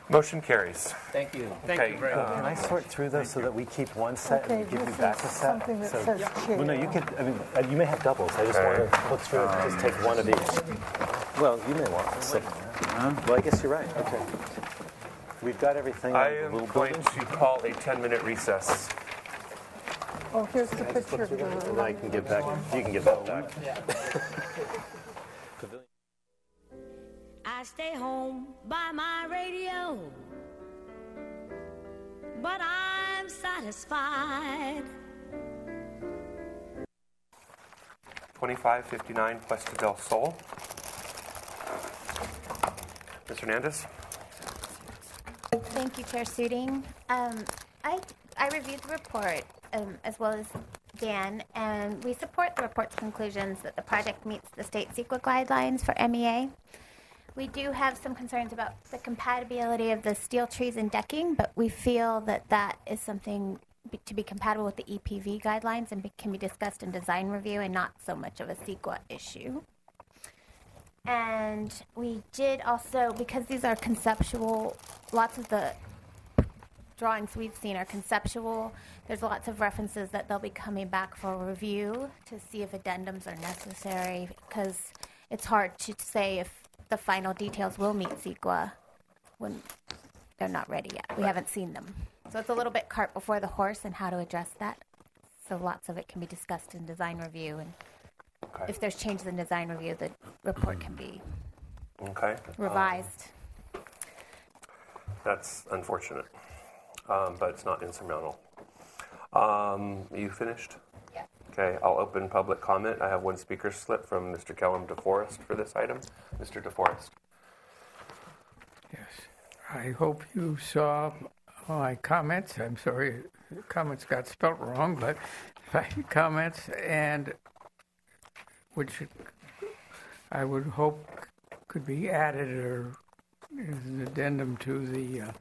Motion carries. Thank you. Thank Okay, you very uh, much. Can I sort through those so that we keep one set Okay, and give you back a set? something that So- says Well, no, you chair. could, I mean, uh, you may have doubles. I just want to look through it, just take one of each. Well, you may want to sit. Well, I guess you're right. Okay. We've got everything. I on am going building. to call a 10-minute recess. Oh, here's the picture of And the. I can get back. You can get that back. I stay home by my radio, but I'm satisfied. 2559 Puesta del Sol. Ms. Hernandez? Thank you, Chair Suding. Um, I, I reviewed the report um, as well as Dan, and we support the report's conclusions that the project meets the state CEQA guidelines for MEA. We do have some concerns about the compatibility of the steel trees and decking, but we feel that that is something be- to be compatible with the EPV guidelines and be, can be discussed in design review and not so much of a CEQA issue. And we did also, because these are conceptual, lots of the drawings we've seen are conceptual. There's lots of references that they'll be coming back for review to see if addendums are necessary because it's hard to say if the final details will meet CEQA when they're not ready yet. We haven't seen them. So it's a little bit cart before the horse and how to address that. So lots of it can be discussed in design review and if there's changes in design review, the report can be Okay. Um, revised. That's unfortunate, um, but it's not insurmountable. Um, you finished? Yeah. Okay, I'll open public comment. I have one speaker slip from Mr. Kellam de Forest for this item. Mr. de Forest. Yes, I hope you saw my comments. I'm sorry, the comments got spelt wrong, but my comments and which I would hope could be added or as an addendum to the uh,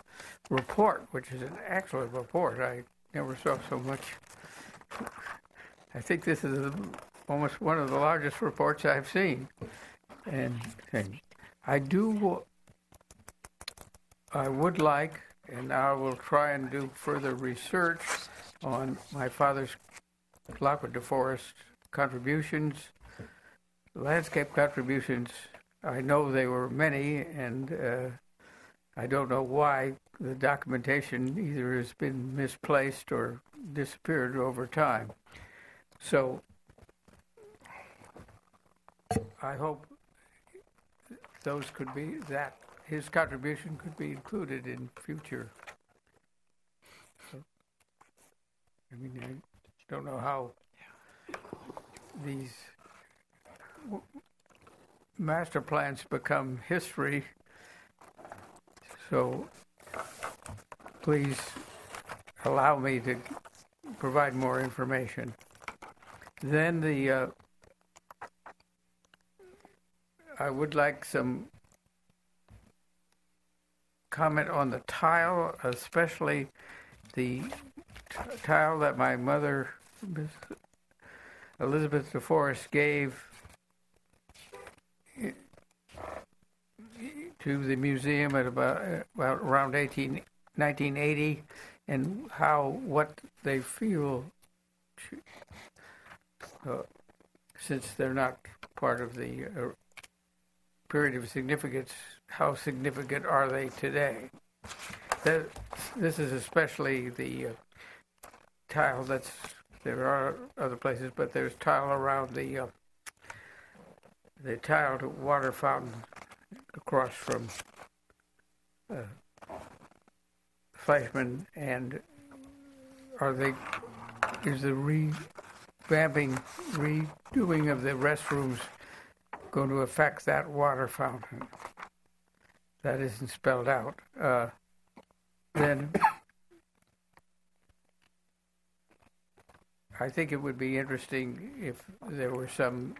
report, which is an excellent report. I never saw so much. I think this is almost one of the largest reports I've seen, and, and I do I would like, and I will try and do further research on my father's Lockwood de Forest contributions, landscape contributions. I know they were many, and uh, I don't know why the documentation either has been misplaced or disappeared over time. So I hope those could be that his contribution could be included in future. I mean, I don't know how these master plans become history. So please allow me to provide more information. Then the uh, I would like some comment on the tile, especially the t- tile that my mother, Elizabeth de Forest, gave i- to the museum at about, about around 18, 1980, and how what they feel, uh, since they're not part of the uh, period of significance, how significant are they today? That, this is especially the uh, tile that's, there are other places, but there's tile around the, uh, the tiled water fountain across from uh, Fleischmann, and are they, is the revamping, redoing of the restrooms going to affect that water fountain? That isn't spelled out. Uh, then I think it would be interesting if there were some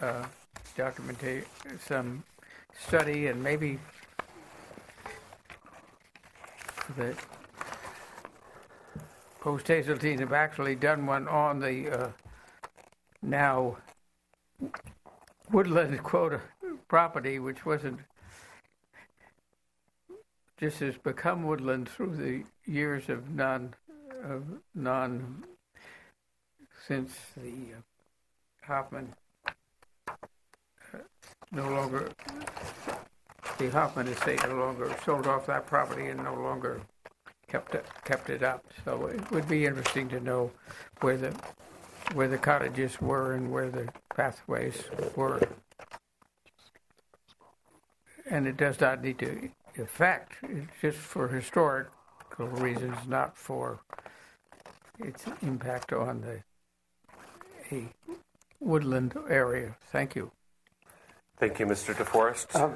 uh, documentation, some study, and maybe that Post Hazeltine have actually done one on the uh, now woodland quota property, which wasn't just has become woodland through the years of non of non since the uh, Hoffman no longer, the Hoffman estate no longer sold off that property and no longer kept it, kept it up. So it would be interesting to know where the, where the cottages were and where the pathways were. And it does not need to affect, it's just for historical reasons, not for its impact on the, a woodland area. Thank you. Thank you, Mr. de Forest. Um,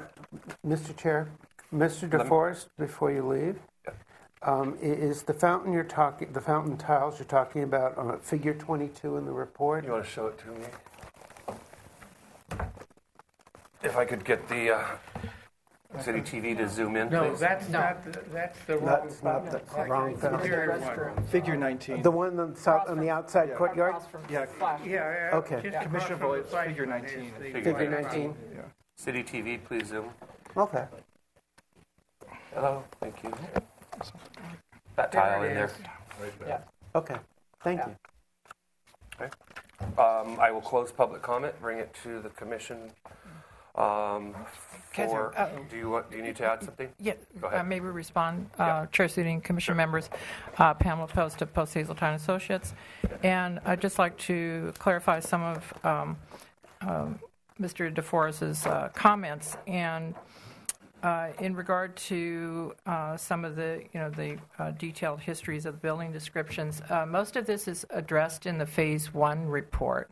Mr. Chair, Mr. de Forest, before you leave, um, is the fountain you're talking, the fountain tiles you're talking about on figure 22 in the report? You want to show it to me? If I could get the uh, city TV to zoom in, No, please. that's not, the- that's the wrong. That's not the wrong fountain. Figure one. Figure 19. The one on the, south, on the outside courtyard? Yeah, Yeah, yeah. Okay. just across Commissioner from the Boyd, site figure is 19. the- Figure 19? City TV, please zoom. Okay. Hello, thank you. That There tile it in there. is. Yeah. Okay, thank you. Okay. Um, I will close public comment, bring it to the commission. Um, for, uh, do you want, do you need to add something? Yeah, Go uh, maybe respond, uh, Chair Suding, Commission members, uh, Pamela Post of Post Hazeltine Associates. And I'd just like to clarify some of um, um, Mr. de Forest's uh, comments. And uh, in regard to uh, some of the, you know, the uh, detailed histories of the building descriptions, uh, most of this is addressed in the Phase One report.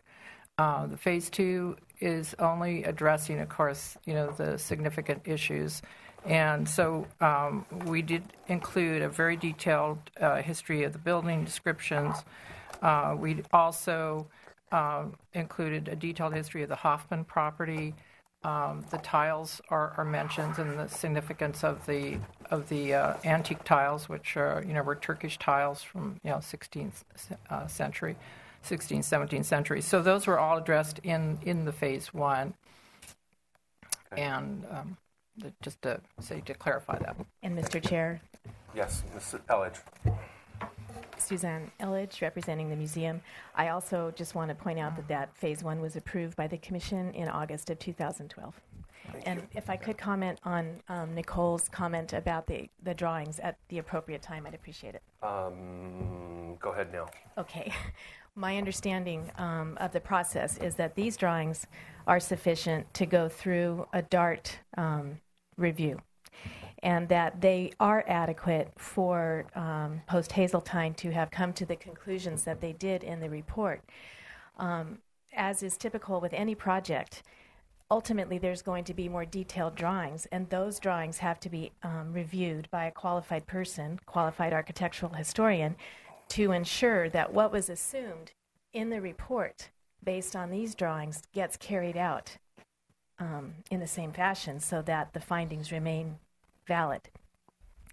Uh, the Phase Two is only addressing, of course, you know, the significant issues. And so um, we did include a very detailed uh, history of the building descriptions. Uh, we also um, included a detailed history of the Hoffman property. Um, the tiles are, are mentioned and the significance of the of the uh, antique tiles, which are you know were Turkish tiles from you know 16th uh, century, 16th 17th century. So those were all addressed in in the phase one. And um, the- just to say to clarify that. And Mr. Chair, Yes, Ms. Elledge. Suzanne Elledge, representing the museum. I also just want to point out that that Phase 1 was approved by the Commission in August of 2012. And if I could comment on um, Nicole's comment about the, the drawings at the appropriate time, I'd appreciate it. Um, go ahead now. Okay. My understanding um, of the process is that these drawings are sufficient to go through a DART um, review and that they are adequate for um, Post Hazeltine to have come to the conclusions that they did in the report. Um, as is typical with any project, ultimately there's going to be more detailed drawings, and those drawings have to be um, reviewed by a qualified person, qualified architectural historian, to ensure that what was assumed in the report based on these drawings gets carried out um, in the same fashion so that the findings remain valid.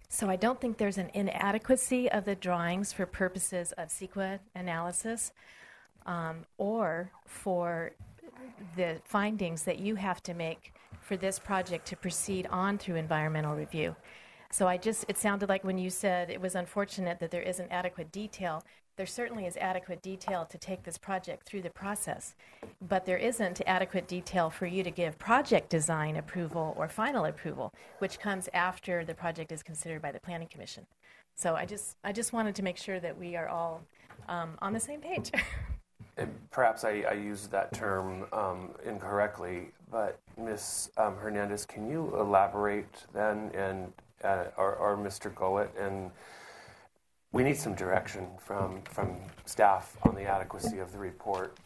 So I don't think there's an inadequacy of the drawings for purposes of CEQA analysis um, or for the findings that you have to make for this project to proceed on through environmental review. So I just, it sounded like when you said it was unfortunate that there isn't adequate detail, there certainly is adequate detail to take this project through the process, but there isn't adequate detail for you to give project design approval or final approval, which comes after the project is considered by the Planning Commission. So I just, I just wanted to make sure that we are all um, on the same page. Perhaps I, I used that term um, incorrectly, but Ms. Um, Hernandez, can you elaborate then, and uh, or, or Mr. Goet, and we need some direction from from staff on the adequacy of the report.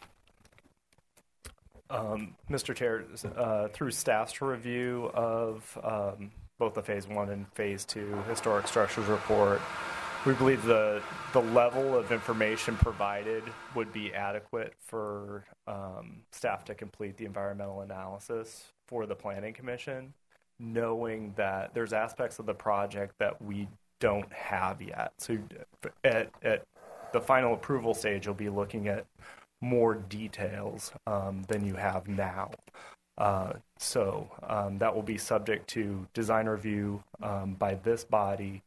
Um, Mr. Chair, uh, through staff's review of um, both the Phase 1 and Phase 2 historic structures report, we believe the, the level of information provided would be adequate for um, staff to complete the environmental analysis for the Planning Commission, knowing that there's aspects of the project that we don't have yet. So at, at the final approval stage, you'll be looking at more details um, than you have now. Uh, so um, that will be subject to design review um, by this body.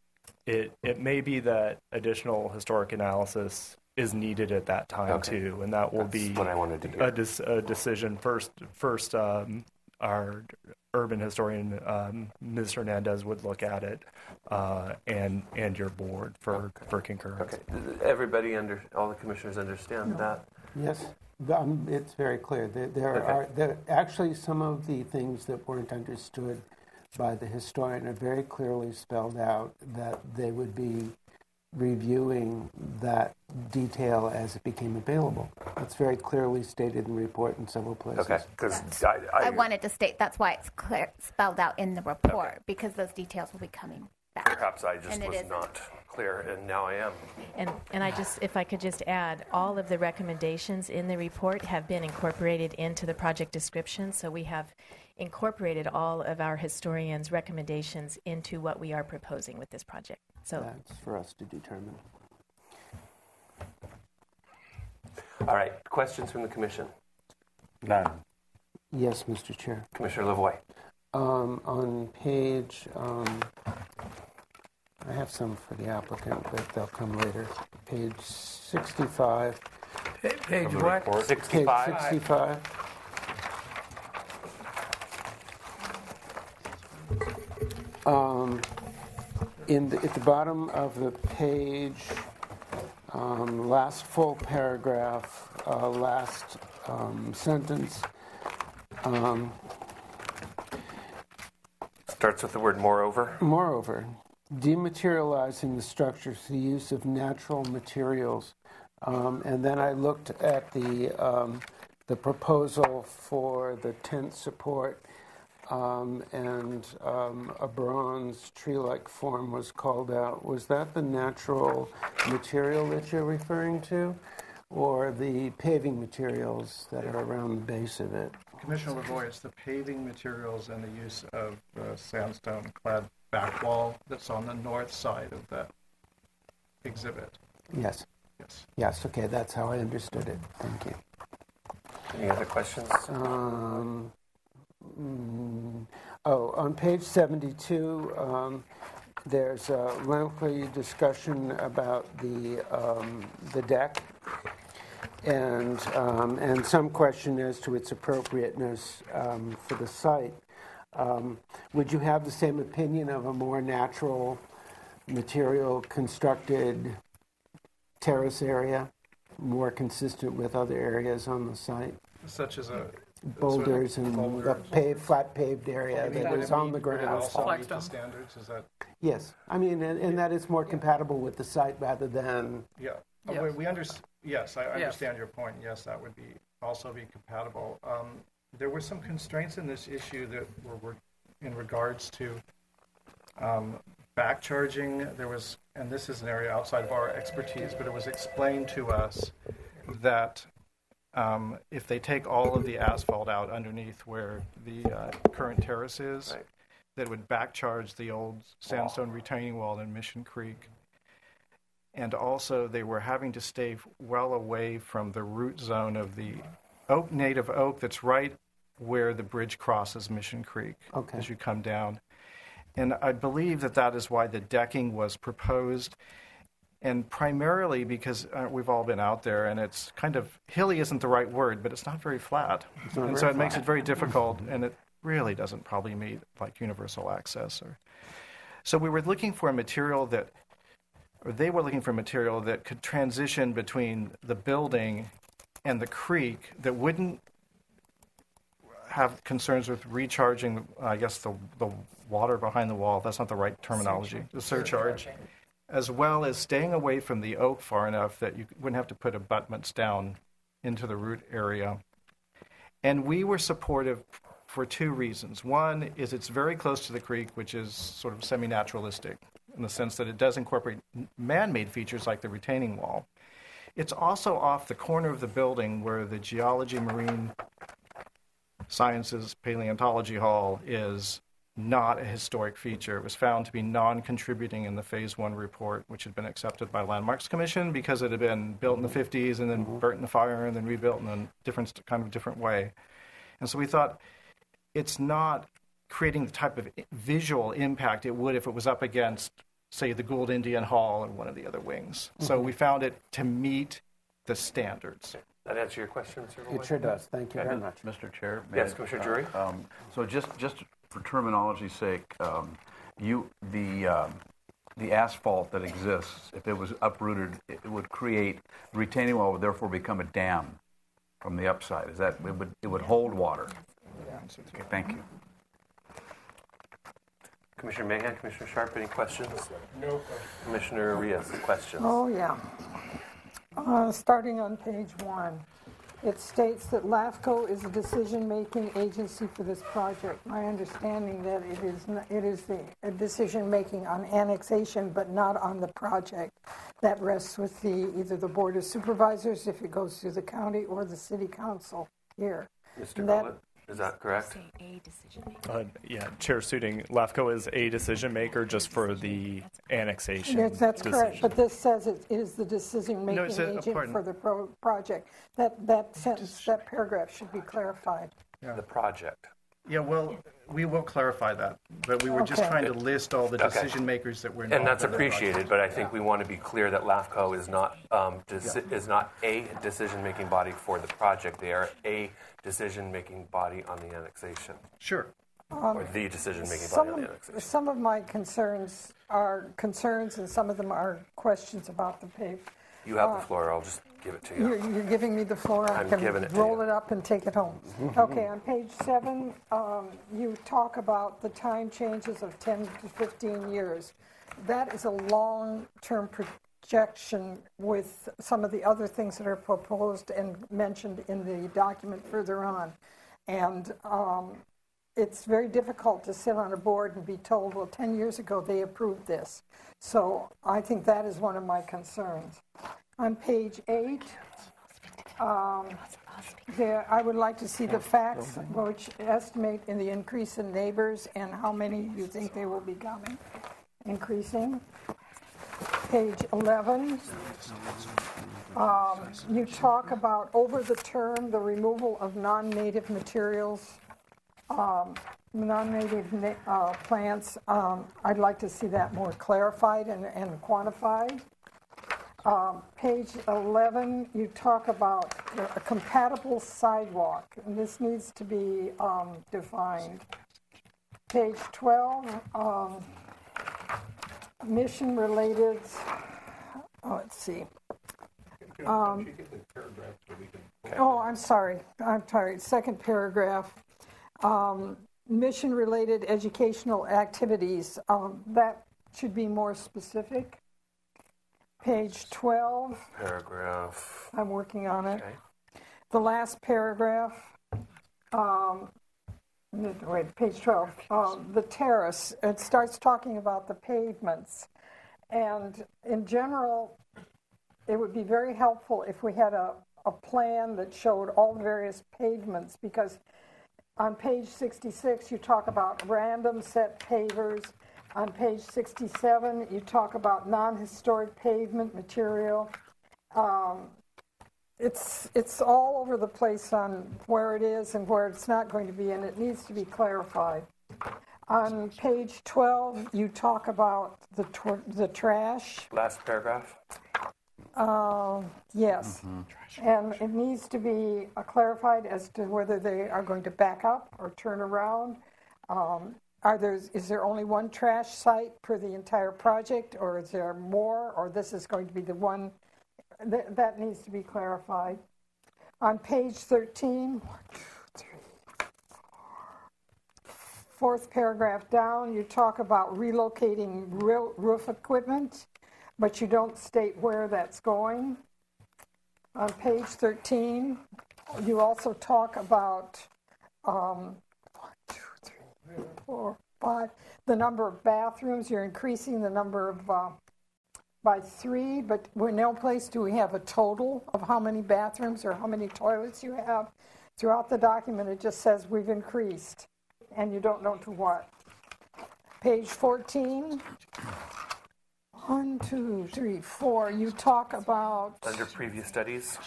It it may be that additional historic analysis is needed at that time Okay. too, and that will That's be what I wanted to hear. A, dis- a decision first first um, our urban historian, um, Ms. Hernandez, would look at it, uh, and and your board for for concurrence. Okay. Everybody under all the commissioners understand that. Yes, um, it's very clear. There, there Okay. are there, actually some of the things that weren't understood by the historian are very clearly spelled out that they would be reviewing that detail as it became available. It's very clearly stated in the report in several places. Okay, because I, I, I wanted to state that's why it's clear, spelled out in the report because those details will be coming back. perhaps I just And was isn't. not clear, and now I am. And, and I just, if I could just add, all of the recommendations in the report have been incorporated into the project description. So we have incorporated all of our historians' recommendations into what we are proposing with this project. So That's for us to determine. All right, questions from the commission? None. Yes, Mr. Chair. Commissioner La Voie. Um, on page, um, I have some for the applicant, but they'll come later. Page 65. Page Of the what? report. 65. Page 65. Um, in the, at the bottom of the page, um, last full paragraph, uh, last um, sentence. Um, Starts with the word moreover. Moreover, dematerializing the structure through the use of natural materials. Um, and then I looked at the, um, the proposal for the tent support, um, and um, a bronze tree like form was called out. Was that the natural material that you're referring to, or the paving materials that are around the base of it? Commissioner La Voie, it's the paving materials and the use of the sandstone clad back wall that's on the north side of that exhibit. Yes. Yes. Yes, okay, that's how I understood it. Thank you. Any other questions? Um, mm, oh, on page 72, um, there's a lengthy discussion about the, um, the deck and, um, and some question as to its appropriateness um, for the site. Um, would you have the same opinion of a more natural material constructed terrace area, more consistent with other areas on the site? Such as a. boulders and the paved, flat paved area I that would is it on the ground. also meet the standards, is that, Yes, I mean, and, and that is more compatible with the site rather than, yeah. Uh, Yes. We, we under, yes, I Yes. understand your point, yes, that would be, also be compatible. Um, There were some constraints in this issue that were, were in regards to um, back charging. There was, and this is an area outside of our expertise, but it was explained to us that um, if they take all of the asphalt out underneath where the uh, current terrace is, that would backcharge the old sandstone retaining wall in Mission Creek. And also, they were having to stay well away from the root zone of the oak, native oak that's right where the bridge crosses Mission Creek Okay. as you come down. And I believe that that is why the decking was proposed. And primarily because uh, we've all been out there and it's kind of hilly isn't the right word, but it's not very flat. Not and very so it makes it very difficult and it really doesn't probably meet like universal access or so we were looking for a material that or they were looking for a material that could transition between the building and the creek that wouldn't have concerns with recharging, I guess, the, the water behind the wall. That's not the right terminology. The surcharge. As well as staying away from the oak far enough that you wouldn't have to put abutments down into the root area. And we were supportive for two reasons. One is it's very close to the creek, which is sort of semi naturalistic in the sense that it does incorporate man made features like the retaining wall. It's also off the corner of the building where the Geology Marine Sciences Paleontology Hall is not a historic feature. It was found to be non contributing in the Phase 1 report, which had been accepted by Landmarks Commission because it had been built in the 50s and then burnt in the fire and then rebuilt in a different kind of different way. And so we thought it's not creating the type of visual impact it would if it was up against, say, the Gould Indian Hall or one of the other wings. So Mhm. we found it to meet the standards. That answer your question, Mr. It sure does. Thank you Okay. very much. Mr. Chair? Yes, Commissioner Drury? Um, So just, just for terminology's sake, um, you, the, um, the asphalt that exists, if it was uprooted, it would create, retaining wall would therefore become a dam from the upside. Is that, it would, it would hold water? Okay, thank you. Commissioner Mahan, Commissioner Sharpe, any questions? No questions. Commissioner Orías, questions? Oh, yeah. Uh, Starting on page one, it states that LAFCO is a decision-making agency for this project. My understanding that it is, n- it is the a decision-making on annexation, but not on the project. That rests with the, either the Board of Supervisors, if it goes through the county, or the city council here. Mr. That- is that correct? Uh, yeah, Chair Suding, LAFCO is a decision maker just for the annexation. Yes, that's correct, decision. but this says it is the decision-making it's a- agent pardon. for the pro- project. That, that sentence, that paragraph should be clarified. The project. Yeah, well, we will clarify that, but we were just Okay. trying to list all the Okay. decision makers that were involved. And that's in the project. appreciated, but I think we want to be clear that LAFCO is not, um, deci- is not a decision-making body for the project. They are a decision-making body on the annexation. Sure. Or the decision-making body on the of, annexation. some of my concerns are concerns, and some of them are questions about the pave. You have Uh, the floor, I'll just give it to You're, you. you're giving me the floor. I I'm can giving it to roll you. it up and take it home. Okay, on page seven, um, you talk about the time changes of 10 to 15 years. That is a long-term projection with some of the other things that are proposed and mentioned in the document further on. And um, it's very difficult to sit on a board and be told, well, 10 years ago they approved this. So I think that is one of my concerns. On page eight, um, there, I would like to see the facts which estimate in the increase in neighbors and how many you think they will be coming, increasing. Page 11, um, you talk about over the term, the removal of non-native materials, um, non-native na- uh, plants. Um, I'd like to see that more clarified and and quantified. Um, Page 11, you talk about a compatible sidewalk, and this needs to be um, defined. Page 12, um, mission-related, oh, let's see. Um, Oh, I'm sorry, I'm sorry, second paragraph. Um, Mission-related educational activities, um, that should be more specific. Page 12, Paragraph. I'm working on it. Okay. The last paragraph, um, wait, page 12, um, the terrace, it starts talking about the pavements. And in general, it would be very helpful if we had a, a plan that showed all the various pavements, because on page 66, you talk about random set pavers. On page 67, you talk about non-historic pavement material. Um, it's, it's all over the place on where it is and where it's not going to be, and it needs to be clarified. On page 12, you talk about the, tw- the trash. Last paragraph. Uh, Yes. And it needs to be uh, clarified as to whether they are going to back up or turn around. Um, Are there, is there only one trash site for the entire project, or is there more, or this is going to be the one? That, that needs to be clarified. On page 13, one, two, three, four. fourth paragraph down, you talk about relocating roo- roof equipment, but you don't state where that's going. On page 13, you also talk about um, four, five, the number of bathrooms. You're increasing the number of uh, by three, but we're no place do we have a total of how many bathrooms or how many toilets you have. Throughout the document, it just says we've increased, and you don't know to what. Page 14. One, two, three, four. You talk about Under previous studies.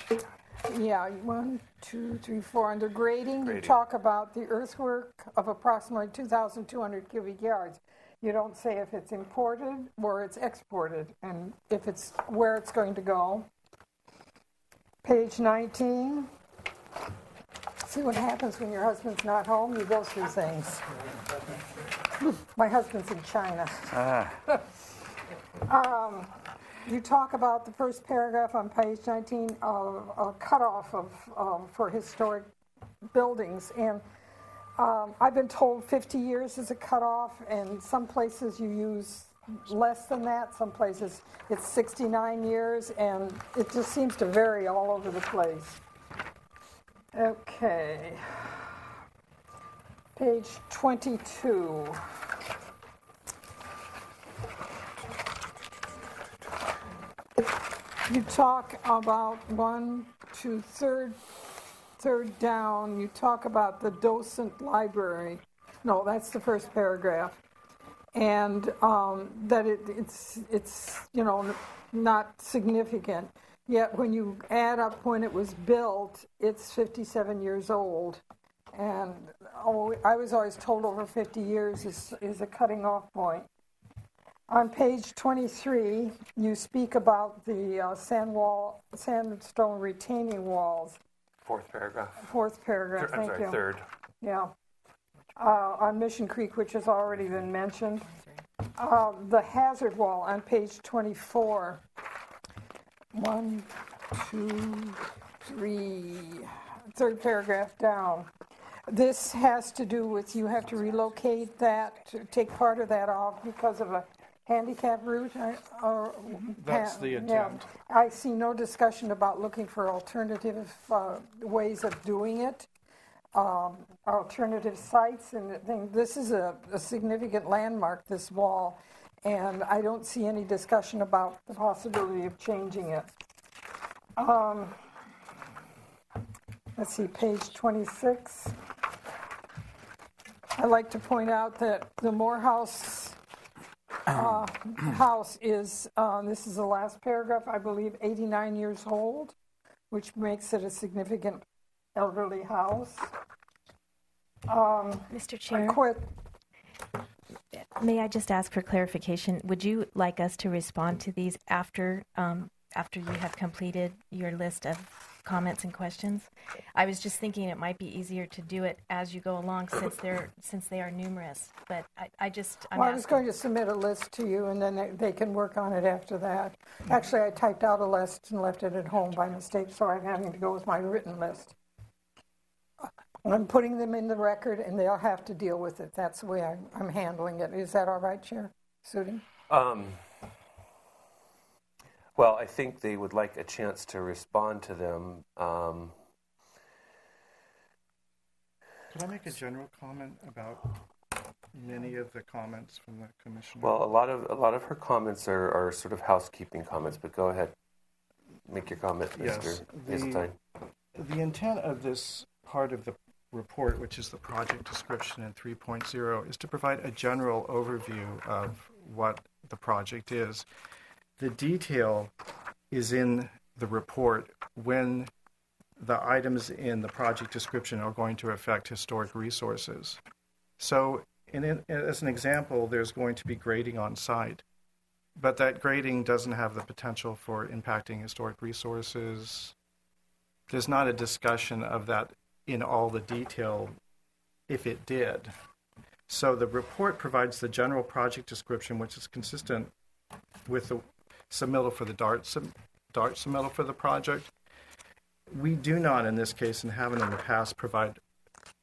Yeah, one, two, three, four. Under grading, you Grading. talk about the earthwork of approximately 2,200 cubic yards. You don't say if it's imported or it's exported, and if it's where it's going to go. Page 19. See what happens when your husband's not home? You go through things. My husband's in China. um, you talk about the first paragraph on page 19 of a cutoff of um, for historic buildings, and um, I've been told 50 years is a cutoff, and some places you use less than that. Some places it's 69 years, and it just seems to vary all over the place. Okay. Page 22. You talk about one, two, third, third down. You talk about the docent library. No, that's the first paragraph, and um, that it, it's it's you know not significant. Yet when you add up when it was built, it's 57 years old. And oh, I was always told over 50 years is, is a cutting off point. On page 23, you speak about the uh, sand wall, sandstone retaining walls. Fourth paragraph. Fourth paragraph, I'm thank sorry, you. third. Yeah. Uh, on Mission Creek, which has already been mentioned. Uh, the hazard wall on page 24. One, two, three. Third paragraph down. This has to do with you have to relocate that, to take part of that off because of a handicap route. I- or- That's the yeah. intent. I see no discussion about looking for alternative uh, ways of doing it, um, alternative sites and. This is a, a significant landmark, this wall, and I don't see any discussion about the possibility of changing it. Um, let's see, page 26. I'd like to point out that the Morehouse uh, house is, uh, this is the last paragraph, I believe, 89 years old, which makes it a significant elderly house. Um, Mr. Chair? May I just ask for clarification? Would you like us to respond to these after um, after you have completed your list of comments and questions? I was just thinking it might be easier to do it as you go along since they're since they are numerous. But I, I just I'm Well, I was going to submit a list to you, and then they, they can work on it after that. Actually, I typed out a list and left it at home by mistake, so I'm having to go with my written list. I'm putting them in the record, and they'll have to deal with it. That's the way I'm, I'm handling it. Is that all right, Chair Suding? Um, well, I think they would like a chance to respond to them. Um, Could I make a general comment about many of the comments from the commissioner? well, a lot of a lot of her comments are, are sort of housekeeping comments, but go ahead, make your comment, Mr. Yes, the- The intent of this part of the report, which is the project description in 3.0, is to provide a general overview of what the project is. The detail is in the report when the items in the project description are going to affect historic resources. So, in, as an example, there's going to be grading on site, but that grading doesn't have the potential for impacting historic resources. There's not a discussion of that in all the detail if it did. So the report provides the general project description, which is consistent with the submittal for the DART, sub, DART submittal for the project. We do not, in this case, and haven't in the past, provide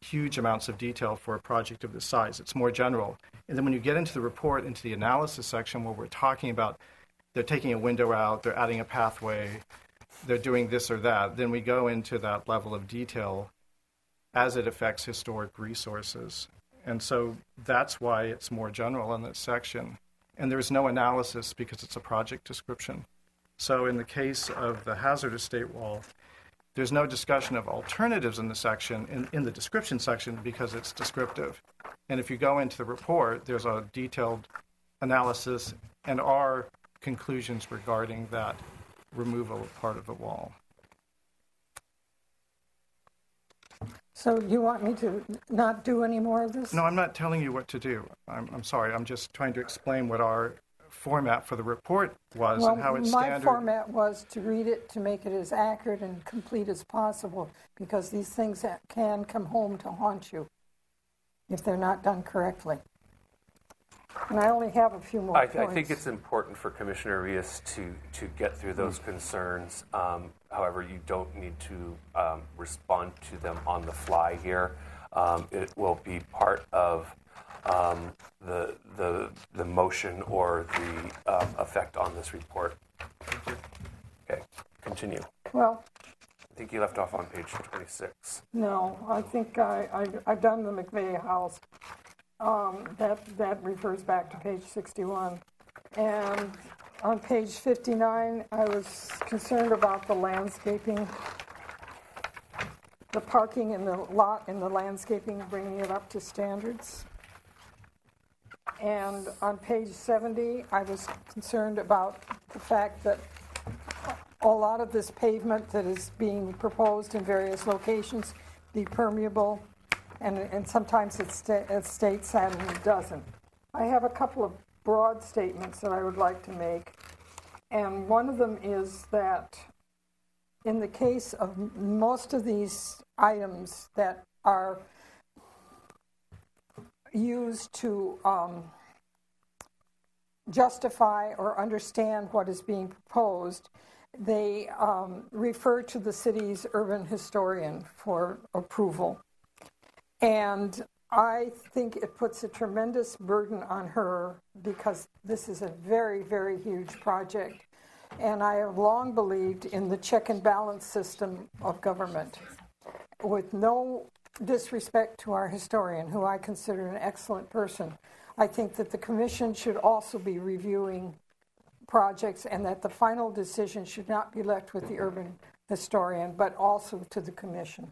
huge amounts of detail for a project of this size. It's more general. And then when you get into the report, into the analysis section where we're talking about they're taking a window out, they're adding a pathway, they're doing this or that, then we go into that level of detail as it affects historic resources. And so that's why it's more general in this section. And there's no analysis because it's a project description. So in the case of the hazardous state wall, there's no discussion of alternatives in the section, in, in the description section, because it's descriptive. And if you go into the report, there's a detailed analysis and our conclusions regarding that removal of part of the wall. So you want me to not do any more of this? No, I'm not telling you what to do. I'm, I'm sorry. I'm just trying to explain what our format for the report was Well, and how it's my standard. format was to read it to make it as accurate and complete as possible because these things can come home to haunt you if they're not done correctly. And I only have a few more I, I think it's important for Commissioner Orías to, to get through those concerns. Um, however, you don't need to um, respond to them on the fly here. Um, it will be part of um, the, the, the motion or the um, effect on this report. Okay, continue. Well, I think you left off on page 26. No, I think I, I, I've done the McVeigh House. Um, that, that refers back to page 61. And on page 59, I was concerned about the landscaping, the parking in the lot and the landscaping, bringing it up to standards. And on page 70, I was concerned about the fact that a lot of this pavement that is being proposed in various locations be permeable, and, and sometimes it, sta- it states and it doesn't. I have a couple of broad statements that I would like to make, and one of them is that in the case of most of these items that are used to um, justify or understand what is being proposed, they um, refer to the city's urban historian for approval. And I think it puts a tremendous burden on her because this is a very, very huge project. And I have long believed in the check and balance system of government. With no disrespect to our historian, who I consider an excellent person, I think that the commission should also be reviewing projects and that the final decision should not be left with the urban historian, but also to the commission.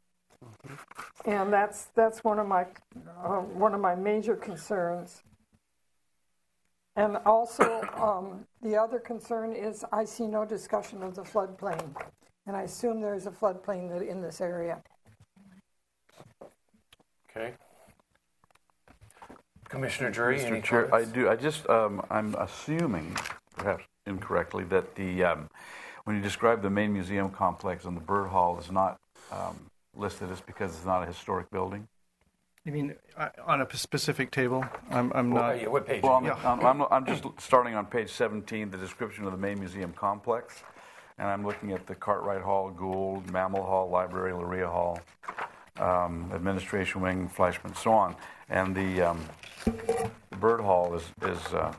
And that's, that's one of my, uh, one of my major concerns. And also, um, the other concern is I see no discussion of the floodplain. And I assume there is a floodplain that- in this area. Okay. Commissioner Drury, any Mr. Chair, I do, I just, um, I'm assuming, perhaps incorrectly, that the, um, when you describe the main museum complex and the Bird Hall is not um, listed, it's because it's not a historic building? You mean uh, on a specific table? I'm, I'm Well, not. yeah, what page? Well, I'm, Yeah. I'm, I'm, I'm just starting on page 17, the description of the main museum complex, and I'm looking at the Cartwright Hall, Gould, Mammal Hall, Library, Luria Hall, um, Administration Wing, Fleischmann, so on. And the, um, the Bird Hall is, is uh,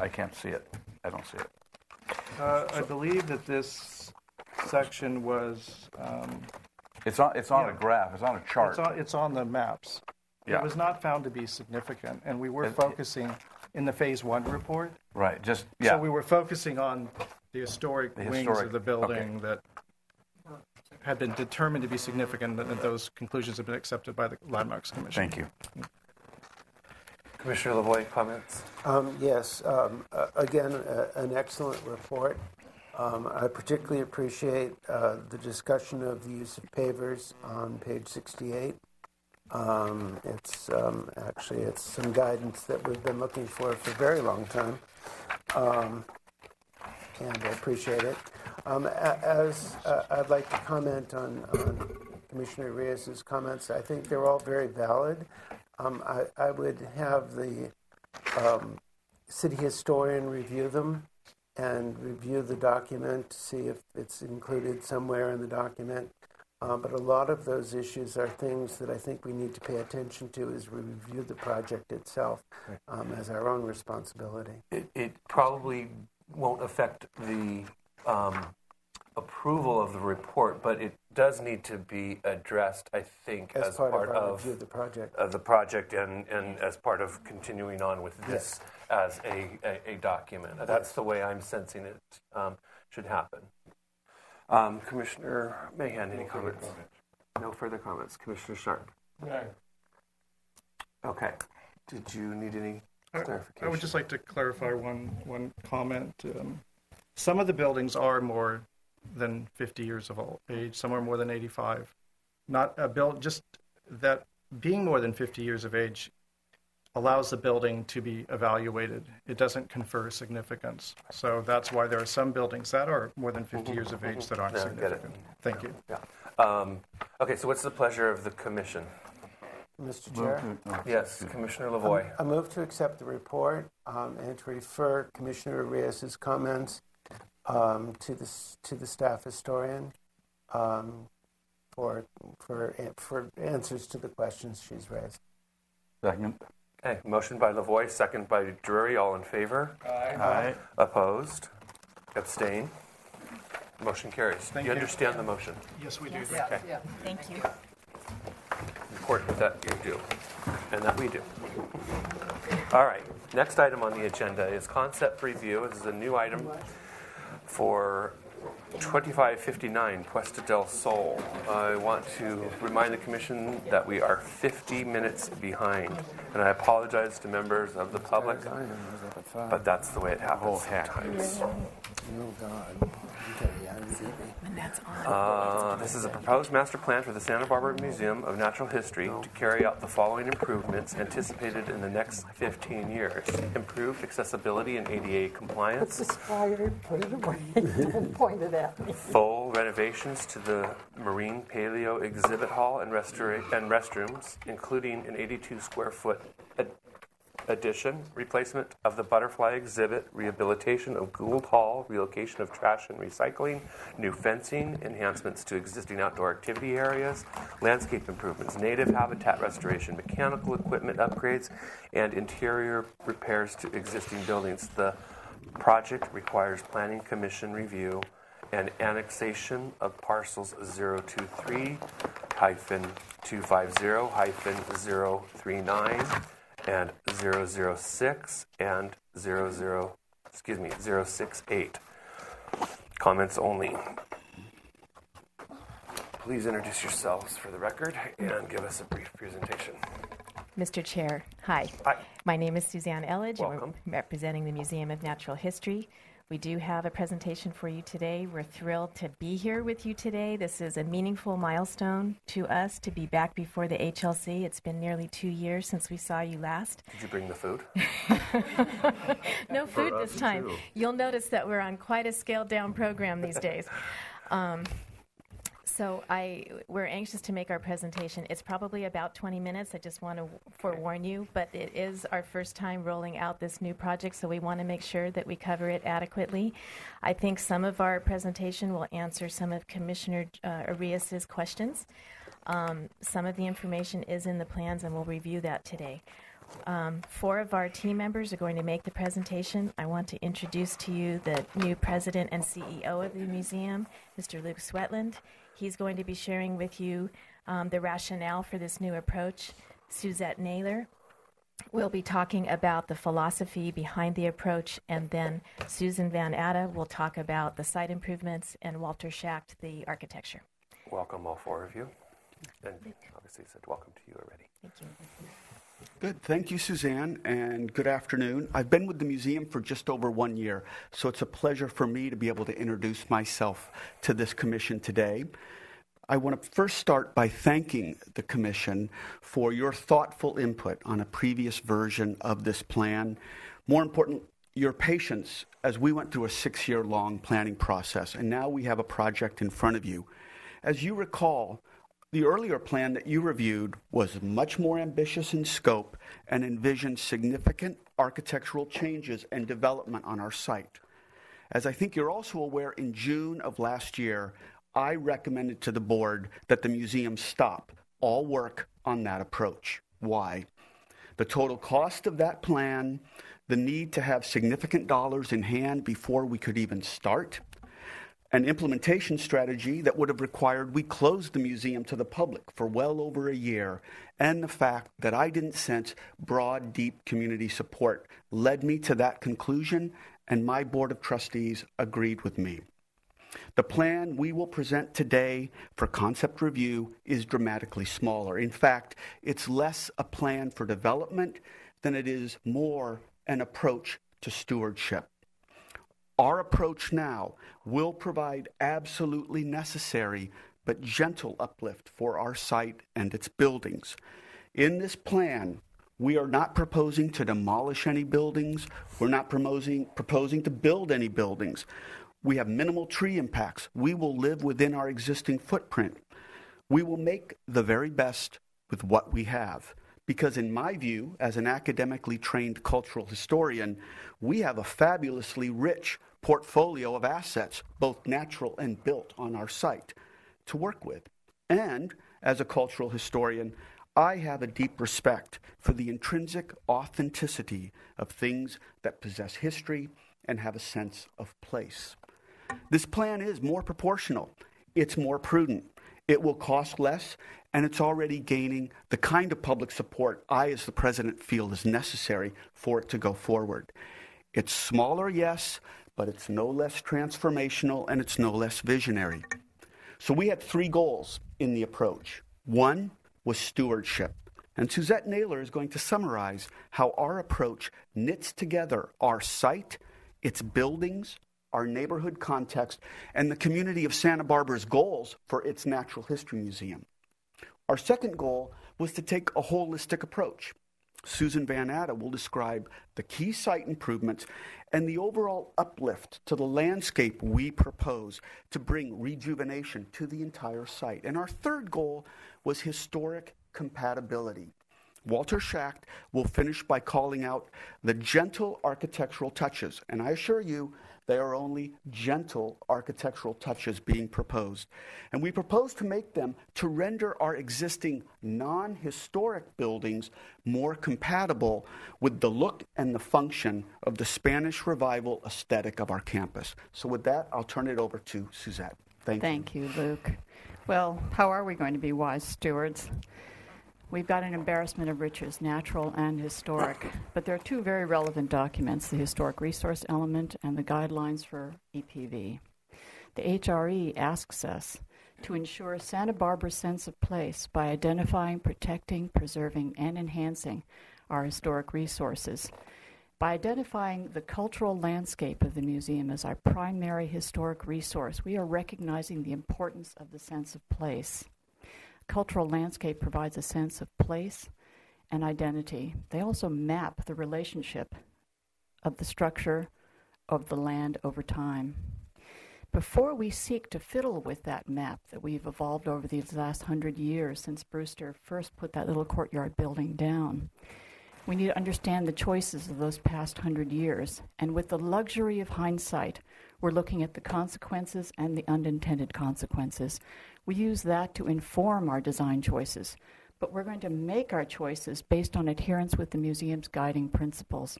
I can't see it. I don't see it. Uh, I believe that this section was. Um, It's on, it's on a graph, it's on a chart. It's on, it's on the maps. Yeah. It was not found to be significant, and we were It- focusing in the Phase One report. Right, just, yeah. So we were focusing on the historic The wings historic, of the building that had been determined to be significant, and those conclusions have been accepted by the Landmarks Commission. Thank you. Commissioner La Voie, comments? Um, Yes, um, uh, again, uh, an excellent report. Um, I particularly appreciate uh, the discussion of the use of pavers on page 68. Um, It's, um, actually, it's some guidance that we've been looking for for a very long time, Um, and I appreciate it. Um, As, uh, I'd like to comment on on Commissioner Orías's comments, I think they're all very valid. Um, I I would have the city historian review them and review the document, to see if it's included somewhere in the document. Uh, but a lot of those issues are things that I think we need to pay attention to as we review the project itself um, as our own responsibility. It, it probably won't affect the um, approval of the report, but it does need to be addressed, I think, As as, part of part our of, review of the project. of the project and, and as part of continuing on with this as a, a, a document. That's the way I'm sensing it um, should happen. Um, Commissioner Mahan, any comments? No further comments. Commissioner Sharpe? No. Okay. Did you need any I- clarification? I would just like to clarify one, one comment. Um, Some of the buildings are more than 50 years of old age, some are more than 85. Not a build, just that being more than 50 years of age allows the building to be evaluated. It doesn't confer significance. So that's why there are some buildings that are more than 50 years of age that aren't Yeah, I get it. significant. Thank you. Yeah. Um, okay, so what's the pleasure of the commission? Mr. Chair? Yes, Commissioner La Voie. I move to accept the report um, and to refer Commissioner Orías's comments um, to the s- to the staff historian um, for for for answers to the questions she's raised. Second. Okay, motion by La Voie, second by Drury. All in favor? Aye. Aye. Opposed? Abstain? Motion carries. Thank you you. understand the motion? Yes, we do. Okay. Thank you. Important that you do, and that we do. All right. Next item on the agenda is concept review. This is a new item for 2559 Puesta del Sol. I want to remind the commission that we are 50 minutes behind, and I apologize to members of the public, but that's the way it happens sometimes. Oh God. Okay, yeah, And that's on. Uh, this is a proposed master plan for the Santa Barbara Museum of Natural History to carry out the following improvements anticipated in the next 15 years. Improved accessibility and ADA Put compliance, the spider, put it away, don't point it at me. full renovations to the Marine Paleo Exhibit Hall and, restora- and restrooms, including an 82 square foot ad- addition, replacement of the butterfly exhibit, rehabilitation of Gould Hall, relocation of trash and recycling, new fencing, enhancements to existing outdoor activity areas, landscape improvements, native habitat restoration, mechanical equipment upgrades, and interior repairs to existing buildings. The project requires Planning Commission review and annexation of parcels 023 hyphen 250 hyphen 039 and 006 and 00 excuse me 068 comments only please introduce yourselves for the record and give us a brief presentation Mr. Chair, hi. Hi. My name is Suzanne Elledge. and Welcome. We're representing the Museum of Natural History. We do have a presentation for you today. We're thrilled to be here with you today. This is a meaningful milestone to us to be back before the HLC. It's been nearly two years since we saw you last. did you bring the food no food this time. too. You'll notice that we're on quite a scaled down program these days. Um, so I, we're anxious to make our presentation. It's probably about 20 minutes. I just want to forewarn you, but it is our first time rolling out this new project, so we want to make sure that we cover it adequately. I think some of our presentation will answer some of Commissioner uh, Orías's questions. Um, some of the information is in the plans, and we'll review that today. Um, four of our team members are going to make the presentation. I want to introduce to you the new president and CEO of the museum, Mr. Luke Swetland. He's going to be sharing with you um, the rationale for this new approach. Suzette Naylor will be talking about the philosophy behind the approach, and then Susan Van Atta will talk about the site improvements, and Walter Schacht, the architecture. welcome all four of you and obviously said welcome to you already Thank you. Good. Thank you, Suzanne, and good afternoon. I've been with the museum for just over one year, so it's a pleasure for me to be able to introduce myself to this commission today. I want to first start by thanking the Commission for your thoughtful input on a previous version of this plan. More important, your patience as we went through a six year long planning process, and now we have a project in front of you. As you recall, the earlier plan that you reviewed was much more ambitious in scope and envisioned significant architectural changes and development on our site. As I think you're also aware, in June of last year, I recommended to the board that the museum stop all work on that approach. Why? The total cost of that plan, the need to have significant dollars in hand before we could even start, an implementation strategy that would have required we close the museum to the public for well over a year, and the fact that I didn't sense broad, deep community support led me to that conclusion, and my Board of Trustees agreed with me. The plan we will present today for concept review is dramatically smaller. In fact, it's less a plan for development than it is more an approach to stewardship. Our approach now will provide absolutely necessary but gentle uplift for our site and its buildings. In this plan, We are not proposing to demolish any buildings. We're not proposing, proposing to build any buildings. We have minimal tree impacts. We will live within our existing footprint. We will make the very best with what we have. Because, in my view, as an academically trained cultural historian, we have a fabulously rich portfolio of assets, both natural and built, on our site to work with. And as a cultural historian, I have a deep respect for the intrinsic authenticity of things that possess history and have a sense of place. This plan is more proportional, it's more prudent, it will cost less, and it's already gaining the kind of public support I, as the president, feel is necessary for it to go forward. It's smaller, yes, but it's no less transformational and it's no less visionary. So we had three goals in the approach. One was stewardship. And Suzette Naylor is going to summarize how our approach knits together our site, its buildings, our neighborhood context, and the community of Santa Barbara's goals for its Natural History Museum. Our second goal was to take a holistic approach. Susan Van Atta will describe the key site improvements and the overall uplift to the landscape we propose to bring rejuvenation to the entire site. And our third goal was historic compatibility. Walter Schacht will finish by calling out the gentle architectural touches, and I assure you, they are only gentle architectural touches being proposed. And we propose to make them to render our existing non historic buildings more compatible with the look and the function of the Spanish Revival aesthetic of our campus. So, with that, I'll turn it over to Suzette. Thank, Thank you. you, Luke. Well, how are we going to be wise stewards? We've got an embarrassment of riches, natural and historic. But there are two very relevant documents the historic resource element and the guidelines for EPV. The HRE asks us to ensure Santa Barbara's sense of place by identifying, protecting, preserving, and enhancing our historic resources. By identifying the cultural landscape of the museum as our primary historic resource, we are recognizing the importance of the sense of place cultural landscape provides a sense of place and identity. They also map the relationship of the structure of the land over time. Before we seek to fiddle with that map that we've evolved over these last hundred years since Brewster first put that little courtyard building down, we need to understand the choices of those past hundred years. And with the luxury of hindsight, we're looking at the consequences and the unintended consequences. We use that to inform our design choices, but we're going to make our choices based on adherence with the museum's guiding principles,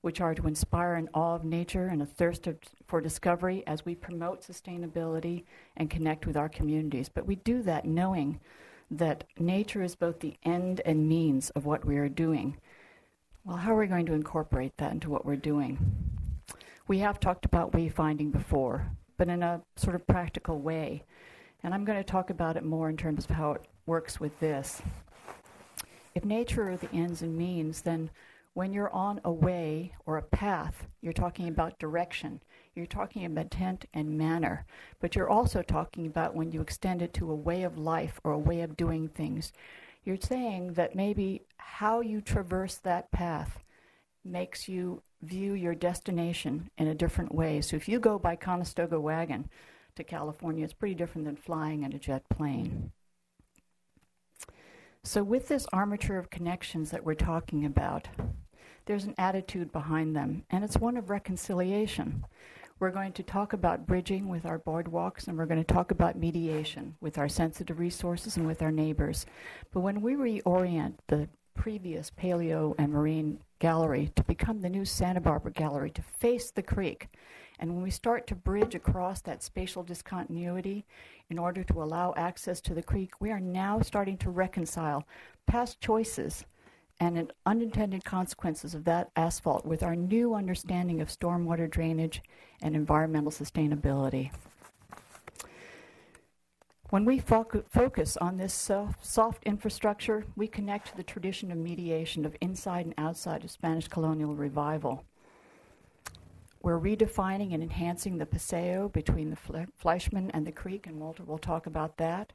which are to inspire an awe of nature and a thirst for discovery as we promote sustainability and connect with our communities. But we do that knowing that nature is both the end and means of what we are doing. Well, how are we going to incorporate that into what we're doing? We have talked about wayfinding before, but in a sort of practical way. And I'm going to talk about it more in terms of how it works with this. If nature are the ends and means, then when you're on a way or a path, you're talking about direction. You're talking about intent and manner. But you're also talking about when you extend it to a way of life or a way of doing things. You're saying that maybe how you traverse that path makes you view your destination in a different way. So if you go by Conestoga Wagon, to California. It's pretty different than flying in a jet plane. Mm-hmm. So, with this armature of connections that we're talking about, there's an attitude behind them, and it's one of reconciliation. We're going to talk about bridging with our boardwalks, and we're going to talk about mediation with our sensitive resources and with our neighbors. But when we reorient the previous Paleo and Marine Gallery to become the new Santa Barbara Gallery, to face the creek, and when we start to bridge across that spatial discontinuity in order to allow access to the creek, we are now starting to reconcile past choices and unintended consequences of that asphalt with our new understanding of stormwater drainage and environmental sustainability. When we fo- focus on this soft, soft infrastructure, we connect to the tradition of mediation of inside and outside of Spanish colonial revival. We're redefining and enhancing the paseo between the Fleischmann and the creek, and Walter will talk about that.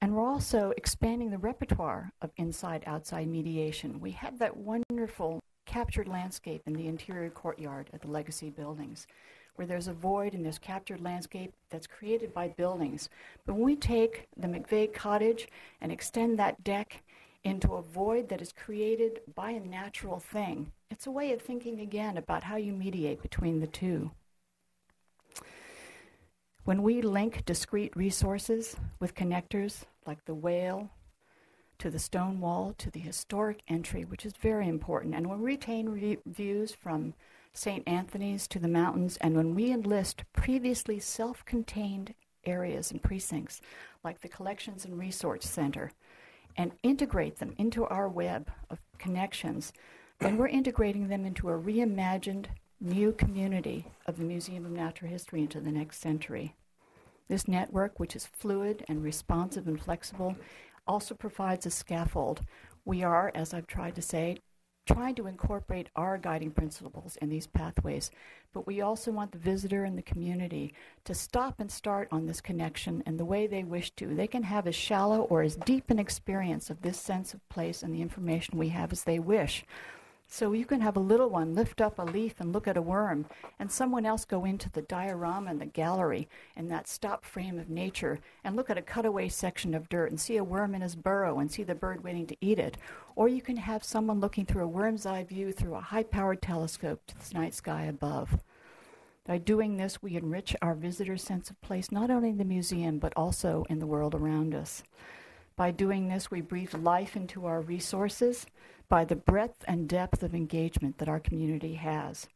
And we're also expanding the repertoire of inside outside mediation. We have that wonderful captured landscape in the interior courtyard of the legacy buildings, where there's a void and there's captured landscape that's created by buildings. But when we take the McVeigh cottage and extend that deck into a void that is created by a natural thing, it's a way of thinking again about how you mediate between the two. When we link discrete resources with connectors like the whale to the stone wall to the historic entry, which is very important, and when we retain re- views from St. Anthony's to the mountains, and when we enlist previously self contained areas and precincts like the Collections and Resource Center and integrate them into our web of connections, then we're integrating them into a reimagined new community of the Museum of Natural History into the next century. This network, which is fluid and responsive and flexible, also provides a scaffold. We are, as I've tried to say, trying to incorporate our guiding principles in these pathways, but we also want the visitor and the community to stop and start on this connection in the way they wish to. They can have as shallow or as deep an experience of this sense of place and the information we have as they wish. So you can have a little one lift up a leaf and look at a worm, and someone else go into the diorama and the gallery in that stop frame of nature and look at a cutaway section of dirt and see a worm in his burrow and see the bird waiting to eat it. Or you can have someone looking through a worm's eye view through a high powered telescope to the night sky above. By doing this, we enrich our visitor's sense of place not only in the museum but also in the world around us. By doing this, we breathe life into our resources by the breadth and depth of engagement that our community has.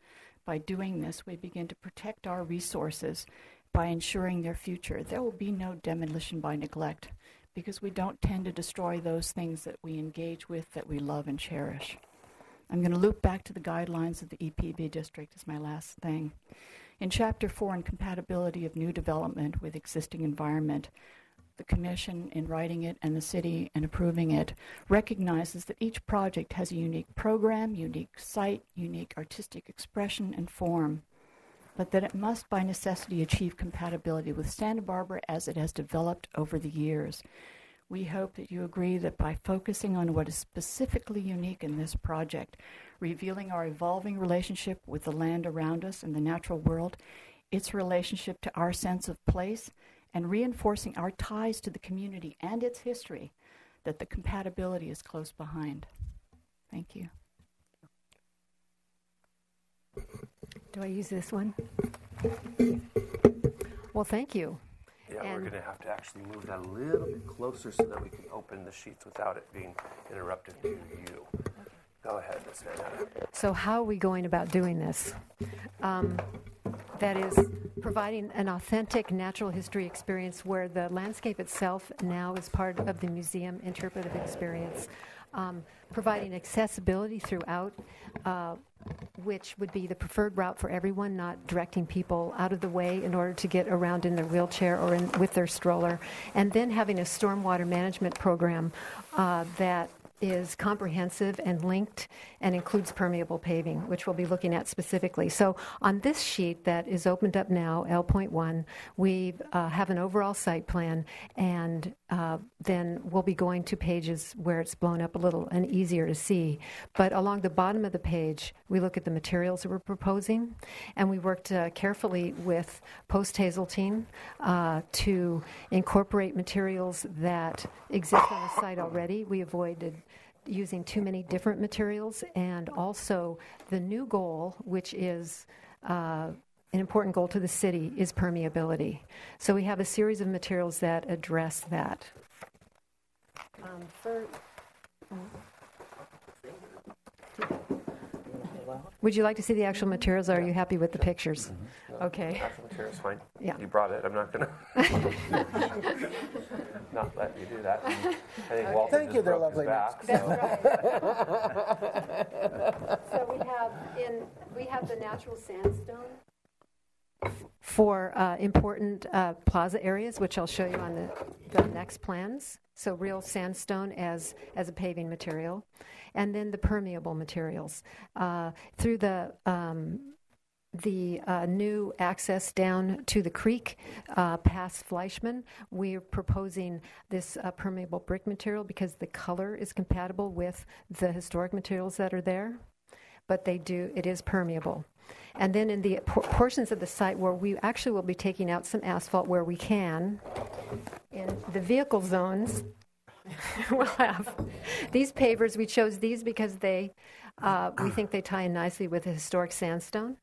By doing this, we begin to protect our resources by ensuring their future. There will be no demolition by neglect because we don't tend to destroy those things that we engage with, that we love and cherish. I'm going to loop back to the guidelines of the EPB district as my last thing. In Chapter 4 on compatibility of new development with existing environment, the Commission, in writing it, and the City, in approving it, recognizes that each project has a unique program, unique site, unique artistic expression and form, but that it must by necessity achieve compatibility with Santa Barbara as it has developed over the years. We hope that you agree that by focusing on what is specifically unique in this project, revealing our evolving relationship with the land around us and the natural world, its relationship to our sense of place, and reinforcing our ties to the community and its history, that the compatibility is close behind. Thank you. Do I use this one? Well, thank you. Yeah, And- we're going to have to actually move that a little bit closer so that we can open the sheets without it being interrupted to you. Go ahead. So, how are we going about doing this? Um, that is, providing an authentic natural history experience where the landscape itself now is part of the museum interpretive experience. Um, providing accessibility throughout, uh, which would be the preferred route for everyone, not directing people out of the way in order to get around in their wheelchair or in, with their stroller. And then having a stormwater management program uh, that is comprehensive and linked and includes permeable paving, which we'll be looking at specifically. So on this sheet that is opened up now, L.1, we uh, have an overall site plan, and uh, then we'll be going to pages where it's blown up a little and easier to see. But along the bottom of the page, we look at the materials that we're proposing, and we worked uh, carefully with Post Hazeltine uh, to incorporate materials that exist on the site already. We avoided using too many different materials, and also the new goal, which is uh, an important goal to the city, is permeability. So we have a series of materials that address that. Um, for, would you like to see the actual materials, or are you happy with the pictures? Okay. Actual material's fine. Yeah. You brought it. I'm not going to not let you do that. I think Walter Thank just you, they're broke his lovely back. That's so- So we have in we have the natural sandstone for uh, important uh, plaza areas, which I'll show you on the, the next plans. So real sandstone as as a paving material, and then the permeable materials uh, through the um, the uh, new access down to the creek uh, past Fleischmann. We're proposing this uh, permeable brick material because the color is compatible with the historic materials that are there, but they do, it is permeable. And then in the por- portions of the site where we actually will be taking out some asphalt where we can, in the vehicle zones, we'll have these pavers. We chose these because they, uh, we think they tie in nicely with the historic sandstone.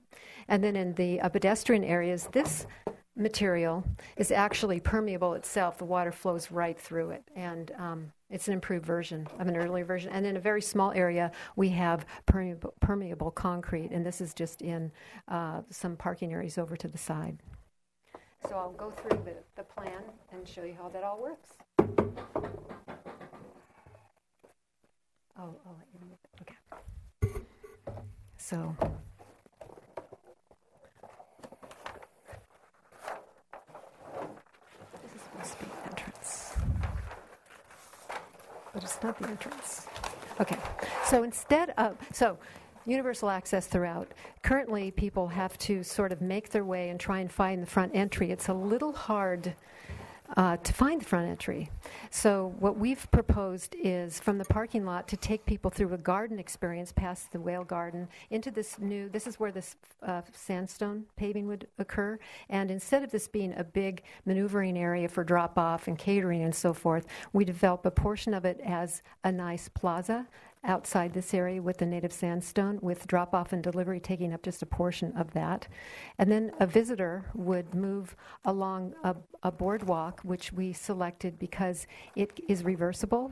And then in the uh, pedestrian areas, this material is actually permeable itself. The water flows right through it, and um, it's an improved version of an earlier version. And in a very small area, we have permeable, permeable concrete, and this is just in uh, some parking areas over to the side. So I'll go through the, the plan and show you how that all works. Oh, I'll let you it. Okay. So. This to be the entrance. But it's not the entrance. Okay. So instead of. So universal access throughout. Currently, people have to sort of make their way and try and find the front entry. It's a little hard uh, to find the front entry. So, what we've proposed is from the parking lot to take people through a garden experience past the whale garden into this new, this is where this uh, sandstone paving would occur. And instead of this being a big maneuvering area for drop off and catering and so forth, we develop a portion of it as a nice plaza outside this area with the native sandstone, with drop off and delivery taking up just a portion of that. And then a visitor would move along a, a boardwalk, which we selected because it is reversible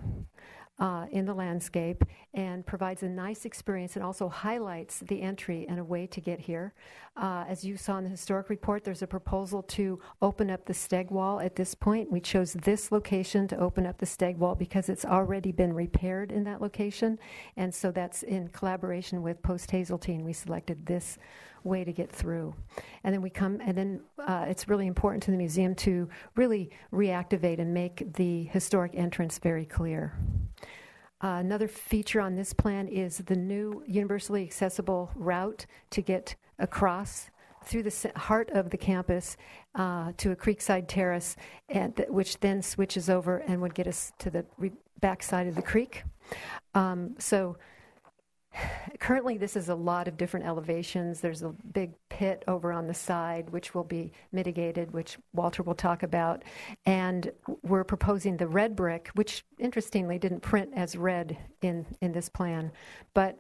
uh, in the landscape and provides a nice experience and also highlights the entry and a way to get here. Uh, as you saw in the historic report, there's a proposal to open up the steg wall at this point. We chose this location to open up the steg wall because it's already been repaired in that location, and so that's in collaboration with Post Hazeltine. We selected this way to get through. And then we come, and then uh, it's really important to the museum to really reactivate and make the historic entrance very clear. Uh, another feature on this plan is the new universally accessible route to get across through the heart of the campus uh, to a creekside terrace, and th- which then switches over and would get us to the re- back side of the creek. Um, so Currently, this is a lot of different elevations. There's a big pit over on the side, which will be mitigated, which Walter will talk about. And we're proposing the red brick, which interestingly didn't print as red in, in this plan. But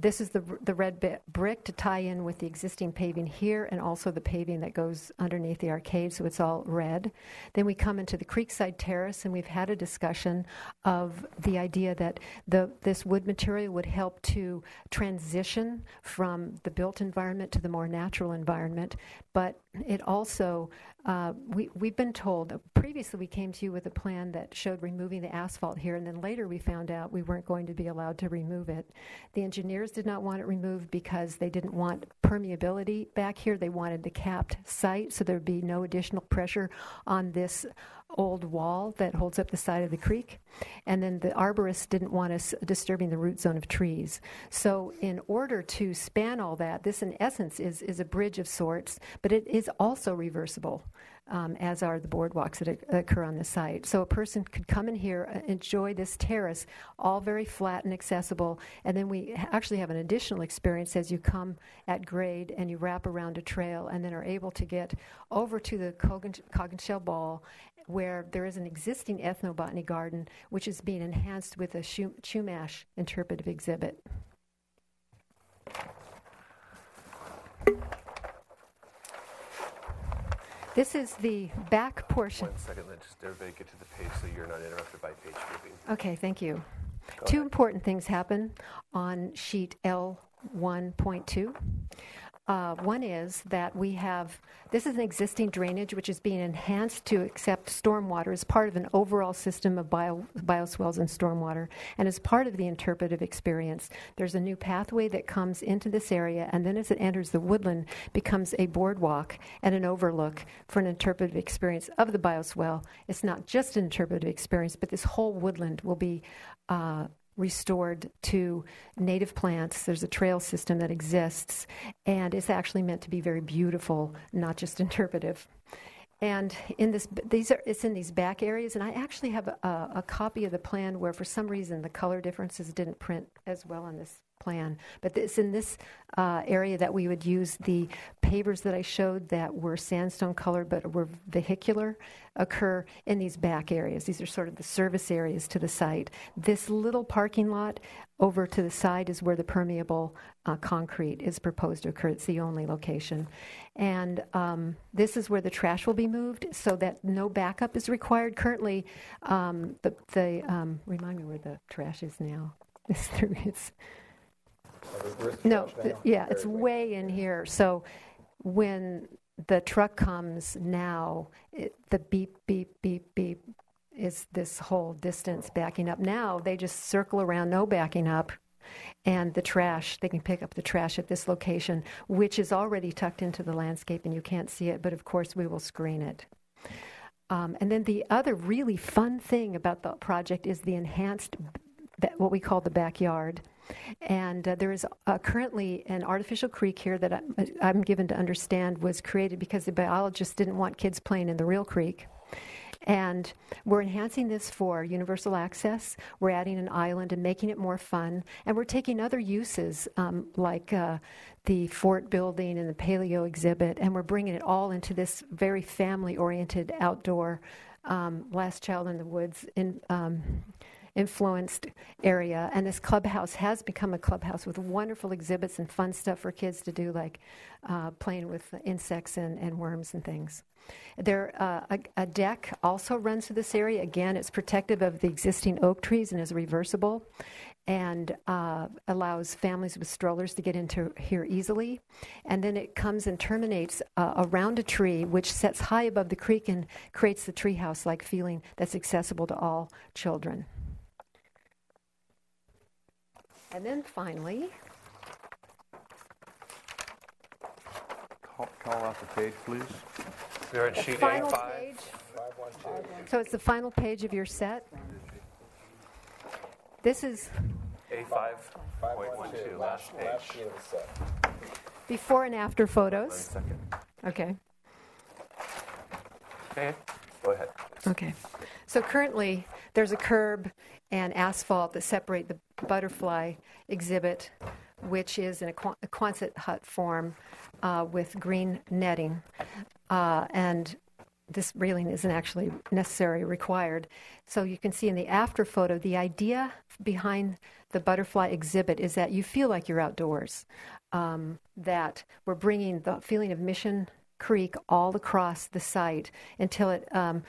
this is the, the red brick to tie in with the existing paving here and also the paving that goes underneath the arcade, so it's all red. Then we come into the Creekside Terrace, and we've had a discussion of the idea that the, this wood material would help to transition from the built environment to the more natural environment, but it also uh, we, we've been told, previously we came to you with a plan that showed removing the asphalt here, and then later we found out we weren't going to be allowed to remove it. The engineers did not want it removed because they didn't want permeability back here. They wanted the capped site, so there'd be no additional pressure on this old wall that holds up the side of the creek. And then the arborists didn't want us disturbing the root zone of trees. So, in order to span all that, this in essence is, is a bridge of sorts, but it is also reversible. Um, as are the boardwalks that occur on the site. So a person could come in here, uh, enjoy this terrace, all very flat and accessible, and then we actually have an additional experience as you come at grade and you wrap around a trail and then are able to get over to the Coggin Shell Ball where there is an existing ethnobotany garden which is being enhanced with a Chumash interpretive exhibit. This is the back portion. One second, let just everybody get to the page so you're not interrupted by page flipping. Okay, thank you. Go Two ahead. important things happen on sheet L1.2. Uh, one is that we have this is an existing drainage which is being enhanced to accept stormwater as part of an overall system of bio, bioswales and stormwater. And as part of the interpretive experience, there's a new pathway that comes into this area, and then as it enters the woodland, becomes a boardwalk and an overlook for an interpretive experience of the bioswale. It's not just an interpretive experience, but this whole woodland will be uh, restored to native plants. There's a trail system that exists, and it's actually meant to be very beautiful, not just interpretive. And in this, these are it's in these back areas, and I actually have a, a copy of the plan where, for some reason, the color differences didn't print as well on this plan. But it's in this uh, area that we would use the pavers that I showed that were sandstone colored but were vehicular occur in these back areas. These are sort of the service areas to the site. This little parking lot over to the side is where the permeable uh, concrete is proposed to occur. It's the only location. And um, this is where the trash will be moved so that no backup is required. Currently, um, the, the um, remind me where the trash is now. It's through, it's no, th- yeah, it's way in here. So when the truck comes now, it, the beep, beep, beep, beep is this whole distance backing up. Now they just circle around, no backing up, and the trash, they can pick up the trash at this location, which is already tucked into the landscape and you can't see it, but of course we will screen it. Um, and then the other really fun thing about the project is the enhanced, what we call the backyard. And uh, there is uh, currently an artificial creek here that I'm, I'm given to understand was created because the biologists didn't want kids playing in the real creek. And we're enhancing this for universal access. We're adding an island and making it more fun. And we're taking other uses um, like uh, the fort building and the paleo exhibit, and we're bringing it all into this very family oriented outdoor um, Last Child in the Woods in, um, influenced area. And this clubhouse has become a clubhouse with wonderful exhibits and fun stuff for kids to do, like uh, playing with insects and, and worms and things. There, uh, a, a, deck also runs through this area. Again, it's protective of the existing oak trees and is reversible and uh, allows families with strollers to get into here easily. And then it comes and terminates uh, around a tree, which sets high above the creek and creates the treehouse like feeling that's accessible to all children. And then finally, call, call off the page, please. We're at sheet final A5. page. So it's the final page of your set. This is A5.12, last page. before and after One photos. second. Okay. Okay, go ahead. Okay. So currently, there's a curb and asphalt that separate the butterfly exhibit, which is in a, Qu- a Quonset hut form uh, with green netting. Uh, and this railing isn't actually necessary required. So you can see in the after photo, the idea behind the butterfly exhibit is that you feel like you're outdoors. Um, that we're bringing the feeling of Mission Creek all across the site until it um,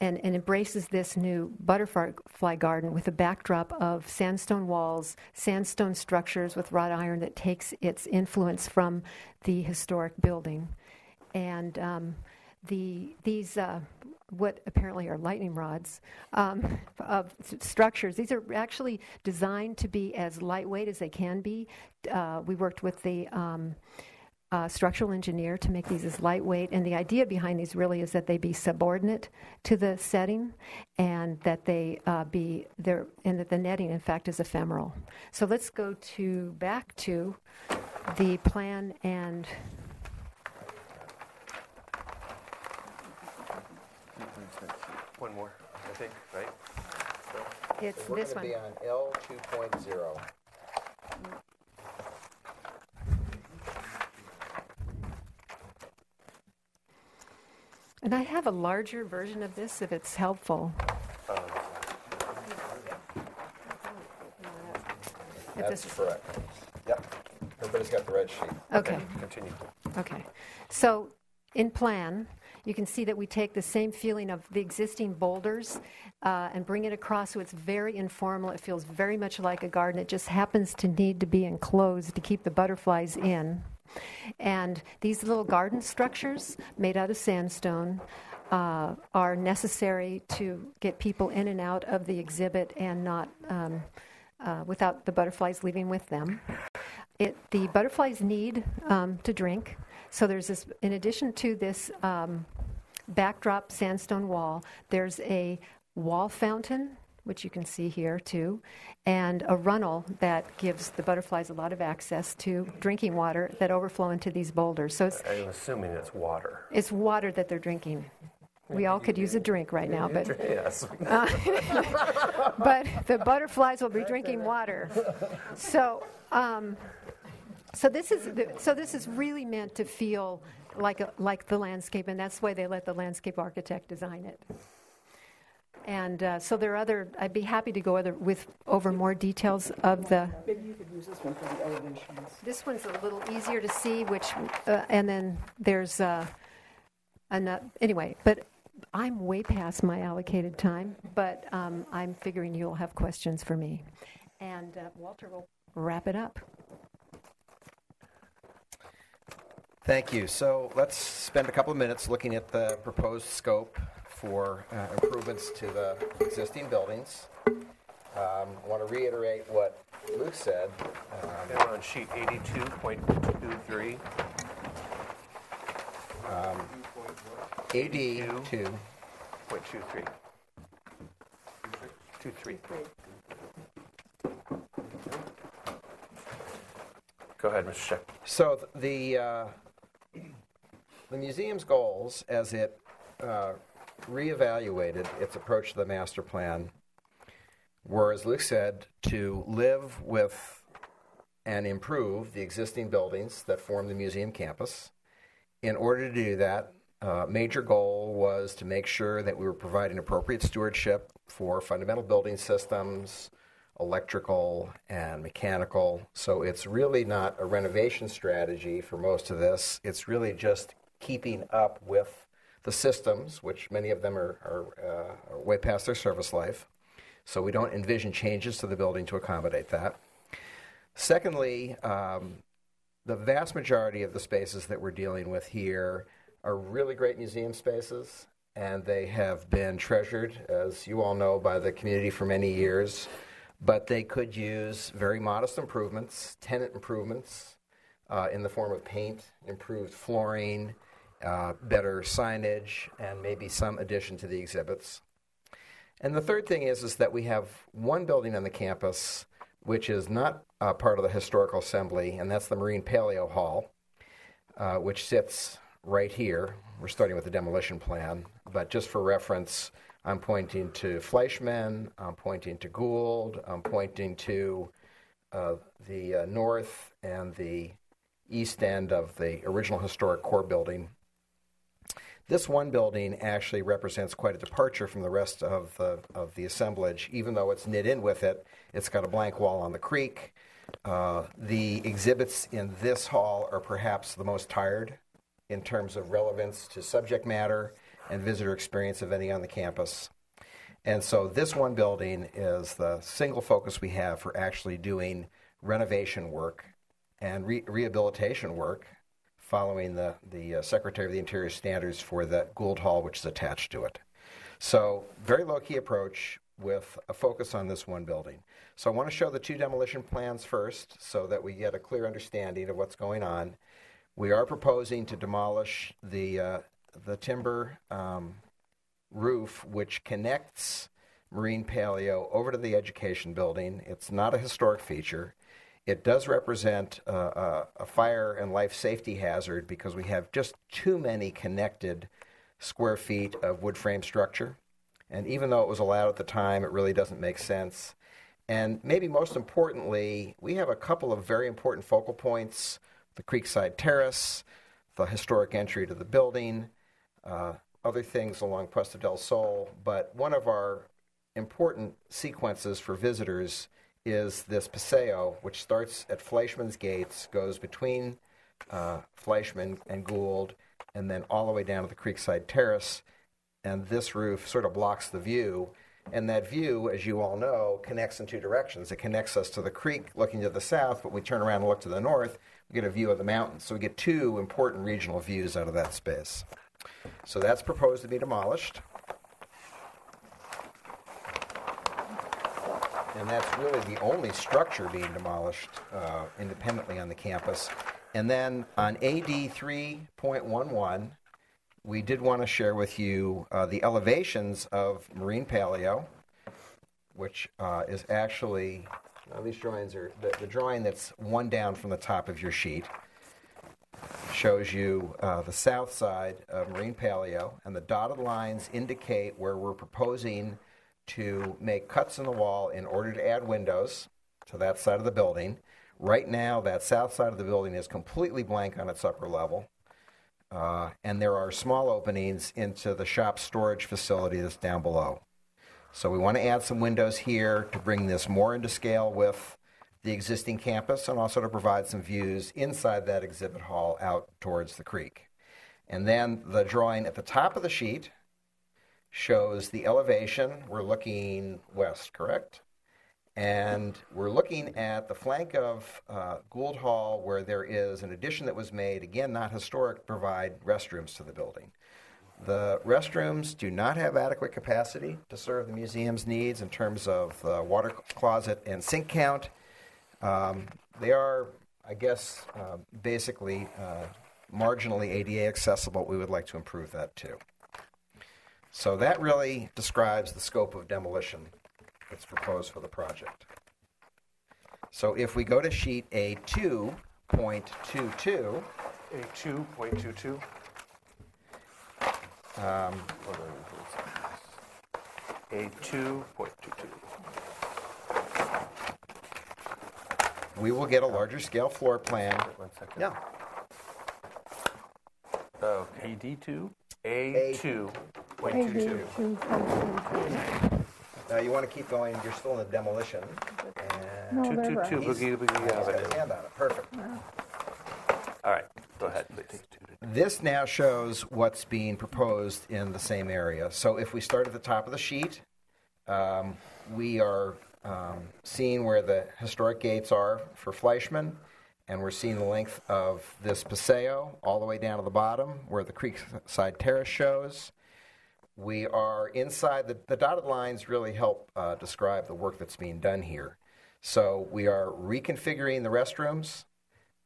and, and embraces this new butterfly garden with a backdrop of sandstone walls, sandstone structures with wrought iron that takes its influence from the historic building. And um, the, these, uh, what apparently are lightning rods um, of structures, these are actually designed to be as lightweight as they can be. Uh, we worked with the um, uh, structural engineer to make these as lightweight. And the idea behind these really is that they be subordinate to the setting, and that they uh, be there, and that the netting, in fact, is ephemeral. So let's go to back to the plan and. One more, I think, right? It's We're this going one. to be on L 2.0. And I have a larger version of this if it's helpful. That's this correct. Yep. Everybody's got the red sheet. Okay. Continue. Okay. So in plan, you can see that we take the same feeling of the existing boulders uh, and bring it across so it's very informal. It feels very much like a garden. It just happens to need to be enclosed to keep the butterflies in. And these little garden structures made out of sandstone uh, are necessary to get people in and out of the exhibit and not um, uh, without the butterflies leaving with them. It, the butterflies need um, to drink. So there's this, in addition to this um, backdrop sandstone wall, there's a wall fountain which you can see here too, and a runnel that gives the butterflies a lot of access to drinking water that overflow into these boulders. So it's, I'm assuming it's water. it's water that they're drinking. We all could use a drink right now, but Yes. uh, but the butterflies will be drinking water. So, um, so this is so this is really meant to feel like a, like the landscape, and that's why they let the landscape architect design it. And uh, so there are other. I'd be happy to go other, with over more details of the. Maybe you could use this one for the elevations. This one's a little easier to see, which, uh, and then there's uh, ano- anyway. But I'm way past my allocated time. But um, I'm figuring you'll have questions for me, and uh, Walter will wrap it up. Thank you. So let's spend a couple of minutes looking at the proposed scope for uh, improvements to the existing buildings. Um, I want to reiterate what Luke said. Um, on sheet 82.23. um, AD 2. Point two three. Go ahead, Mr. Scheck. So th- the uh, the museum's goals, as it uh, reevaluated its approach to the master plan, were, as Luke said, to live with and improve the existing buildings that form the museum campus. In order to do that, uh, major goal was to make sure that we were providing appropriate stewardship for fundamental building systems, electrical and mechanical. So it's really not a renovation strategy for most of this. It's really just keeping up with the systems, which many of them are, are, uh, are way past their service life. So we don't envision changes to the building to accommodate that. Secondly, um, the vast majority of the spaces that we're dealing with here are really great museum spaces, and they have been treasured, as you all know, by the community for many years. But they could use very modest improvements, tenant improvements, uh, in the form of paint, improved flooring, uh, better signage, and maybe some addition to the exhibits. And the third thing is, is that we have one building on the campus which is not uh, part of the historical assembly, and that's the Marine Paleo Hall, uh, which sits right here. We're starting with the demolition plan, but just for reference, I'm pointing to Fleischmann, I'm pointing to Gould, I'm pointing to uh, the uh, north and the east end of the original historic core building. This one building actually represents quite a departure from the rest of the, of the assemblage, even though it's knit in with it. It's got a blank wall on the creek. Uh, the exhibits in this hall are perhaps the most tired in terms of relevance to subject matter and visitor experience of any on the campus. And so this one building is the single focus we have for actually doing renovation work and re- rehabilitation work following the, the uh, Secretary of the Interior standards for the Gould Hall, which is attached to it. So, very low key approach with a focus on this one building. So, I want to show the two demolition plans first so that we get a clear understanding of what's going on. We are proposing to demolish the, uh, the timber um, roof, which connects Marine Paleo over to the education building. It's not a historic feature. It does represent uh, a, a fire and life safety hazard because we have just too many connected square feet of wood frame structure. And even though it was allowed at the time, it really doesn't make sense. And maybe most importantly, we have a couple of very important focal points the Creekside Terrace, the historic entry to the building, uh, other things along Puesta del Sol. But one of our important sequences for visitors is this paseo, which starts at Fleischmann's Gates, goes between uh, Fleischmann and Gould, and then all the way down to the Creekside Terrace. And this roof sort of blocks the view. And that view, as you all know, connects in two directions. It connects us to the creek looking to the south, but we turn around and look to the north, we get a view of the mountains. So we get two important regional views out of that space. So that's proposed to be demolished. And that's really the only structure being demolished uh, independently on the campus. And then on AD 3.11, we did want to share with you uh, the elevations of Marine Paleo. which uh, is actually, now these drawings are, the, the drawing that's one down from the top of your sheet shows you uh, the south side of Marine Paleo, and the dotted lines indicate where we're proposing to make cuts in the wall in order to add windows to that side of the building. Right now, that south side of the building is completely blank on its upper level. Uh, and there are small openings into the shop storage facility that's down below. So we want to add some windows here to bring this more into scale with the existing campus and also to provide some views inside that exhibit hall out towards the creek. And then the drawing at the top of the sheet shows the elevation. We're looking west, correct? And we're looking at the flank of uh, Gould Hall where there is an addition that was made, again, not historic, to provide restrooms to the building. The restrooms do not have adequate capacity to serve the museum's needs in terms of water closet and sink count. Um, they are, I guess, uh, basically uh, marginally ADA accessible. We would like to improve that too. So that really describes the scope of demolition that's proposed for the project. So if we go to sheet A2.22, A2.22. Um, A2.22. we will get a larger scale floor plan. One second. Yeah. Okay. AD2? A2.22. Now you want to keep going. You're still in the demolition. And No, they're right. 222 Boogie Boogie He's got his Avenue. hand on it. Perfect. All right, go ahead, please. This now shows what's being proposed in the same area. So if we start at the top of the sheet, um, we are um, seeing where the historic gates are for Fleischmann, and we're seeing the length of this paseo all the way down to the bottom where the Creekside Terrace shows. We are inside, the, the dotted lines really help uh, describe the work that's being done here. So we are reconfiguring the restrooms.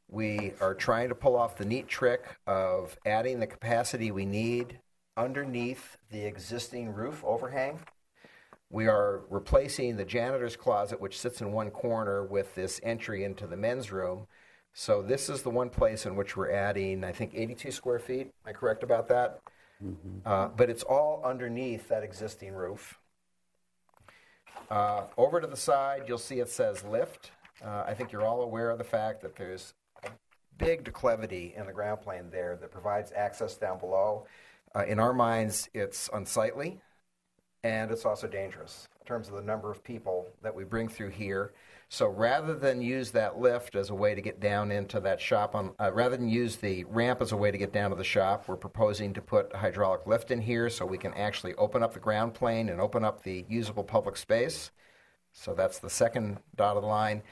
We are trying to pull off the neat trick of adding the capacity we need underneath the existing roof overhang. We are replacing the janitor's closet, which sits in one corner, with this entry into the men's room. So this is the one place in which we're adding, I think, 82 square feet. Am I correct about that? Uh, but it's all underneath that existing roof. Uh, over to the side, you'll see it says lift. Uh, I think you're all aware of the fact that there's a big declivity in the ground plane there that provides access down below. Uh, in our minds, it's unsightly and it's also dangerous in terms of the number of people that we bring through here. So rather than use that lift as a way to get down into that shop, on, uh, rather than use the ramp as a way to get down to the shop, we're proposing to put a hydraulic lift in here so we can actually open up the ground plane and open up the usable public space. So that's the second dotted line.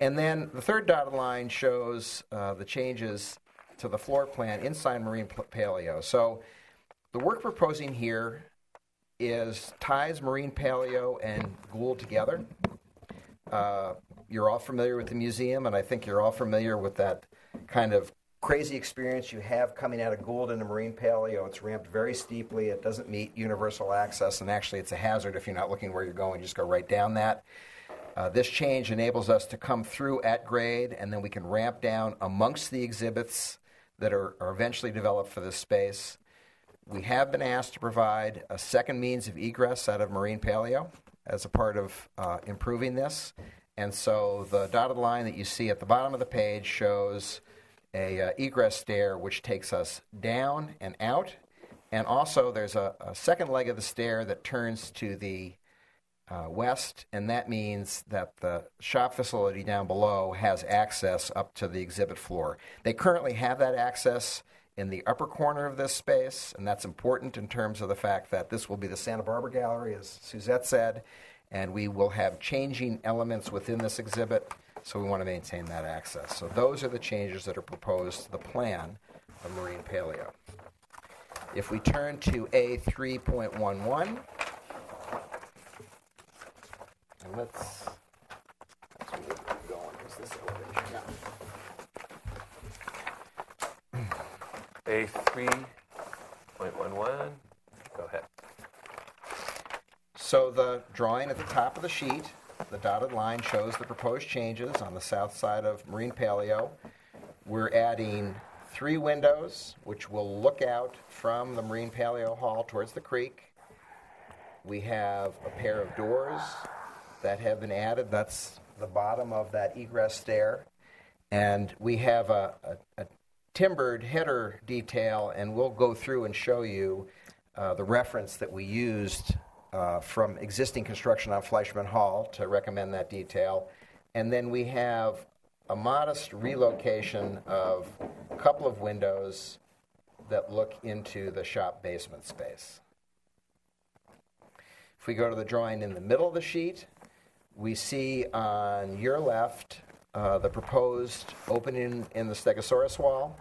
And then the third dotted line shows uh, the changes to the floor plan inside Marine Paleo. So the work we're proposing here is ties Marine Paleo and Gould together. Uh, you're all familiar with the museum, and I think you're all familiar with that kind of crazy experience you have coming out of Gould into Marine Paleo. It's ramped very steeply. It doesn't meet universal access, and actually, it's a hazard if you're not looking where you're going. Just go right down that. Uh, this change enables us to come through at grade, and then we can ramp down amongst the exhibits that are, are eventually developed for this space. We have been asked to provide a second means of egress out of Marine Paleo as a part of uh, improving this. And so the dotted line that you see at the bottom of the page shows a uh, egress stair which takes us down and out. And also there's a, a second leg of the stair that turns to the uh, west, and that means that the shop facility down below has access up to the exhibit floor. They currently have that access in the upper corner of this space, and that's important in terms of the fact that this will be the Santa Barbara Gallery, as Suzette said, and we will have changing elements within this exhibit, so we want to maintain that access. So those are the changes that are proposed to the plan of Marine Paleo. If we turn to A3.11, and let's, let's get it going, because this elevation, yeah. A3.11. Go ahead. So the drawing at the top of the sheet, the dotted line shows the proposed changes on the south side of Marine Paleo. We're adding three windows, which will look out from the Marine Paleo Hall towards the creek. We have a pair of doors that have been added. That's the bottom of that egress stair. And we have a, a, a timbered header detail, and we'll go through and show you uh, the reference that we used uh, from existing construction on Fleischmann Hall to recommend that detail. And then we have a modest relocation of a couple of windows that look into the shop basement space. If we go to the drawing in the middle of the sheet, we see on your left uh, the proposed opening in the Stegosaurus wall,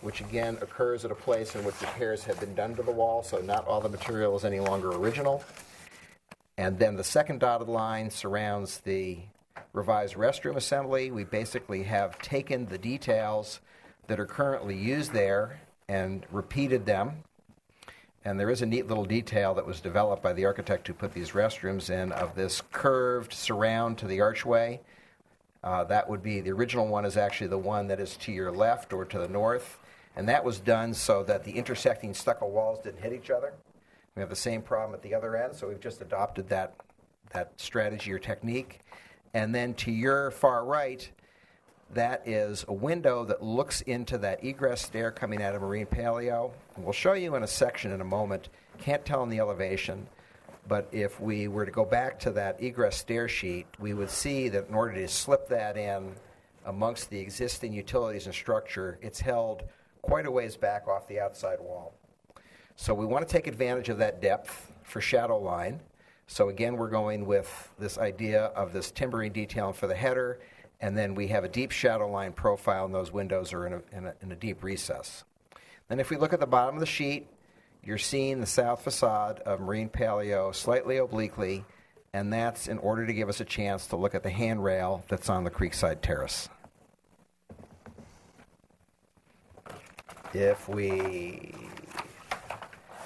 which again occurs at a place in which repairs have been done to the wall, so not all the material is any longer original. And then the second dotted line surrounds the revised restroom assembly. We basically have taken the details that are currently used there and repeated them. And there is a neat little detail that was developed by the architect who put these restrooms in of this curved surround to the archway. Uh, that would be the original one, is actually the one that is to your left or to the north. And that was done so that the intersecting stucco walls didn't hit each other. We have the same problem at the other end, so we've just adopted that, that strategy or technique. And then to your far right, that is a window that looks into that egress stair coming out of Marine Paleo. And we'll show you in a section in a moment. Can't tell in the elevation, but if we were to go back to that egress stair sheet, we would see that in order to slip that in amongst the existing utilities and structure, it's held quite a ways back off the outside wall. So we want to take advantage of that depth for shadow line. So again, we're going with this idea of this timbering detail for the header, and then we have a deep shadow line profile, and those windows are in a, in a, in a deep recess. Then if we look at the bottom of the sheet, you're seeing the south facade of Marine Paleo slightly obliquely, and that's in order to give us a chance to look at the handrail that's on the Creekside Terrace. If we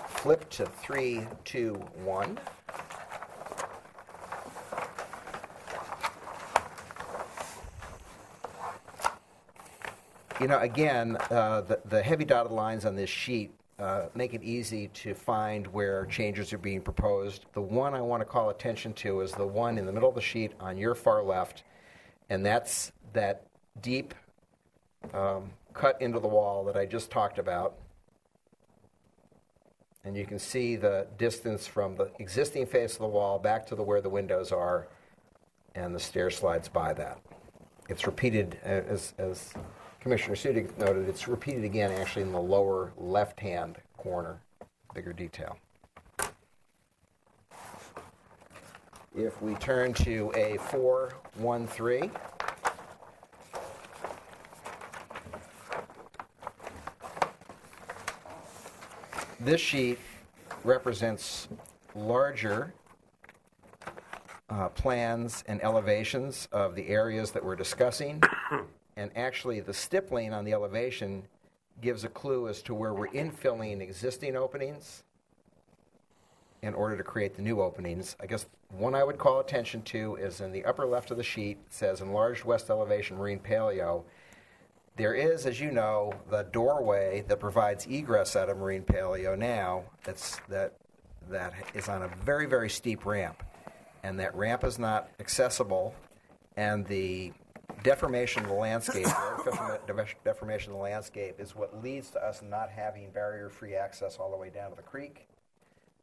flip to three, two, one. You know, again, uh, the, the heavy dotted lines on this sheet uh, make it easy to find where changes are being proposed. The one I want to call attention to is the one in the middle of the sheet on your far left, and that's that deep um, cut into the wall that I just talked about. And you can see the distance from the existing face of the wall back to the where the windows are, and the stair slides by that. It's repeated, uh, as, as Commissioner Suding noted, it's repeated again actually in the lower left hand corner, bigger detail. If we turn to a 413, this sheet represents larger uh, plans and elevations of the areas that we're discussing. And actually, the stippling on the elevation gives a clue as to where we're infilling existing openings in order to create the new openings. I guess one I would call attention to is in the upper left of the sheet, it says enlarged west elevation marine paleo. There is, as you know, the doorway that provides egress out of marine paleo now that's, that, that is on a very, very steep ramp. And that ramp is not accessible, and the deformation of the landscape, deformation of the landscape, is what leads to us not having barrier free access all the way down to the creek.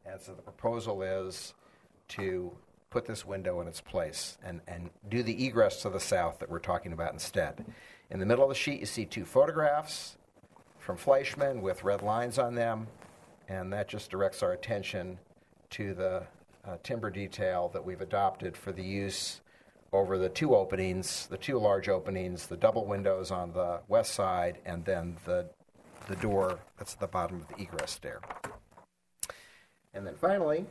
And so the proposal is to put this window in its place and, and do the egress to the south that we're talking about instead. In the middle of the sheet, you see two photographs from Fleischmann with red lines on them, and that just directs our attention to the uh, timber detail that we've adopted for the use over the two openings, the two large openings, the double windows on the west side, and then the, the door that's at the bottom of the egress stair. And then finally,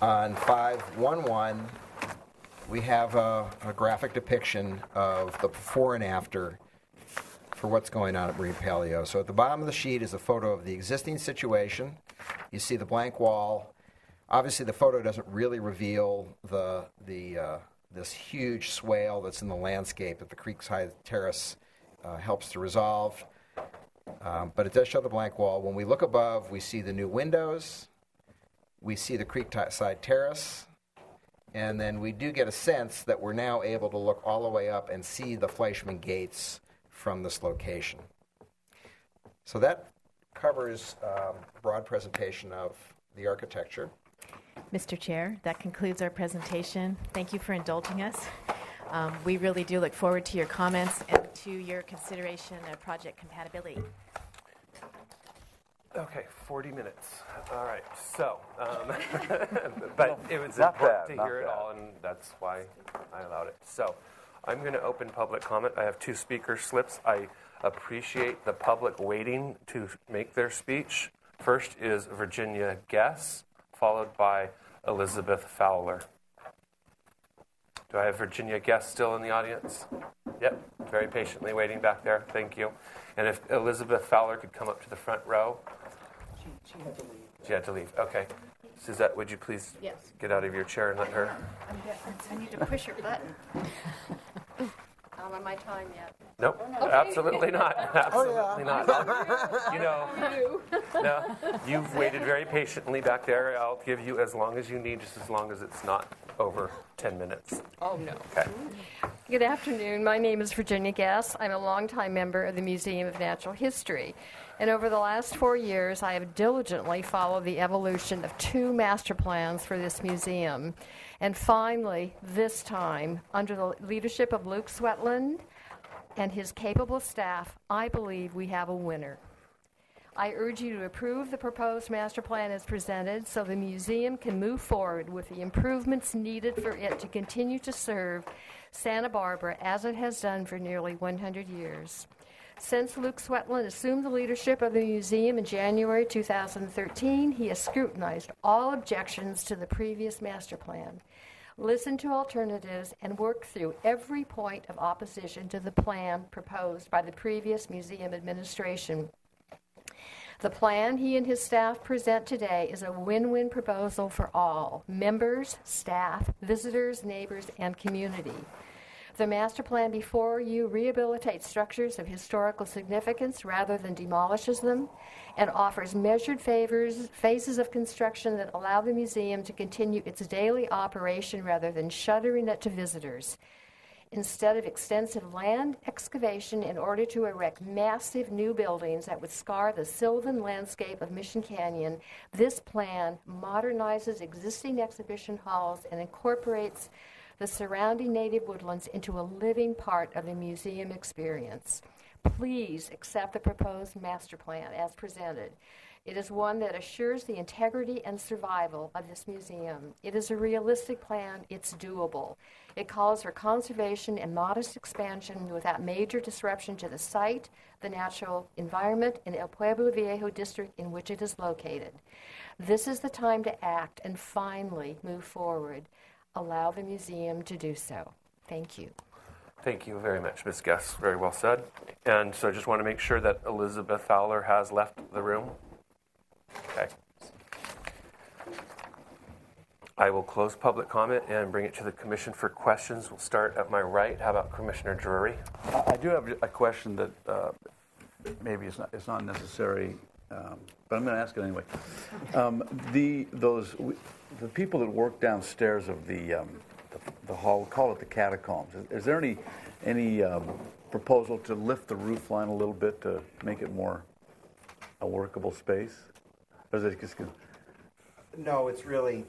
on 511, we have a, a graphic depiction of the before and after for what's going on at Marine Paleo. So at the bottom of the sheet is a photo of the existing situation. You see the blank wall. Obviously, the photo doesn't really reveal the the uh, this huge swale that's in the landscape that the Creekside Terrace uh, helps to resolve. Um, but it does show the blank wall. When we look above, we see the new windows. We see the Creekside Terrace. And then we do get a sense that we're now able to look all the way up and see the Fleischmann Gates from this location. So that covers um, broad presentation of the architecture. Mr. Chair, that concludes our presentation. Thank you for indulging us. Um, we really do look forward to your comments and to your consideration of project compatibility. Okay, 40 minutes. All right, so, um, but it was Not important bad, to not hear it bad. all, and that's why I allowed it. So, I'm going to open public comment. I have two speaker slips. I appreciate the public waiting to make their speech. First is Virginia Guess, followed by Elizabeth Fowler. Do I have Virginia Guest still in the audience? Yep, very patiently waiting back there. Thank you. And if Elizabeth Fowler could come up to the front row. She had to leave. She had to leave. Okay. Suzette, would you please Yes. get out of your chair and let her? I'm get- I need to push your button. Not on my time yet. Nope, Okay. absolutely not. Absolutely Oh, yeah. not. You know, You. no, you've waited very patiently back there. I'll give you as long as you need, just as long as it's not over 10 minutes. Oh, no. Okay. Good afternoon. My name is Virginia Guess. I'm a longtime member of the Museum of Natural History. And over the last four years, I have diligently followed the evolution of two master plans for this museum. And finally, this time, under the leadership of Luke Swetland and his capable staff, I believe we have a winner. I urge you to approve the proposed master plan as presented so the museum can move forward with the improvements needed for it to continue to serve Santa Barbara as it has done for nearly 100 years. Since Luke Swetland assumed the leadership of the museum in January 2013, he has scrutinized all objections to the previous master plan, listened to alternatives, and worked through every point of opposition to the plan proposed by the previous museum administration. The plan he and his staff present today is a win win proposal for all members, staff, visitors, neighbors, and community. The master plan before you rehabilitates structures of historical significance rather than demolishes them and offers measured favors, phases of construction that allow the museum to continue its daily operation rather than shuttering it to visitors. Instead of extensive land excavation in order to erect massive new buildings that would scar the sylvan landscape of Mission Canyon, this plan modernizes existing exhibition halls and incorporates the surrounding native woodlands into a living part of the museum experience. Please accept the proposed master plan as presented. It is one that assures the integrity and survival of this museum. It is a realistic plan, it's doable. It calls for conservation and modest expansion without major disruption to the site, the natural environment, and El Pueblo Viejo district in which it is located. This is the time to act and finally move forward. Allow the museum to do so. Thank you. Thank you very much, Ms. Guess. Very well said. And so I just want to make sure that Elizabeth Fowler has left the room. Okay. I will close public comment and bring it to the commission for questions. We'll start at my right. How about Commissioner Drury? I I do have a question that uh, maybe it's not, it's not necessary, um, but I'm going to ask it anyway. Um, the those we- the people that work downstairs of the um, the, the hall, call it the catacombs. Is, is there any any um, proposal to lift the roof line a little bit to make it more a workable space? Or is it just gonna, No, it's really.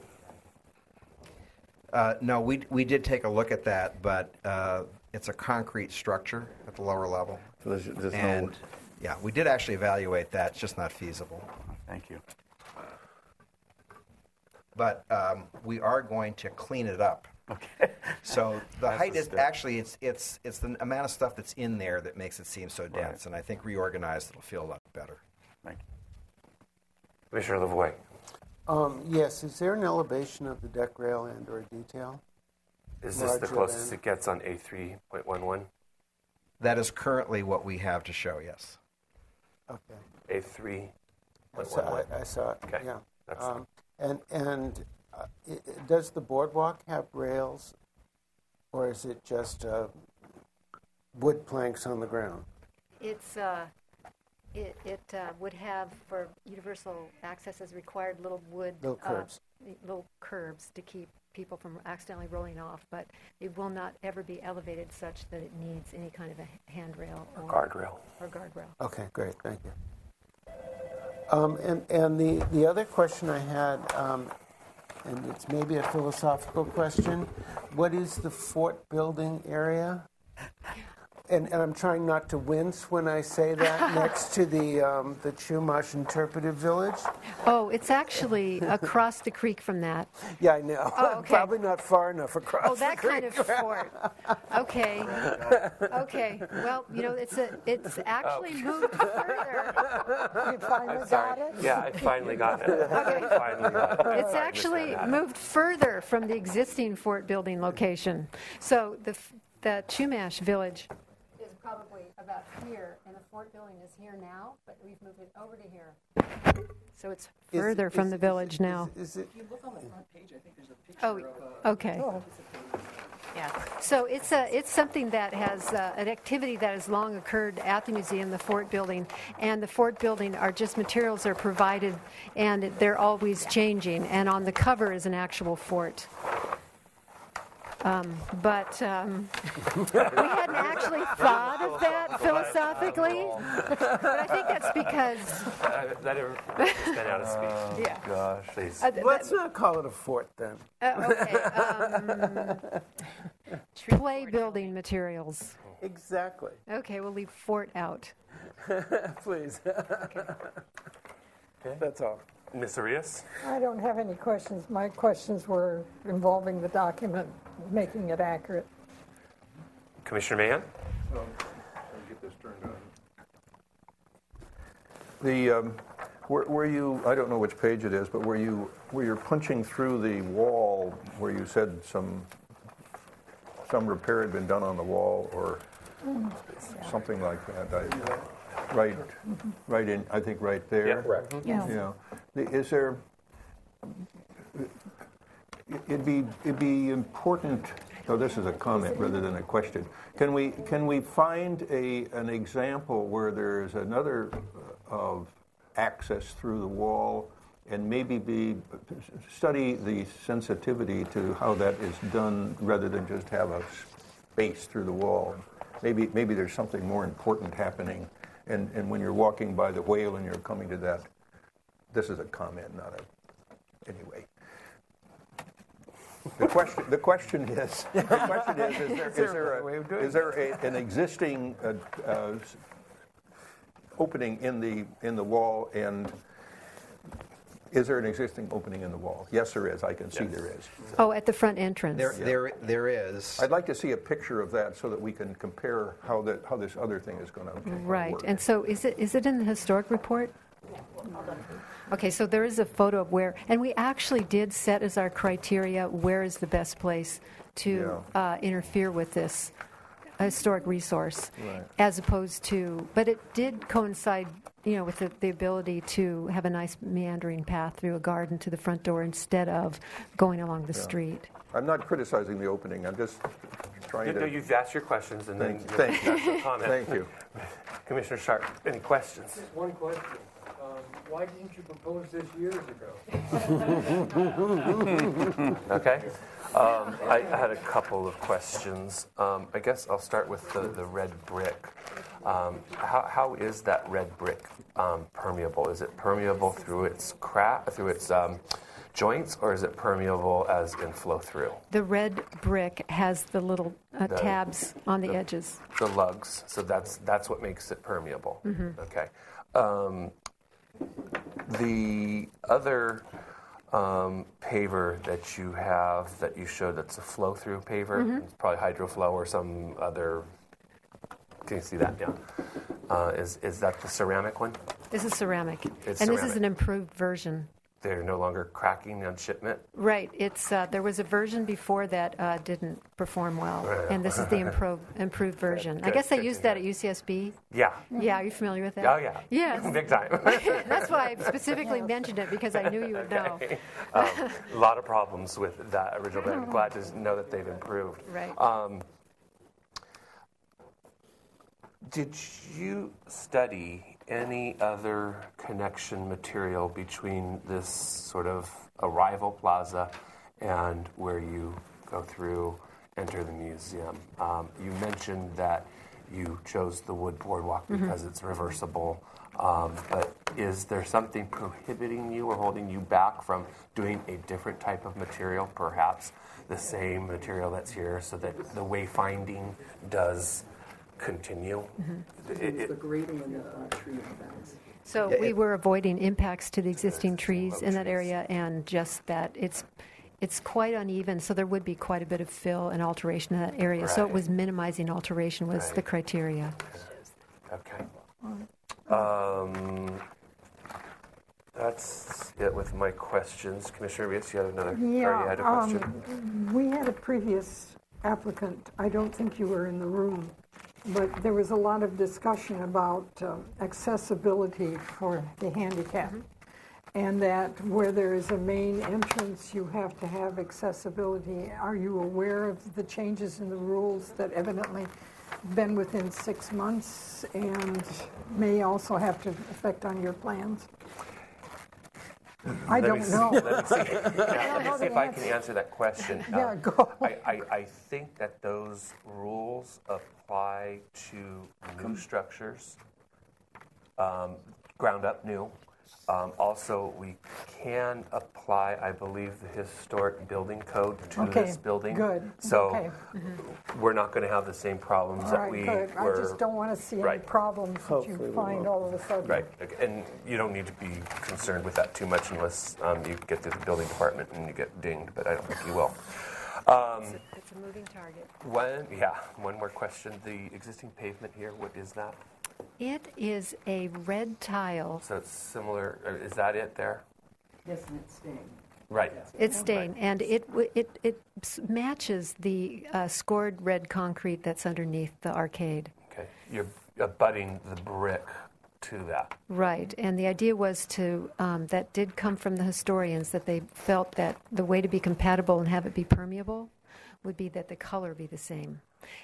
Uh, no, we, we did take a look at that, but uh, it's a concrete structure at the lower level. So there's, there's no- and yeah, we did actually evaluate that. It's just not feasible. Thank you. But um, we are going to clean it up. Okay. So the height the is step. actually it's it's it's the amount of stuff that's in there that makes it seem so dense, and I think reorganized it'll feel a lot better. Thank you. Commissioner La Voie. Um, yes, is there an elevation of the deck rail and or detail? Is this the closest than- it gets on A3.11? That is currently what we have to show, yes. Okay. A3. I saw, I, I saw it. Okay. Yeah. That's Um, and and uh, i i- does the boardwalk have rails, or is it just uh, wood planks on the ground? It's, uh, it, it uh, would have, for universal access as required, little wood. Little uh, curbs. Little curbs to keep people from accidentally rolling off, but it will not ever be elevated such that it needs any kind of a handrail or. guardrail. Or guardrail. Okay, great, thank you. Um, and and the, the other question I had, um, and it's maybe a philosophical question, what is the fort building area? And, and I'm trying not to wince when I say that next to the um, the Chumash Interpretive Village. Oh, it's actually across the creek from that. Yeah, I know. Oh, okay. Probably not far enough across. Oh, that the kind of creek. fort. Okay. Okay. Well, you know, it's a, it's actually moved further. You finally I'm sorry. got it? Yeah, I finally got it. I finally got it. It's actually moved further from the existing fort building location. So the, the Chumash Village is probably about here, and the fort building is here now, but we've moved it over to here. So it's Is- further from is- the is- village now. Is it? If you look on the front page, I think there's a picture Oh, of. uh, okay. Oh. Yeah. So it's a it's something that has uh, an activity that has long occurred at the museum, the fort building, and the fort building are just materials are provided, and they're always changing. And on the cover is an actual fort. Um, but um, we hadn't actually thought of that philosophically. but I think that's because Uh, Let her spin out of speech. Yeah. Gosh, please. uh, th- Let's not call it a fort then. uh, okay. Um, play building materials. Exactly. Okay, we'll leave fort out. Please. Okay, That's all. Ms. Orías? I don't have any questions. My questions were involving the document, making it accurate. Commissioner Mahan? Get this turned on. The, um, where, where you, I don't know which page it is, but where you, where you're punching through the wall, where you said some, some repair had been done on the wall or something like that. I, right, right in, I think right there. Yeah, correct. Yeah. Yeah. The- Is there, it'd be, it'd be important, oh, this is a comment rather than a question. Can we, can we find a, an example where there's another uh, of access through the wall and maybe be, study the sensitivity to how that is done rather than just have a space through the wall? Maybe, maybe there's something more important happening. And, and when you're walking by the whale and you're coming to that, this is a comment, not a, anyway. The question, the question is, the question is, is there, is there, a, is there a, an existing uh, uh, opening in the, in the wall and is there an existing opening in the wall? Yes, there is. I can see there is. Oh, at the front entrance. There, there, there is. I'd like to see a picture of that so that we can compare how that, how this other thing is going to Right. work. And so is it is it in the historic report? Okay, so there is a photo of where, and we actually did set as our criteria where is the best place to uh, interfere with this historic resource, Right. as opposed to, but it did coincide, you know, with the, the ability to have a nice meandering path through a garden to the front door instead of going along the Yeah. street. I'm not criticizing the opening. I'm just trying No, to. no, you've asked your questions and then you'll thank you. comment. Thank you. Commissioner Sharpe, any questions? Just one question. Um, Why didn't you propose this years ago? Okay. Um, I I had a couple of questions. Um, I guess I'll start with the, the red brick. Um, how, how is that red brick um, permeable? Is it permeable through its crack, through its um, joints, or is it permeable as in flow through? The red brick has the little uh, The- tabs on the edges. The lugs. So that's that's what makes it permeable. Mhm. Okay. Um, the other um, paver that you have that you showed that's a flow through paver, Mhm. it's probably HydroFlow or some other. Can you see that? Yeah. Uh, is is that the ceramic one? This is ceramic, It's and this is an improved version. They're no longer cracking on shipment. Right. It's uh, there was a version before that uh, didn't perform well, Right. and this is the improved improved version. I guess they good to used that at UCSB. Yeah. Yeah. Are you familiar with that? Oh yeah. Yes. Big time. That's why I specifically mentioned it because I knew you would know. Okay. Um, a lot of problems with that original, but I'm glad to know that they've improved. Right. Um, did you study any other connection material between this sort of arrival plaza and where you go through, enter the museum? Um, you mentioned that you chose the wood boardwalk Mhm. because it's reversible. Um, but is there something prohibiting you or holding you back from doing a different type of material, perhaps the same material that's here, so that the wayfinding does continue? It- it- the grading and the uh, tree impacts. So Yeah, we it- were avoiding impacts to the existing trees in that area, and just that it's it's quite uneven. So there would be quite a bit of fill and alteration in that area. So it Right. was minimizing alteration was the Right. criteria. Okay. Um, that's it with my questions. Commissioner Reese, you had another, or you had a question? um, we had a previous applicant, I don't think you were in the room, but there was a lot of discussion about um, accessibility for the handicapped. And that where there is a main entrance, you have to have accessibility. Are you aware of the changes in the rules that evidently been within six months and may also have to affect on your plans? I Let me don't see- know. Let me see, I yeah, don't know see the if I can answer. answer that question. Yeah, Um, go. I, I, I think that those rules apply to new structures, um, ground up new. Um, also, we can apply, I believe, the historic building code to Okay, this building. good. So Okay. we're not going to have the same problems All that right, we good. I just don't want to see any Right. problems that you find all of a sudden. Right, okay, and you don't need to be concerned with that too much unless um, you get to the building department and you get dinged, but I don't think you will. Um, It's a, it's a moving target. One, yeah, one more question. The existing pavement here, what is that? It is a red tile. So it's similar, uh, is that it there? Yes, and it's staying. Right. It's stained, and it it it matches the uh, scored red concrete that's underneath the arcade. Okay, you're abutting the brick to that. Right, and the idea was to um, that did come from the historians that they felt that the way to be compatible and have it be permeable would be that the color be the same.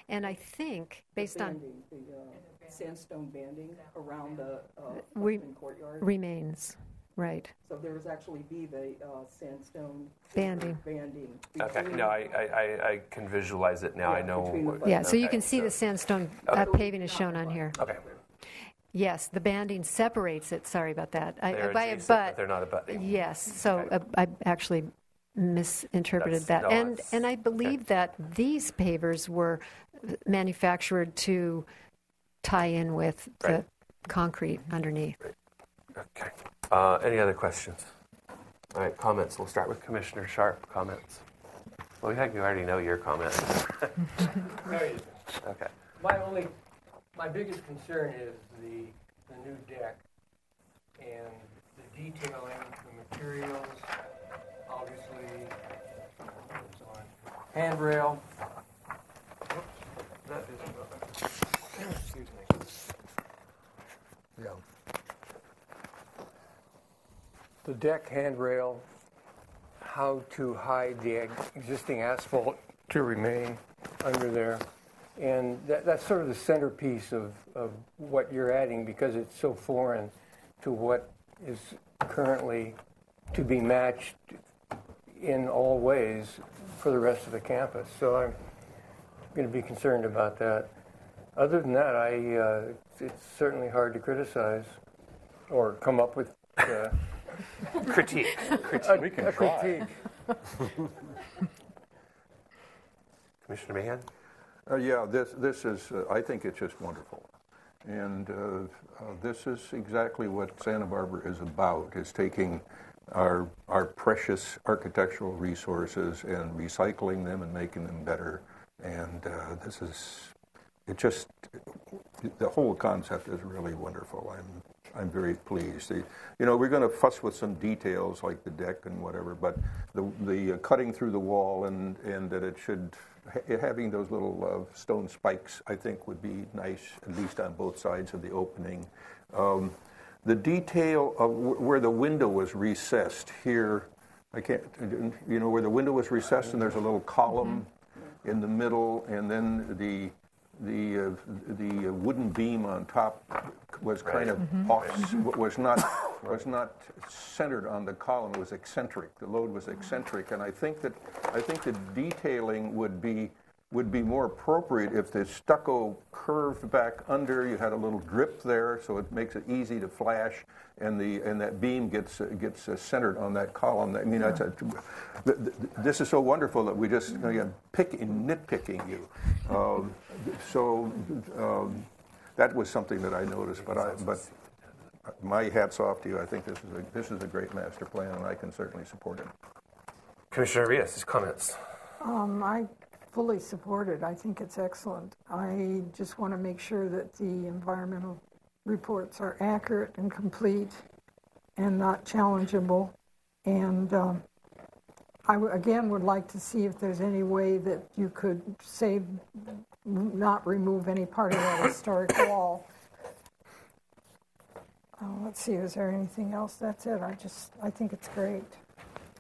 And I think based on Banding, the uh, sandstone banding around the uh, Re- Franklin courtyard. remains, right? So there was actually be the uh, sandstone Banding. banding. Okay, between- no, I, I, I- I can visualize it now, I Yeah, know. between the what- Yeah, so you okay, can see the sandstone uh, Okay. paving is shown on here. Okay, Yes, the banding separates it. Sorry about that. I- they're by a adjacent, but but- they're not abutting. Yes, so uh, I actually misinterpreted That's- that. no, and it's- and I believe that these pavers were manufactured to tie in with the concrete underneath. Okay. Uh, Any other questions? All right, comments. We'll start with Commissioner Sharpe. Comments. Well, we think you already know your comment. Right. Okay. My only, my biggest concern is the, the new deck and the detailing, the materials, obviously, handrail. Whoops, that is, excuse me. Yeah. The deck handrail, how to hide the existing asphalt to remain under there. And that, that's sort of the centerpiece of, of what you're adding because it's so foreign to what is currently to be matched in all ways for the rest of the campus. So I'm going to be concerned about that. Other than that, I, uh, it's certainly hard to criticize or come up with uh, Critique. A, We can a try. critique. Commissioner Mahan? Uh, yeah, this, this is, uh, I think it's just wonderful. And uh, uh, this is exactly what Santa Barbara is about, is taking our, our precious architectural resources and recycling them and making them better. And uh, this is, it just, the whole concept is really wonderful. I'm I'm very pleased. The, you know, we're going to fuss with some details like the deck and whatever, but the the uh, cutting through the wall and and that it should ha- having those little uh, stone spikes, I think, would be nice, at least on both sides of the opening. Um, the detail of w- where the window was recessed here, I can't, you know, where the window was recessed and there's a little column in the middle, and then the the uh, the wooden beam on top was kind of Mhm. off, was not was not centered on the column. It was eccentric. The load was eccentric, and I think that I think the detailing would be would be more appropriate if the stucco curved back under. You had a little drip there, so it makes it easy to flash, and the and that beam gets uh, gets uh, centered on that column. I mean, that's a, th- th- this is so wonderful that we just again picking nitpicking you. Um, so um, that was something that I noticed, but I but. My hats off to you. I think this is a this is a great master plan, and I can certainly support it. Commissioner Orías, comments. Um, I fully support it. I think it's excellent. I just want to make sure that the environmental reports are accurate and complete and not challengeable. And um, I w- again would like to see if there's any way that you could save, not remove any part of that historic wall. Uh, let's see, is there anything else? That's it. I just, I think it's great.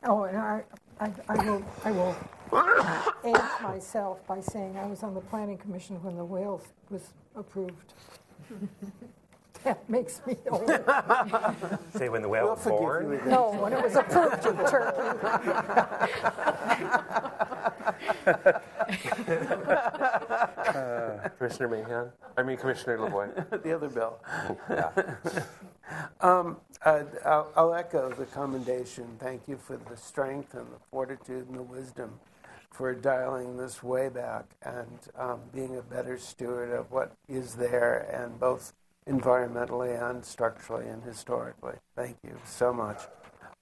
Oh, and I, I, I will, I will age myself by saying I was on the planning commission when the whales was approved. That makes me old. Say when the whale was born. No, when it was approved in Uh, Commissioner Mahan, I mean Commissioner La Voie. the other bill. Yeah. um, uh, I'll, I'll echo the commendation. Thank you for the strength and the fortitude and the wisdom for dialing this way back and um, being a better steward of what is there, and both environmentally and structurally and historically. Thank you so much.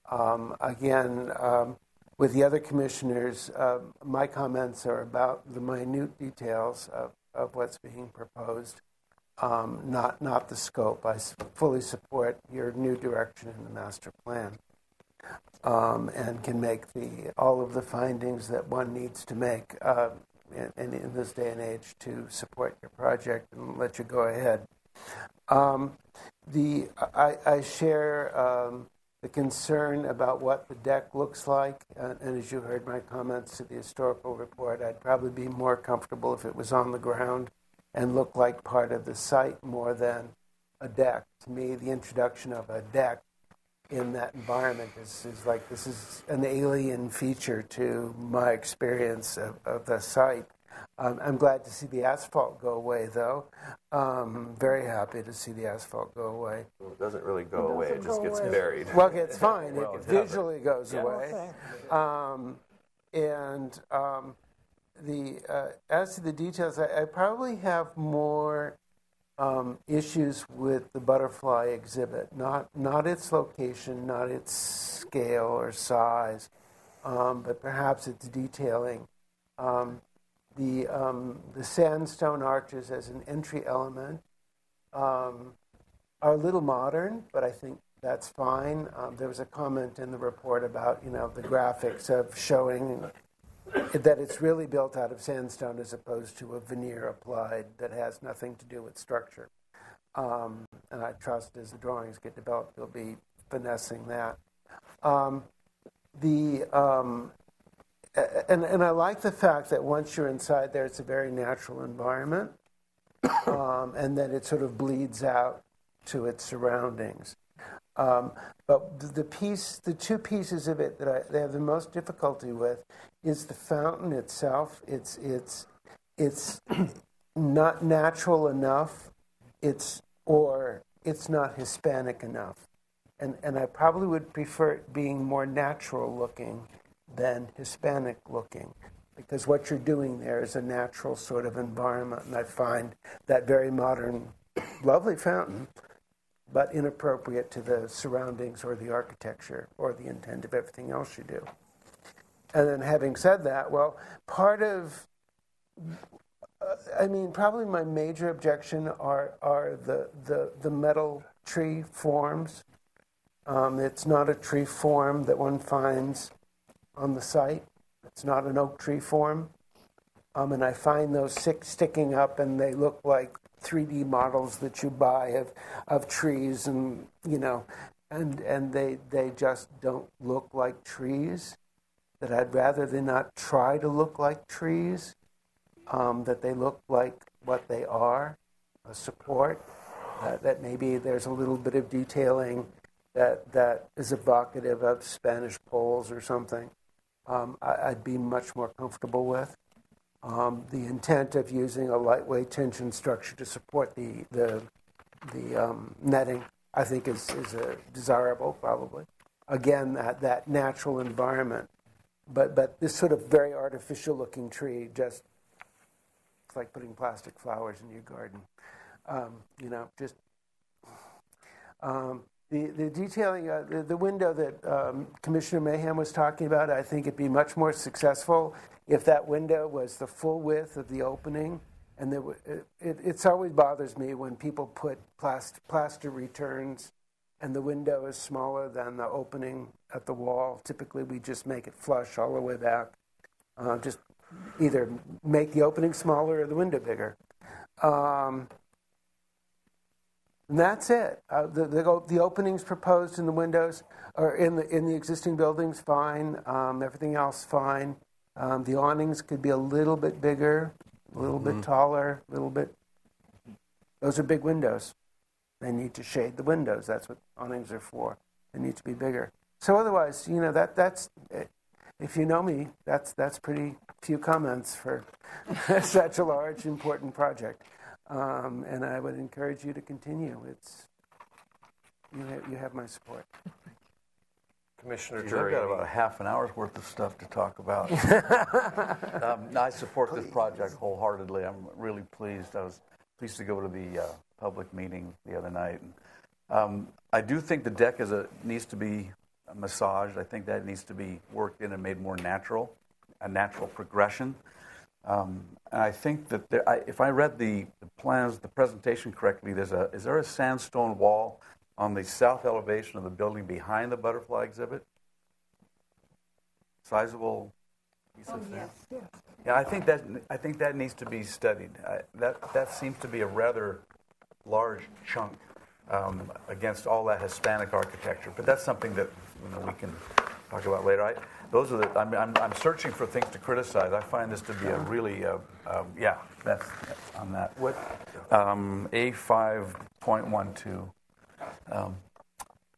Um, again, um, with the other commissioners, uh, my comments are about the minute details of, of what's being proposed, um, not not the scope. I fully support your new direction in the master plan, um, and can make the all of the findings that one needs to make uh, in, in, this day and age to support your project and let you go ahead. Um, the I, I share um, the concern about what the deck looks like, uh, and as you heard my comments to the historical report, I'd probably be more comfortable if it was on the ground and looked like part of the site more than a deck. To me, the introduction of a deck in that environment is, is like this is an alien feature to my experience of, of the site. Um, I'm glad to see the asphalt go away, though. Um, very happy to see the asphalt go away. Well, it doesn't really go away, it just gets buried. Well, it's fine. Well, it it visually goes Yeah. away. Um, and um, the uh, as to the details, I, I probably have more um, issues with the butterfly exhibit. Not not its location, not its scale or size, um, but perhaps its detailing. Um, the um, the sandstone arches as an entry element um, are a little modern, but I think that's fine. Um, there was a comment in the report about you know the graphics of showing that it's really built out of sandstone as opposed to a veneer applied that has nothing to do with structure. Um, and I trust as the drawings get developed, they'll be finessing that. Um, the um, and, and I like the fact that once you're inside there, it's a very natural environment, um, and that it sort of bleeds out to its surroundings. Um, but the, piece, the two pieces of it that I I have the most difficulty with is the fountain itself. It's it's it's not natural enough. It's or it's not Hispanic enough, and and I probably would prefer it being more natural looking than Hispanic looking, because what you're doing there is a natural sort of environment, and I find that very modern, lovely fountain but inappropriate to the surroundings or the architecture or the intent of everything else you do. And then, having said that, well, part of, uh, I mean, probably my major objection are, are the, the, the metal tree forms. Um, it's not a tree form that one finds on the site. It's not an oak tree form. Um, and I find those six sticking up, and they look like 3D models that you buy of, of trees, and you know, and and they they just don't look like trees. That I'd rather they not try to look like trees. Um, that they look like what they are, a support. Uh, that maybe there's a little bit of detailing that that is evocative of Spanish poles or something. Um, I, I'd be much more comfortable with. Um, the intent of using a lightweight tension structure to support the the, the um, netting, I think, is is a desirable. Probably, again, that that natural environment, but but this sort of very artificial looking tree just it's like putting plastic flowers in your garden. Um, you know, just um, the, the detailing, uh, the, the window that um, Commissioner Mahan was talking about, I think it'd be much more successful if that window was the full width of the opening. And there, it, it it's always bothers me when people put plast, plaster returns and the window is smaller than the opening at the wall. Typically, we just make it flush all the way back. Uh, just either make the opening smaller or the window bigger. Um, and that's it. Uh, the, the, the, openings proposed in the windows or in the in the existing buildings fine. Um, everything else fine. Um, the awnings could be a little bit bigger, a little mm-hmm. bit taller, a little bit. Those are big windows. They need to shade the windows. That's what awnings are for. They need to be bigger. So otherwise, you know that that's. If you know me, that's that's pretty few comments for such a large, important project. Um, and I would encourage you to continue. It's you have, you have my support. Commissioner Geez, Drury. I've got about a half an hour's worth of stuff to talk about. um, I support Please. this project wholeheartedly. I'm really pleased. I was pleased to go to the uh, public meeting the other night. And, um, I do think the deck is a, needs to be massaged. I think that needs to be worked in and made more natural, a natural progression. Um, and I think that there, I, if I read the, the, plans, the presentation correctly, there's a is there a sandstone wall on the south elevation of the building behind the butterfly exhibit? Sizable piece oh, of yes, yes. Yeah, I think that I think that needs to be studied. I, that that seems to be a rather large chunk um, against all that Hispanic architecture. But that's something that you know, we can talk about later. I, those are the. I'm, I'm, I'm, searching for things to criticize. I find this to be a really, uh, um, yeah. That's, that's, on that. What? Um, A five point one two. Um,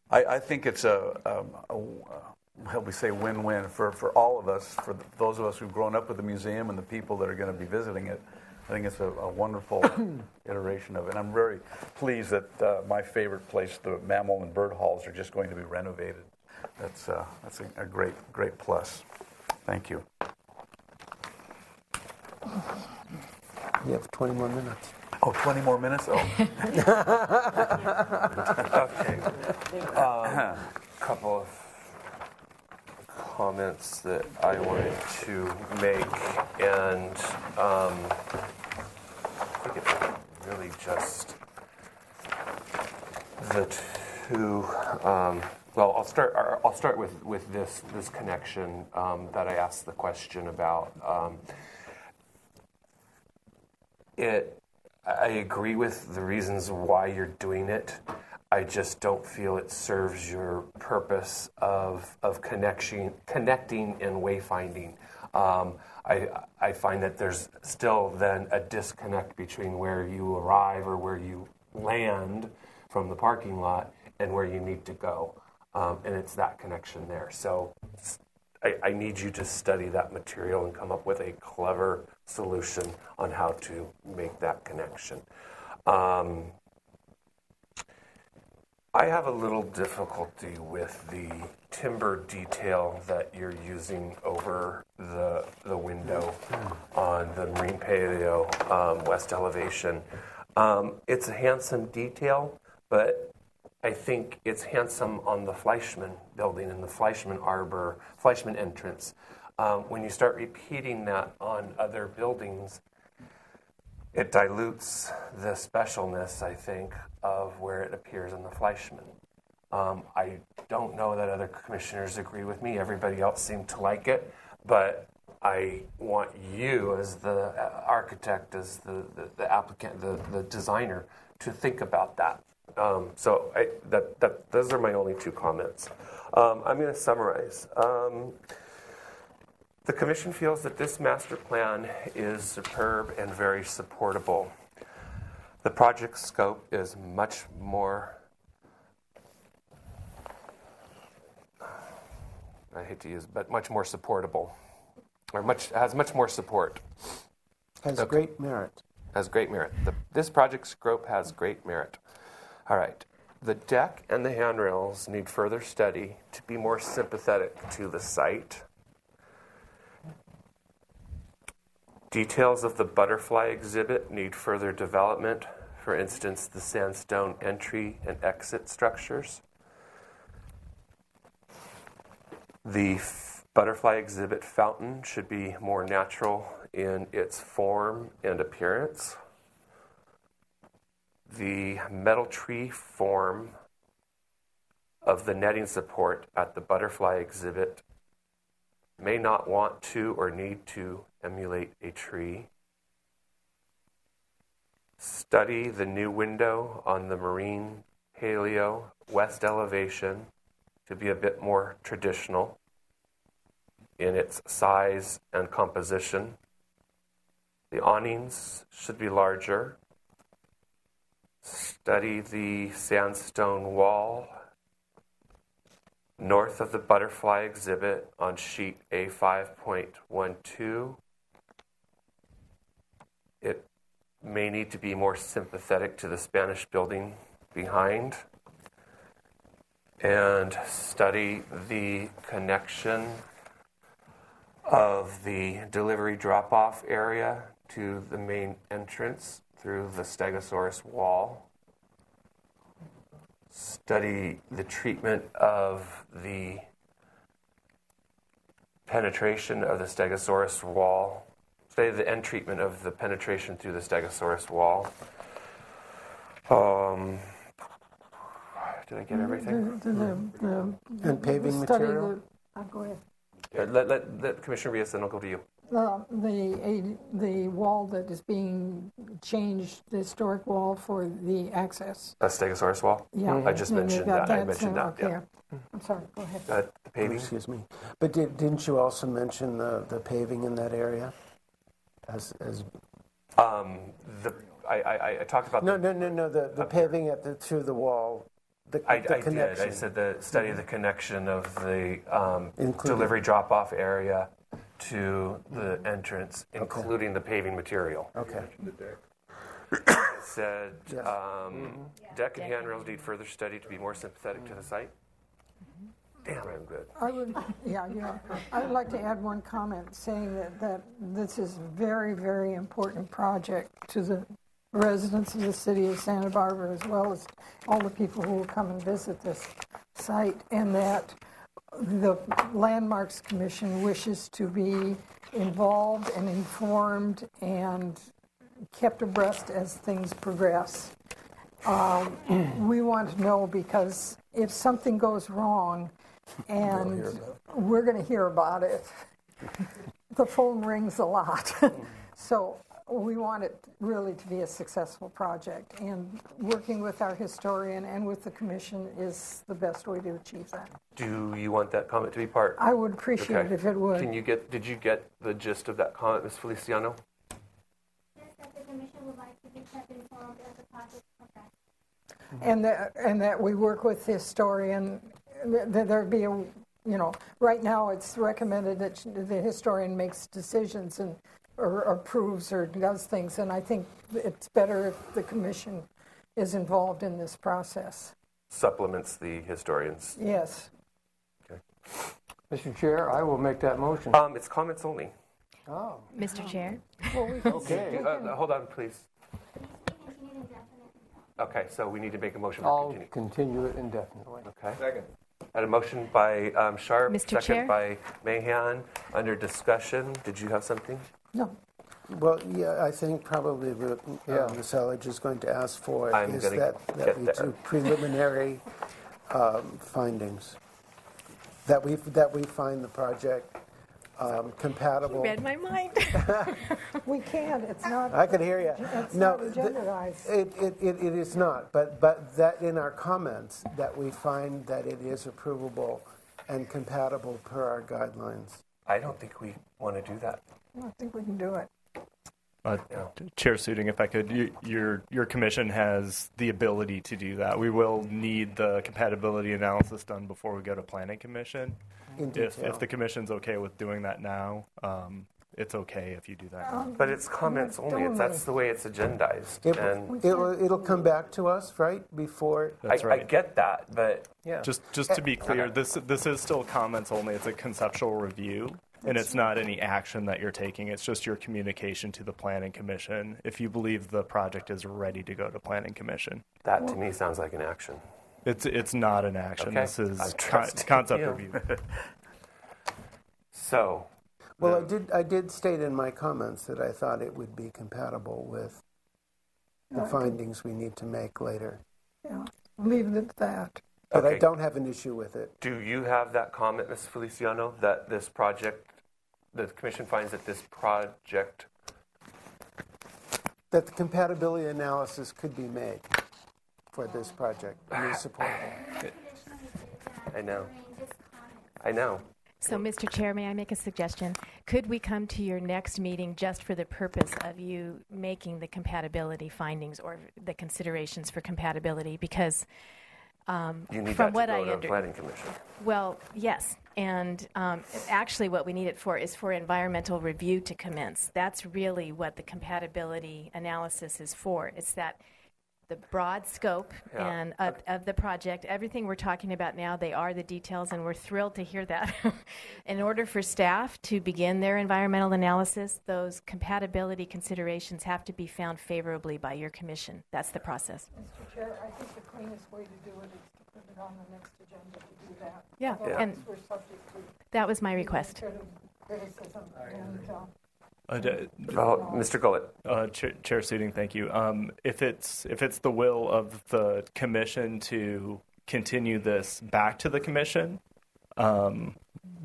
I, I, think it's a, um, a, a how we say win-win for, for all of us, for the, those of us who've grown up with the museum and the people that are going to be visiting it. I think it's a, a wonderful iteration of it. And I'm very pleased that uh, my favorite place, the mammal and bird halls, are just going to be renovated that's, uh, that's a, a great, great plus. Thank you. You have 20 more minutes. Oh, 20 more minutes? Oh. okay. A um, couple of comments that I wanted to make, and um, I think it's really just the two. Um, well, I'll start. I'll start with, with this this connection um, that I asked the question about. Um, it. I agree with the reasons why you're doing it. I just don't feel it serves your purpose of of connection, connecting and wayfinding. Um, I I find that there's still then a disconnect between where you arrive or where you land from the parking lot and where you need to go. Um, and it's that connection there. So I, I, need you to study that material and come up with a clever solution on how to make that connection. Um, I have a little difficulty with the timber detail that you're using over the, the window on the Marine Patio um, west elevation. Um, it's a handsome detail, but I think it's handsome on the Fleischmann building and the Fleischmann Arbor, Fleischmann entrance. Um, when you start repeating that on other buildings, it dilutes the specialness, I think, of where it appears in the Fleischmann. Um, I don't know that other commissioners agree with me. Everybody else seemed to like it, but I want you, as the uh, architect, as the, the, the applicant, the, the designer, to think about that. Um, so I, that, that, those are my only two comments. Um, I'm going to summarize. Um, the Commission feels that this master plan is superb and very supportable. The project scope is much more, I hate to use, but much more supportable, or much has much more support. Has Okay. great merit. Has great merit. The, this project scope has great merit. All right. The deck and the handrails need further study to be more sympathetic to the site. Details of the butterfly exhibit need further development. For instance, the sandstone entry and exit structures. The f- butterfly exhibit fountain should be more natural in its form and appearance. The metal tree form of the netting support at the butterfly exhibit may not want to or need to emulate a tree. Study the new window on the Marine Patio west elevation to be a bit more traditional in its size and composition. The awnings should be larger. Study the sandstone wall north of the butterfly exhibit on sheet A5.12. It may need to be more sympathetic to the Spanish building behind. And study the connection of the delivery drop off area to the main entrance through the Stegosaurus wall. Study the treatment of the penetration of the Stegosaurus wall. Study the end treatment of the penetration through the Stegosaurus wall. Um, did I get everything? The- the- the- And paving the material? that- uh, Go ahead. Let, let, let Commissioner Orías, then I'll go to you. Uh, The, a- the wall that is being changed, the historic wall for the access. A Stegosaurus wall? Yeah. I just And they've mentioned got that. I mentioned so, that. Yeah. okay. I'm sorry, go ahead. Uh, the paving? Excuse me. But did, didn't you also mention the, the paving in that area? As, as Um, the, I, I, I talked about no, the, no, no, no. The, the paving at the through the wall. The, I, the I did. connection. I said the study of the connection of the um, delivery drop-off area to the entrance, including the paving material. Okay. It said Yes. um, deck and handrails need further study to be more sympathetic to the site. Damn, I'm good. I would, yeah, yeah. I would like to add one comment saying that, that this is a very, very important project to the residents of the city of Santa Barbara as well as all the people who will come and visit this site and that the Landmarks Commission wishes to be involved and informed and kept abreast as things progress. Um, we want to know because if something goes wrong and we're going to hear about it, the phone rings a lot. so we want it really to be a successful project. And working with our historian and with the commission is the best way to achieve that. Do you want that comment to be part? I would appreciate Okay. it if it would. Can you get? Did you get the gist of that comment, Ms. Feliciano? And that, and that we work with the historian, that there be a, you know, right now it's recommended that the historian makes decisions and, or approves or does things, and I think it's better if the commission is involved in this process. Supplements the historians. Yes. Okay. Mr. Chair, I will make that motion. Um, it's comments only. Oh. Mr. Chair? Okay. Uh, hold on, please. Okay, so we need to make a motion to I'll continue. continue it indefinitely. Okay. Second. Had a motion by um, Sharpe, Mr. second Chair? by Mahan. Under discussion, did you have something? No. Well, yeah, I think probably what Yeah. uh, Ms. Elledge is going to ask for I'm is gonna that, get that we there. do preliminary um, findings. That we, that we find the project um, compatible. Read my mind. We can't, it's not. I can hear you. It's No, not th- agendized. It, it, it, it is not, but, but that in our comments, that we find that it is approvable and compatible per our guidelines. I don't think we want to do that. I think we can do it. Uh, Chair Suding, if I could, you, your your commission has the ability to do that. We will need the compatibility analysis done before we go to Planning Commission. In If if the commission's okay with doing that now, um, it's okay if you do that. now. But it's comments only. It's, that's the way it's agendized. It, and it'll, it'll come back to us, right, before? That's I, right. I get that, but yeah. Just just to be clear, this this is still comments only. It's a conceptual review, and it's not any action that you're taking. It's just your communication to the Planning Commission if you believe the project is ready to go to Planning Commission. that to me sounds like an action. It's it's not an action. Okay. This is I'm con- concept you. review. So, Well, I did, I did state in my comments that I thought it would be compatible with the Yeah, findings we need to make later. Yeah, leave it at that. But I don't have an issue with it. do you have that comment, Ms. Feliciano, that this project, the commission finds that this project, That the compatibility analysis could be made for this project. and is supportable. I know, I know. So, Mr. Chair, may I make a suggestion? Could we come to your next meeting just for the purpose of you making the compatibility findings or the considerations for compatibility? Because um, You need from that what go I to under- planning commission. Well, yes, and um, actually, what we need it for is for environmental review to commence. That's really what the compatibility analysis is for. It's that the broad scope Yeah. and of, of the project, everything we're talking about now, they are the details, and we're thrilled to hear that. In order for staff to begin their environmental analysis, those compatibility considerations have to be found favorably by your commission. That's the process. Mr. Chair, I think the cleanest way to do it is to put it on the next agenda to do that. Yeah, Otherwise, and- we're subject to That was my request. criticism and, uh, Uh, d- Well, Mr. Gullett. Uh, Chair, Chair Suding, thank you. Um, if it's if it's the will of the commission to continue this back to the commission, um,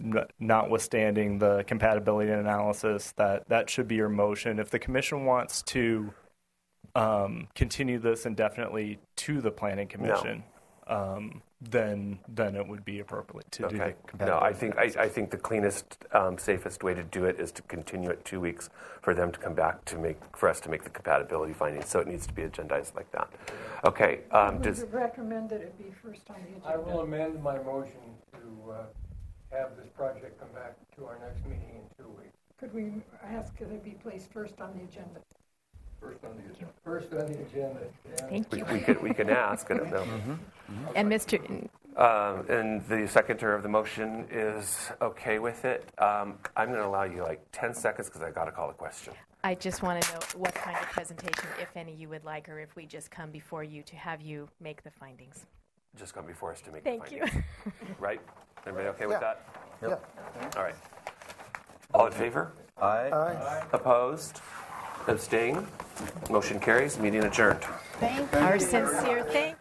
n- notwithstanding the compatibility analysis, that that should be your motion. If the commission wants to um, continue this indefinitely to the planning commission, um, then then it would be appropriate to do the Okay. compatibility. No, I think, I, I think the cleanest, um, safest way to do it is to continue it two weeks for them to come back to make, for us to make the compatibility findings. So it needs to be agendized like that. Okay, um, we does, would recommend that it be first on the agenda. I will amend my motion to uh, have this project come back to our next meeting in two weeks. Could we ask that it be placed first on the agenda? First on the agenda. First on the agenda. yeah. Thank we, you. we could, we can ask, I don't know. And Mr. Um, and the seconder of the motion is okay with it. Um, I'm going to allow you like 10 seconds because I got to call a question. I just want to know what kind of presentation, if any, you would like, or if we just come before you to have you make the findings. Just come before us to make Thank the you. findings. Right? Everybody okay with Yeah. that? All right. All in favor? Aye. Aye. Opposed? Abstain? Motion carries. Meeting adjourned. Thank Our sincere thanks.